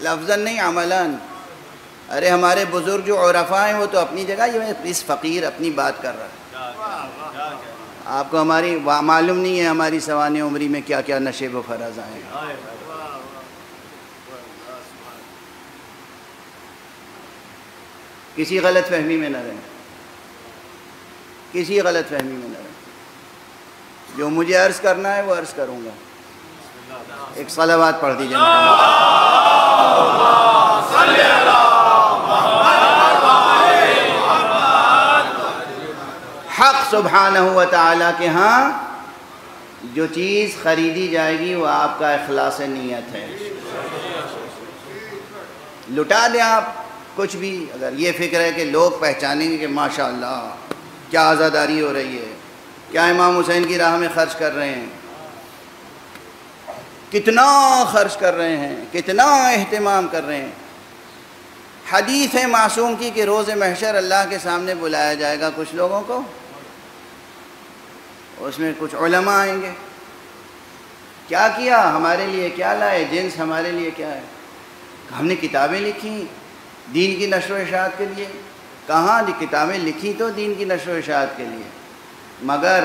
لفظ نہیں، عملاً۔ ارے، ہمارے بزرگ جو عرفا ہیں، وہ تو اپنی جگہ یہ اس فقیر اپنی بات کر رہا ہے۔ آپ کو ہماری، معلوم نہیں ہے ہماری سوانح عمری میں کیا کیا نشیب و فراز آئے کسی غلط فہمی میں نہ رہیں۔ کسی غلط فہمی میں نہ رہیں۔ جو مجھے عرض کرنا ہے وہ عرض کروں گا۔ ایک صلوات پڑھ دیجیے حق سبحانہ و تعالیٰ کے ہاں جو چیز خریدی جائے گی وہ آپ کا اخلاص نیت ہے۔ لٹا دیں آپ۔ کچھ بھی اگر یہ فکر ہے کہ لوگ پہچانیں گے کہ ماشاءاللہ کیا آزاداری ہو رہی ہے، کیا امام حسین کی راہ میں خرچ کر رہے ہیں؟ کتنا خرچ کر رہے ہیں، کتنا اہتمام کر رہے ہیں؟ حدیث ہے معصوم کی کہ روز محشر اللہ کے سامنے بلایا جائے گا کچھ لوگوں کو؟ اس میں کچھ علماء آئیں گے۔ کیا کیا ہمارے لیے کیا لائے، جنس ہمارے لیے کیا ہے؟ ہم نے کتابیں لکھی دین کی نشر و اشاعت کے لیے۔ کہاں کتابیں لکھی تو دین کی نشر و اشاعت کے لیے۔ مگر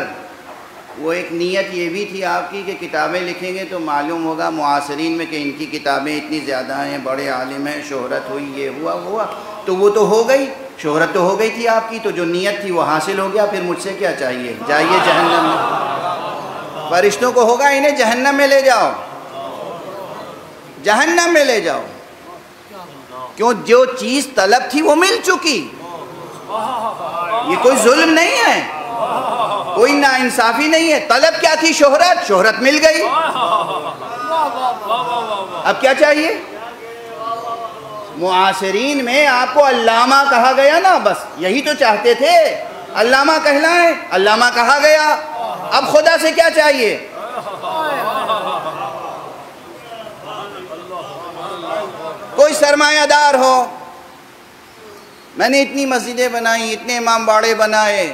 وہ ایک نیت یہ بھی تھی آپ کی کہ کتابیں لکھیں گے تو معلوم ہوگا معاصرین میں کہ ان کی کتابیں اتنی زیادہ ہیں، بڑے عالم ہیں، شہرت ہوئی، یہ ہوا ہوا۔ تو وہ تو ہو گئی، شہرت تو ہو گئی تھی آپ کی، تو جو نیت تھی وہ حاصل ہو گیا، پھر مجھ سے کیا چاہیے؟ جائیے جہنم میں۔ فرشتوں کو ہوگا، انہیں جہنم میں لے جاؤ۔ جہنم میں لے جاؤ۔ کیوں جو چیز طلب تھی وہ مل چکی؟ یہ کوئی ظلم نہیں ہے۔ کوئی نا انصافی نہیں ہے۔ طلب کیا تھی شہرت؟ شہرت مل گئی۔ اب کیا چاہیے؟ معاصرین میں آپ کو علامہ کہا گیا نا، بس یہی تو چاہتے تھے۔ علامہ کہلائیں، علامہ کہا گیا۔ اب خدا سے کیا چاہیے؟ کوئی سرمایہ دار ہو۔ میں نے اتنی مسجدیں بنائی اتنے امام باڑے بنائے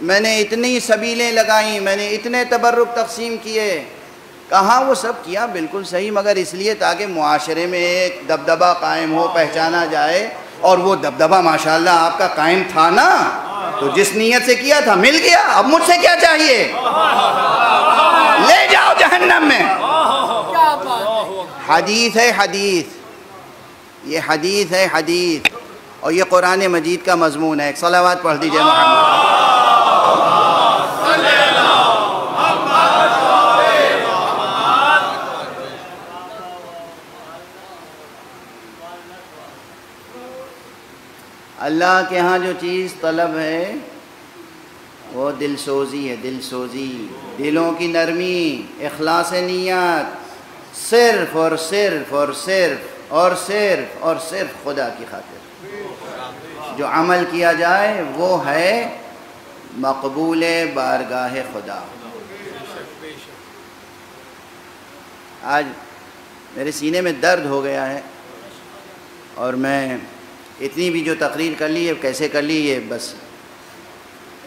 میں نے اتنی سبیلیں لگائیں میں نے اتنے تبرک تقسیم کیے۔ کہاں وہ سب کیا؟ بالکل صحیح مگر اس لیے تاکہ معاشرے میں ایک دبدبہ قائم ہو پہچانا جائے۔ اور وہ دبدبہ ماشاءاللہ آپ کا قائم تھا نا؟ تو جس نیت سے کیا تھا؟ مل گیا۔ اب مجھ سے کیا چاہیے؟ لے جاؤ جہنم میں۔ حدیث ہے حدیث۔ یہ حدیث ہے حدیث اور یہ قرآن مجید کا مضمون ہے۔ ایک صلوات پڑھ دیجیے محمد۔ اللہ کے ہاں جو چیز طلب ہے، وہ دل سوزی ہے، دل سوزی۔ دلوں کی نرمی، اخلاص نیت، صرف اور صرف اور صرف۔ اور صرف اور صرف خدا کی خاطر۔ جو عمل کیا جائے وہ ہے مقبول بارگاہ خدا۔ آج میرے سینے میں درد ہو گیا ہے اور میں اتنی بھی جو تقریر کر لی ہے، کیسے کر لی، یہ بس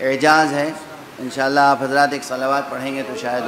اعجاز ہے۔ انشاءاللہ آپ حضرات ایک صلوات پڑھیں گے تو شاید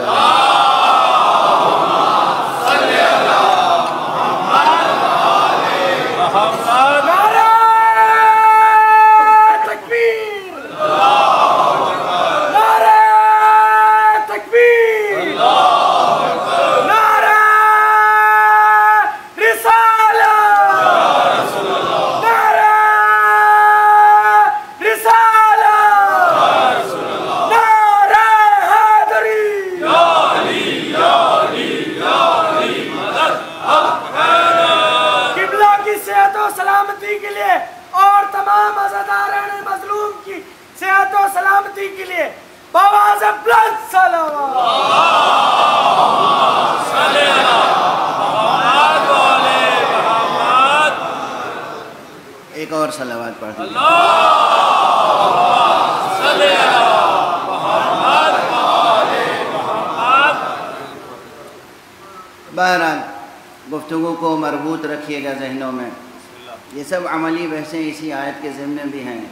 عملی بحثیں اسی آیت کے ذمے بھی ہیں،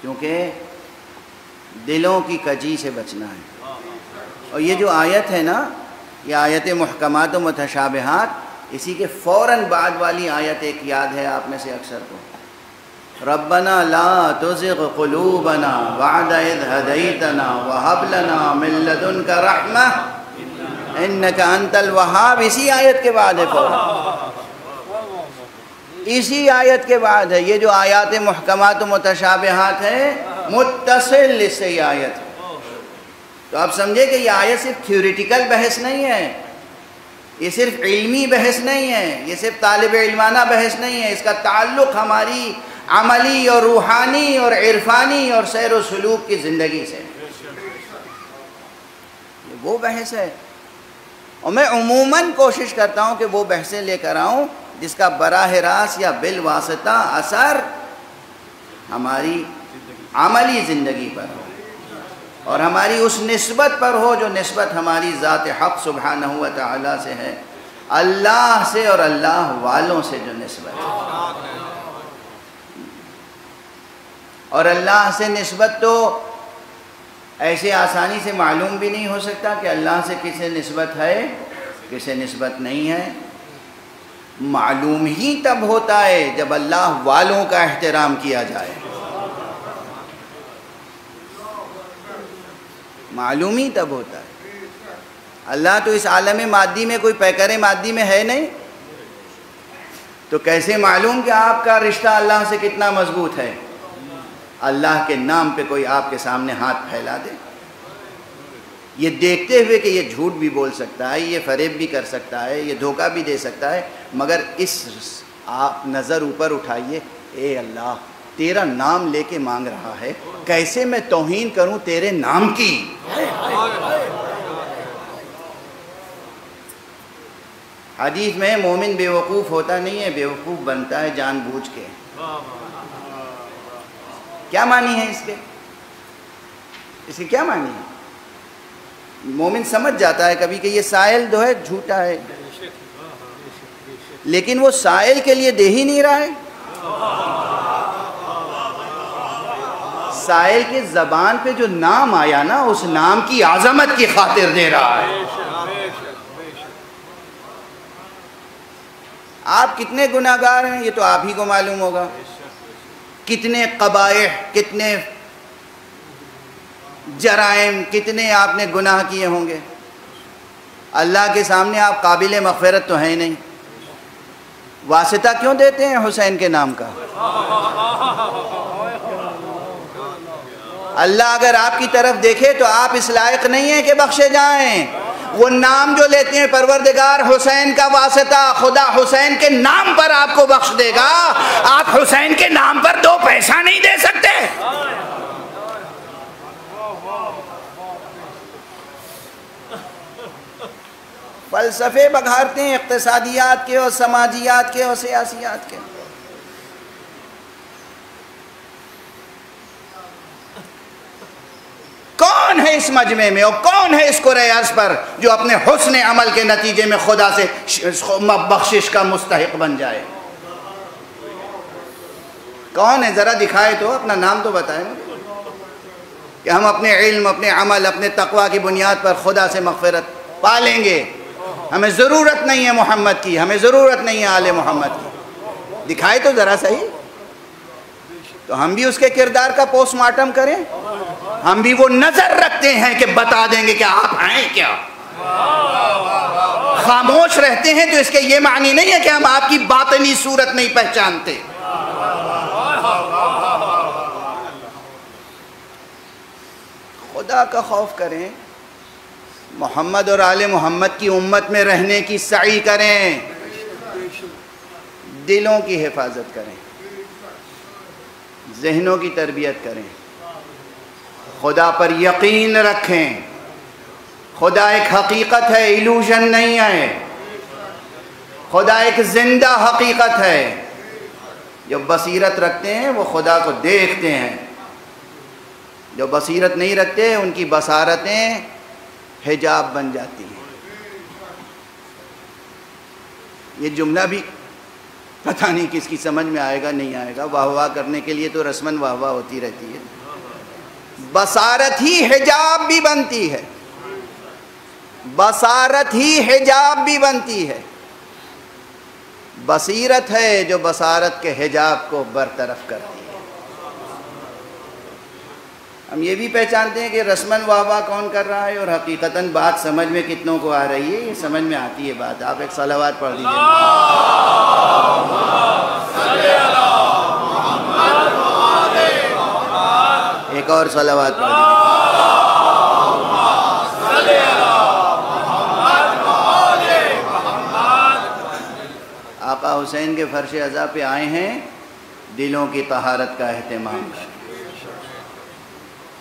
کیونکہ دلوں کی کجی سے بچنا ہے۔ اور یہ جو آیت ہے نا، یہ آیت محکمات و متشابہات، اسی کے فوراً بعد والی آیت ایک یاد ہے آپ میں سے اکثر کو۔ ربنا لا تزغ قلوبنا بعد اذ هديتنا وهب لنا من لدنك رحمه انك انت الوهاب اسی آیت کے بعد ہے فوراً۔ اسی آیت کے بعد ہے، یہ جو آیات محکمات و متشابہات ہیں، متصل اس سے یہ آیت تو آپ سمجھے کہ یہ آیت صرف تھیوریٹیکل بحث نہیں ہے، یہ صرف علمی بحث نہیں ہے، یہ صرف طالب علمانہ بحث نہیں ہے۔ اس کا تعلق ہماری عملی اور روحانی اور عرفانی اور سیر و سلوک کی زندگی سے یہ وہ بحث ہے۔ اور میں عموماً کوشش کرتا ہوں کہ وہ بحثیں لے کر آؤں۔ جس کا براہ راست یا بالواسطہ اثر ہماری عملی زندگی پر ہو اور ہماری اس نسبت پر ہو جو نسبت ہماری ذات حق سبحانہ وتعالی سے ہے، اللہ سے اور اللہ والوں سے جو نسبت ہے۔ اور اللہ سے نسبت تو ایسے آسانی سے معلوم بھی نہیں ہو سکتا کہ اللہ سے کسے نسبت ہے، کسے نسبت نہیں ہے۔ معلوم ہی تب ہوتا ہے جب اللہ والوں کا احترام کیا جائے۔ معلوم ہی تب ہوتا ہے۔ اللہ تو اس عالم مادی میں کوئی پیکر مادی میں ہے نہیں۔ تو کیسے معلوم کہ آپ کا رشتہ اللہ سے کتنا مضبوط ہے؟ اللہ کے نام پہ کوئی آپ کے سامنے ہاتھ پھیلا دے۔ یہ دیکھتے ہوئے کہ یہ جھوٹ بھی بول سکتا ہے، یہ فریب بھی کر سکتا ہے، یہ دھوکہ بھی دے سکتا ہے، مگر اس آپ نظر اوپر اٹھائیے، اے اللہ، تیرا نام لے کے مانگ رہا ہے، کیسے میں توہین کروں تیرے نام کی؟ حدیث میں مومن بے وقوف ہوتا نہیں ہے، بے وقوف بنتا ہے جان بوجھ کے۔ کیا معنی ہے اس کے؟ اس کی کیا معنی ہے؟ مومن سمجھ جاتا ہے کبھی کہ یہ سائل دو ہے جھوٹا ہے۔ لیکن وہ سائل کے لیے دے ہی نہیں رہا ہے۔ سائل کے زبان پہ جو نام آیا نا، اس نام کی عظمت کی خاطر دے رہا ہے۔ آپ کتنے گناہگار ہیں، یہ تو آپ ہی کو معلوم ہوگا۔ کتنے قبائح، کتنے جرائم کتنے آپ نے گناہ کیے ہوں گے؟ اللہ کے سامنے آپ قابل مغفرت تو ہیں نہیں۔ واسطہ کیوں دیتے ہیں حسین کے نام کا؟ اللہ اگر آپ کی طرف دیکھے تو آپ اس لائق نہیں ہیں کہ بخشے جائیں۔ وہ نام جو لیتے ہیں پروردگار، حسین کا واسطہ، خدا حسین کے نام پر آپ کو بخش دے گا۔ آپ حسین کے نام پر دو پیسہ نہیں دے سکتے۔ فلسفے بگھارتے ہیں، اقتصادیات کے اور سماجیات کے اور سیاسیات کے۔ کون ہے اس مجمع میں اور کون ہے اس کو ریاض پر جو اپنے حسن عمل کے نتیجے میں خدا سے بخشش کا مستحق بن جائے؟ کون ہے؟ ذرا دکھائے تو، اپنا نام تو بتائیں کہ ہم اپنے علم، اپنے عمل، اپنے تقوی کی بنیاد پر خدا سے مغفرت پالیں گے۔ ہمیں ضرورت نہیں ہے محمد کی، ہمیں ضرورت نہیں ہے آل محمد کی۔ دکھائے تو ذرا صحیح تو ہم بھی اس کے کردار کا پوسٹ مارٹم کریں۔ ہم بھی وہ نظر رکھتے ہیں کہ بتا دیں گے کہ آپ ہیں کیا۔ خاموش رہتے ہیں تو اس کے یہ معنی نہیں ہے کہ ہم آپ کی باطنی صورت نہیں پہچانتے۔ خدا کا خوف کریں۔ محمد اور آل محمد کی امت میں رہنے کی سعی کریں۔ دلوں کی حفاظت کریں۔ ذہنوں کی تربیت کریں۔ خدا پر یقین رکھیں۔ خدا ایک حقیقت ہے ایلوشن نہیں ہے۔ خدا ایک زندہ حقیقت ہے۔ جو بصیرت رکھتے ہیں، وہ خدا کو دیکھتے ہیں۔ جو بصیرت نہیں رکھتے، ان کی بصارتیں حجاب بن جاتی ہیں یہ جملہ بھی پتہ نہیں کس کی سمجھ میں آئے گا، نہیں آئے گا۔ واہ واہ کرنے کے لیے تو رسمن واہ واہ ہوتی رہتی ہے۔ بصارت ہی حجاب بھی بنتی ہے۔ بصارت ہی حجاب بھی بنتی ہے۔ بصیرت ہے جو بصارت کے حجاب کو برطرف کرتی ہے۔ ہم یہ بھی پہچانتے ہیں کہ رسمن واہ واہ کون کر رہا ہے اور حقیقتاً بات سمجھ میں کتنوں کو آ رہی ہے، یہ سمجھ میں آتی ہے بات۔ آپ ایک صلوات پڑھ دیجیے ایک اور صلوات پڑھ دیجیے آقا حسین کے فرش ازا پہ آئے ہیں، دلوں کی طہارت کا اہتمام۔ کریں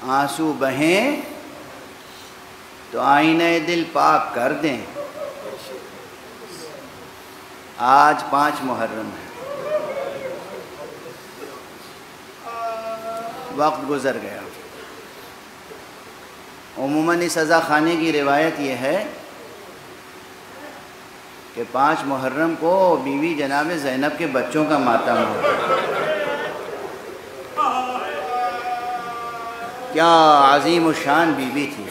آنسو بہیں تو آئینہ دل پاک کر دیں۔ آج پانچ محرم ہے وقت گزر گیا۔ عموماً اس سزا خانے کی روایت یہ ہے کہ پانچ محرم کو بیوی جناب زینب کے بچوں کا ماتم ہوتا کیا عظیم و شان بیوی تھی۔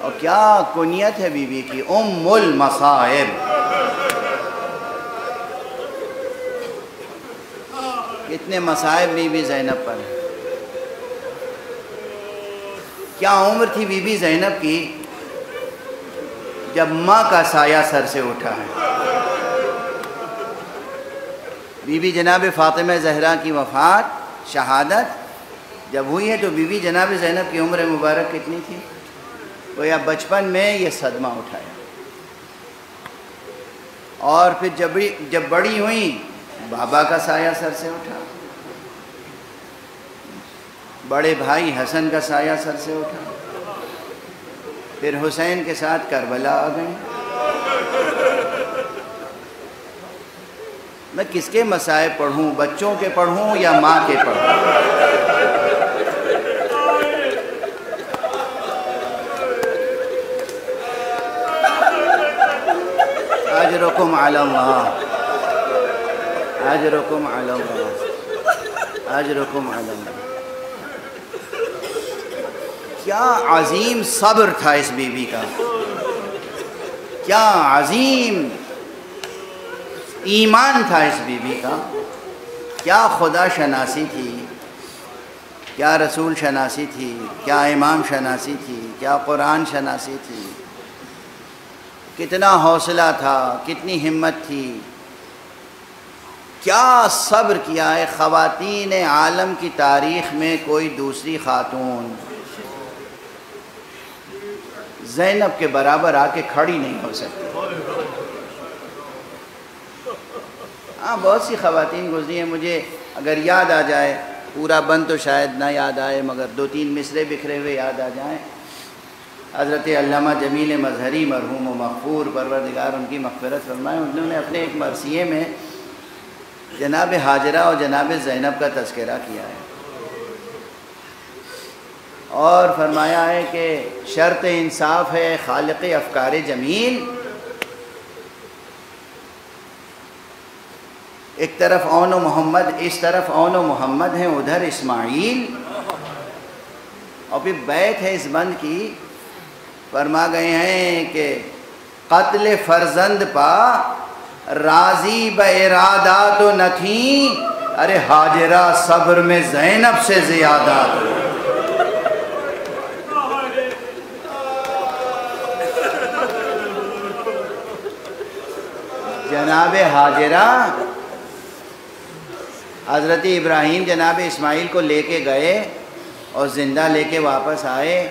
اور کیا کنیت ہے بیوی کی؟ ام المصائب۔ کتنے مصائب بیوی زینب پر ہیں۔ کیا عمر تھی بی بی زینب کی جب ماں کا سایہ سر سے اٹھا ہے؟ بی بی جناب فاطمہ زہرا کی وفات، شہادت جب ہوئی ہے تو بی بی جناب زینب کی عمر مبارک کتنی تھی؟ وہ یا بچپن میں یہ صدمہ اٹھایا۔ اور پھر جب جب بڑی ہوئی، بابا کا سایہ سر سے اٹھا۔ بڑے بھائی حسن کا سایہ سر سے اٹھا۔ پھر حسین کے ساتھ کربلا آ گئے میں کس کے مسائب پڑھوں؟ بچوں کے پڑھوں یا ماں کے پڑھوں؟ اجرکم علی اللہ اجرکم علی اللہ اجرکم علی اللہ کیا عظیم صبر تھا اس بی بی کا؟ کیا عظیم ایمان تھا اس بی بی کا؟ کیا خدا شناسی تھی؟ کیا رسول شناسی تھی؟ کیا امام شناسی تھی؟ کیا قرآن شناسی تھی؟ کتنا حوصلہ تھا، کتنی ہمت تھی۔ کیا صبر کیا ہے خواتین عالم کی تاریخ میں کوئی دوسری خاتون؟ زینب کے برابر آ کے کھڑی نہیں ہو سکتی۔ ہاں بہت سی خواتین گزری ہیں، مجھے اگر یاد آ جائے، پورا بند تو شاید نہ یاد آئے، مگر دو تین مصرے بکھرے ہوئے یاد آ جائیں۔ حضرت علامہ جمیل مظہری مرحوم و مغفور پروردگار ان کی مغفرت فرمائے، انہوں نے اپنے ایک مرثیے میں جناب حاجرہ اور جناب زینب کا تذکرہ کیا ہے۔ اور فرمایا ہے کہ شرط انصاف ہے، خالق افکار جمیل۔ ایک طرف اون و محمد، اس طرف اون و محمد ہیں، ادھر اسماعیل۔ اور پھر بیت ہے اس بند کی فرما گئے ہیں کہ قتل فرزند پا راضی ارادات و نتھی۔ ارے حاجرہ، صبر میں زینب سے زیادہ۔ جناب حاجرہ، حضرت ابراہیم جناب اسماعیل کو لے کے گئے اور زندہ لے کے واپس آئے۔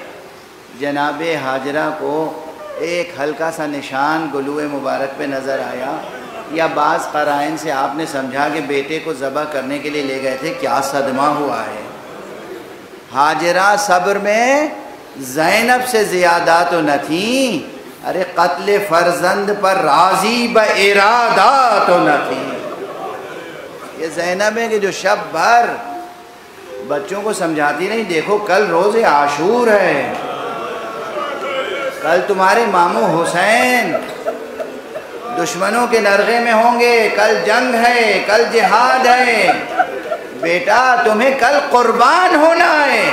جناب حاجرہ کو ایک ہلکا سا نشان گلوئے مبارک پہ نظر آیا یا بعض قرائن سے آپ نے سمجھا کہ بیٹے کو ذبح کرنے کے لیے لے گئے تھے، کیا صدمہ ہوا ہے؟ حاجرہ صبر میں زینب سے زیادہ تو نہ تھیں ارے قتل فرزند پر راضی ب ارادہ تو نہ تھی۔ یہ زینب ہے کہ جو شب بھر بچوں کو سمجھاتی نہیں، دیکھو کل روز عاشور ہے کل تمہارے ماموں حسین دشمنوں کے نرغے میں ہوں گے، کل جنگ ہے، کل جہاد ہے۔ بیٹا، تمہیں کل قربان ہونا ہے۔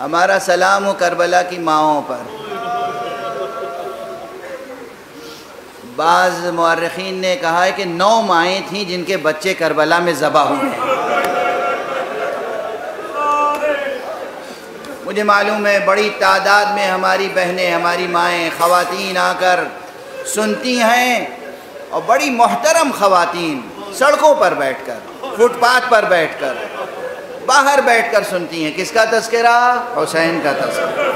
ہمارا سلام ہو کربلا کی ماؤں پر۔ بعض مورخین نے کہا ہے کہ نو مائیں تھیں جن کے بچے کربلا میں ذبح ہوئے۔ مجھے معلوم ہے بڑی تعداد میں ہماری بہنیں، ہماری مائیں، خواتین آ کر سنتی ہیں اور بڑی محترم خواتین سڑکوں پر بیٹھ کر، فٹ پاتھ پر بیٹھ کر، باہر بیٹھ کر سنتی ہیں۔ کس کا تذکرہ؟ حسین کا تذکرہ۔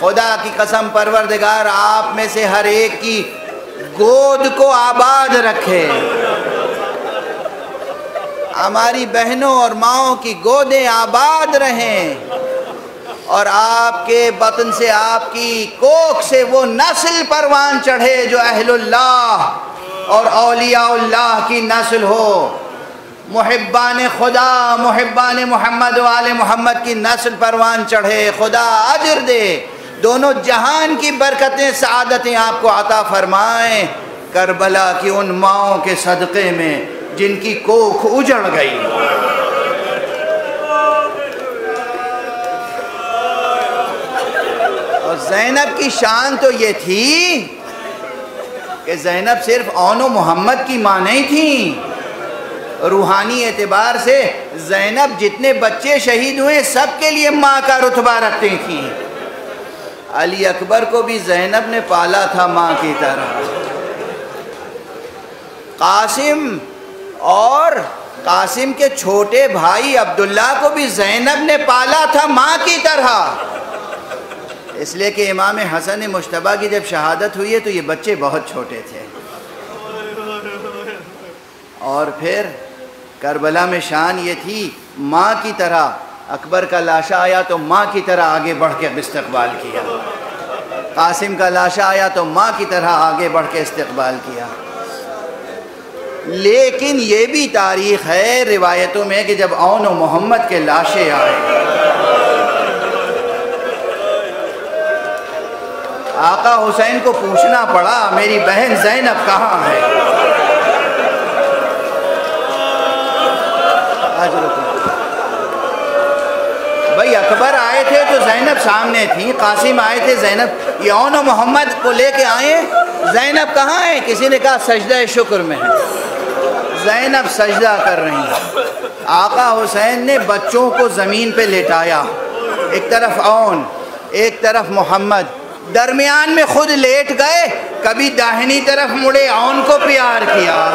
خدا کی قسم پروردگار، آپ میں سے ہر ایک کی گود کو آباد رکھے۔ ہماری بہنوں اور ماؤں کی گودیں آباد رہیں اور آپ کے بطن سے آپ کی کوک سے وہ نسل پروان چڑھے جو اہل اللہ اور اولیاء اللہ کی نسل ہو۔ محبان خدا، محبان محمد وال محمد کی نسل پروان چڑھے۔ خدا اجر دے۔ دونوں جہان کی برکتیں، سعادتیں آپ کو عطا فرمائیں۔ کربلا کی ان ماؤں کے صدقے میں جن کی کوکھ اجڑ گئی۔ اور زینب کی شان تو یہ تھی کہ زینب صرف اون و محمد کی ماں نہیں تھیں روحانی اعتبار سے زینب جتنے بچے شہید ہوئے سب کے لیے ماں کا رتبہ رکھتے تھیں علی اکبر کو بھی زینب نے پالا تھا ماں کی طرح۔ قاسم اور قاسم کے چھوٹے بھائی عبداللہ کو بھی زینب نے پالا تھا ماں کی طرح۔ اس لیے کہ امام حسن مشتبہ کی جب شہادت ہوئی ہے تو یہ بچے بہت چھوٹے تھے۔ اور پھر کربلا میں شان یہ تھی، ماں کی طرح اکبر کا لاشا آیا تو ماں کی طرح آگے بڑھ کے استقبال کیا۔ قاسم کا لاشا آیا تو ماں کی طرح آگے بڑھ کے استقبال کیا۔ لیکن یہ بھی تاریخ ہے روایتوں میں کہ جب اون و محمد کے لاشے آئے۔ آقا حسین کو پوچھنا پڑا، میری بہن زینب کہاں ہے؟ بھائی اکبر آئے تھے تو زینب سامنے تھی، قاسم آئے تھے، زینب یون و محمد کو لے کے آئے؟ زینب کہاں ہے؟ کسی نے کہا سجدہ شکر میں ہے۔ زینب سجدہ کر رہی ہیں۔ آقا حسین نے بچوں کو زمین پہ لٹایا۔ ایک طرف اون، ایک طرف محمد۔ درمیان میں خود لیٹ گئے، کبھی داہنی طرف مڑے اون کو پیار کیا۔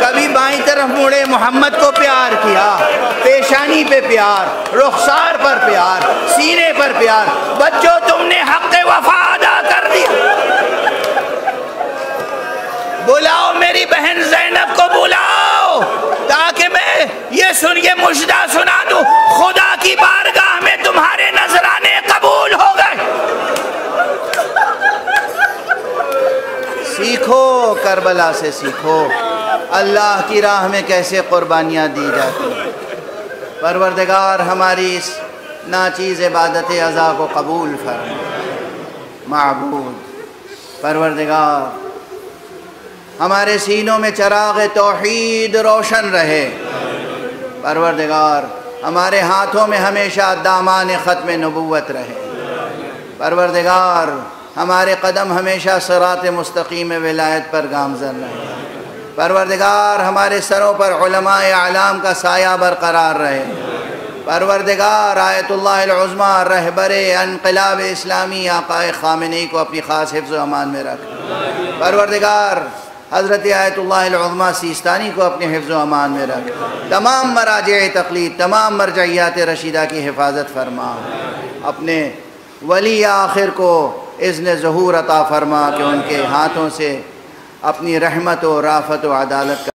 کبھی بائیں طرف مڑے محمد کو پیار کیا۔ پیشانی پہ پیار، رخسار پر پیار، سینے پر پیار۔ بچوں، تم نے حق وفا ادا کر دیا۔ بلاؤ میری بہن زینب کو بلاؤ، تاکہ میں یہ سن، یہ مشدہ سنا دوں۔ خدا کی بارگاہ میں تمہارے نظرانے قبول ہو گئے۔ سیکھو، کربلا سے سیکھو۔ اللہ کی راہ میں کیسے قربانیاں دی جاتی۔ پروردگار ہماری اس ناچیز عبادت عذاب کو قبول فرما معبود، پروردگار ہمارے سینوں میں چراغ توحید روشن رہے۔ پروردگار، ہمارے ہاتھوں میں ہمیشہ دامان ختم نبوت رہے۔ پروردگار، ہمارے قدم ہمیشہ سرات مستقیم ولایت پر گامزن رہے۔ پروردگار، ہمارے سروں پر علماء اعلام کا سایہ برقرار رہے۔ پروردگار، آیت اللہ العظمہ رہبر انقلاب اسلامی، آقائے خامنی کو اپنی خاص حفظ و امان میں رکھ۔ پروردگار حضرت آیت اللہ العظمہ سیستانی کو اپنے حفظ و امان میں رکھ۔ تمام مراجع تقلید، تمام مرجعیات رشیدہ کی حفاظت فرما۔ اپنے ولی آخر کو اذن ظہور عطا فرما کہ ان کے ہاتھوں سے اپنی رحمت و رافت و عدالت کا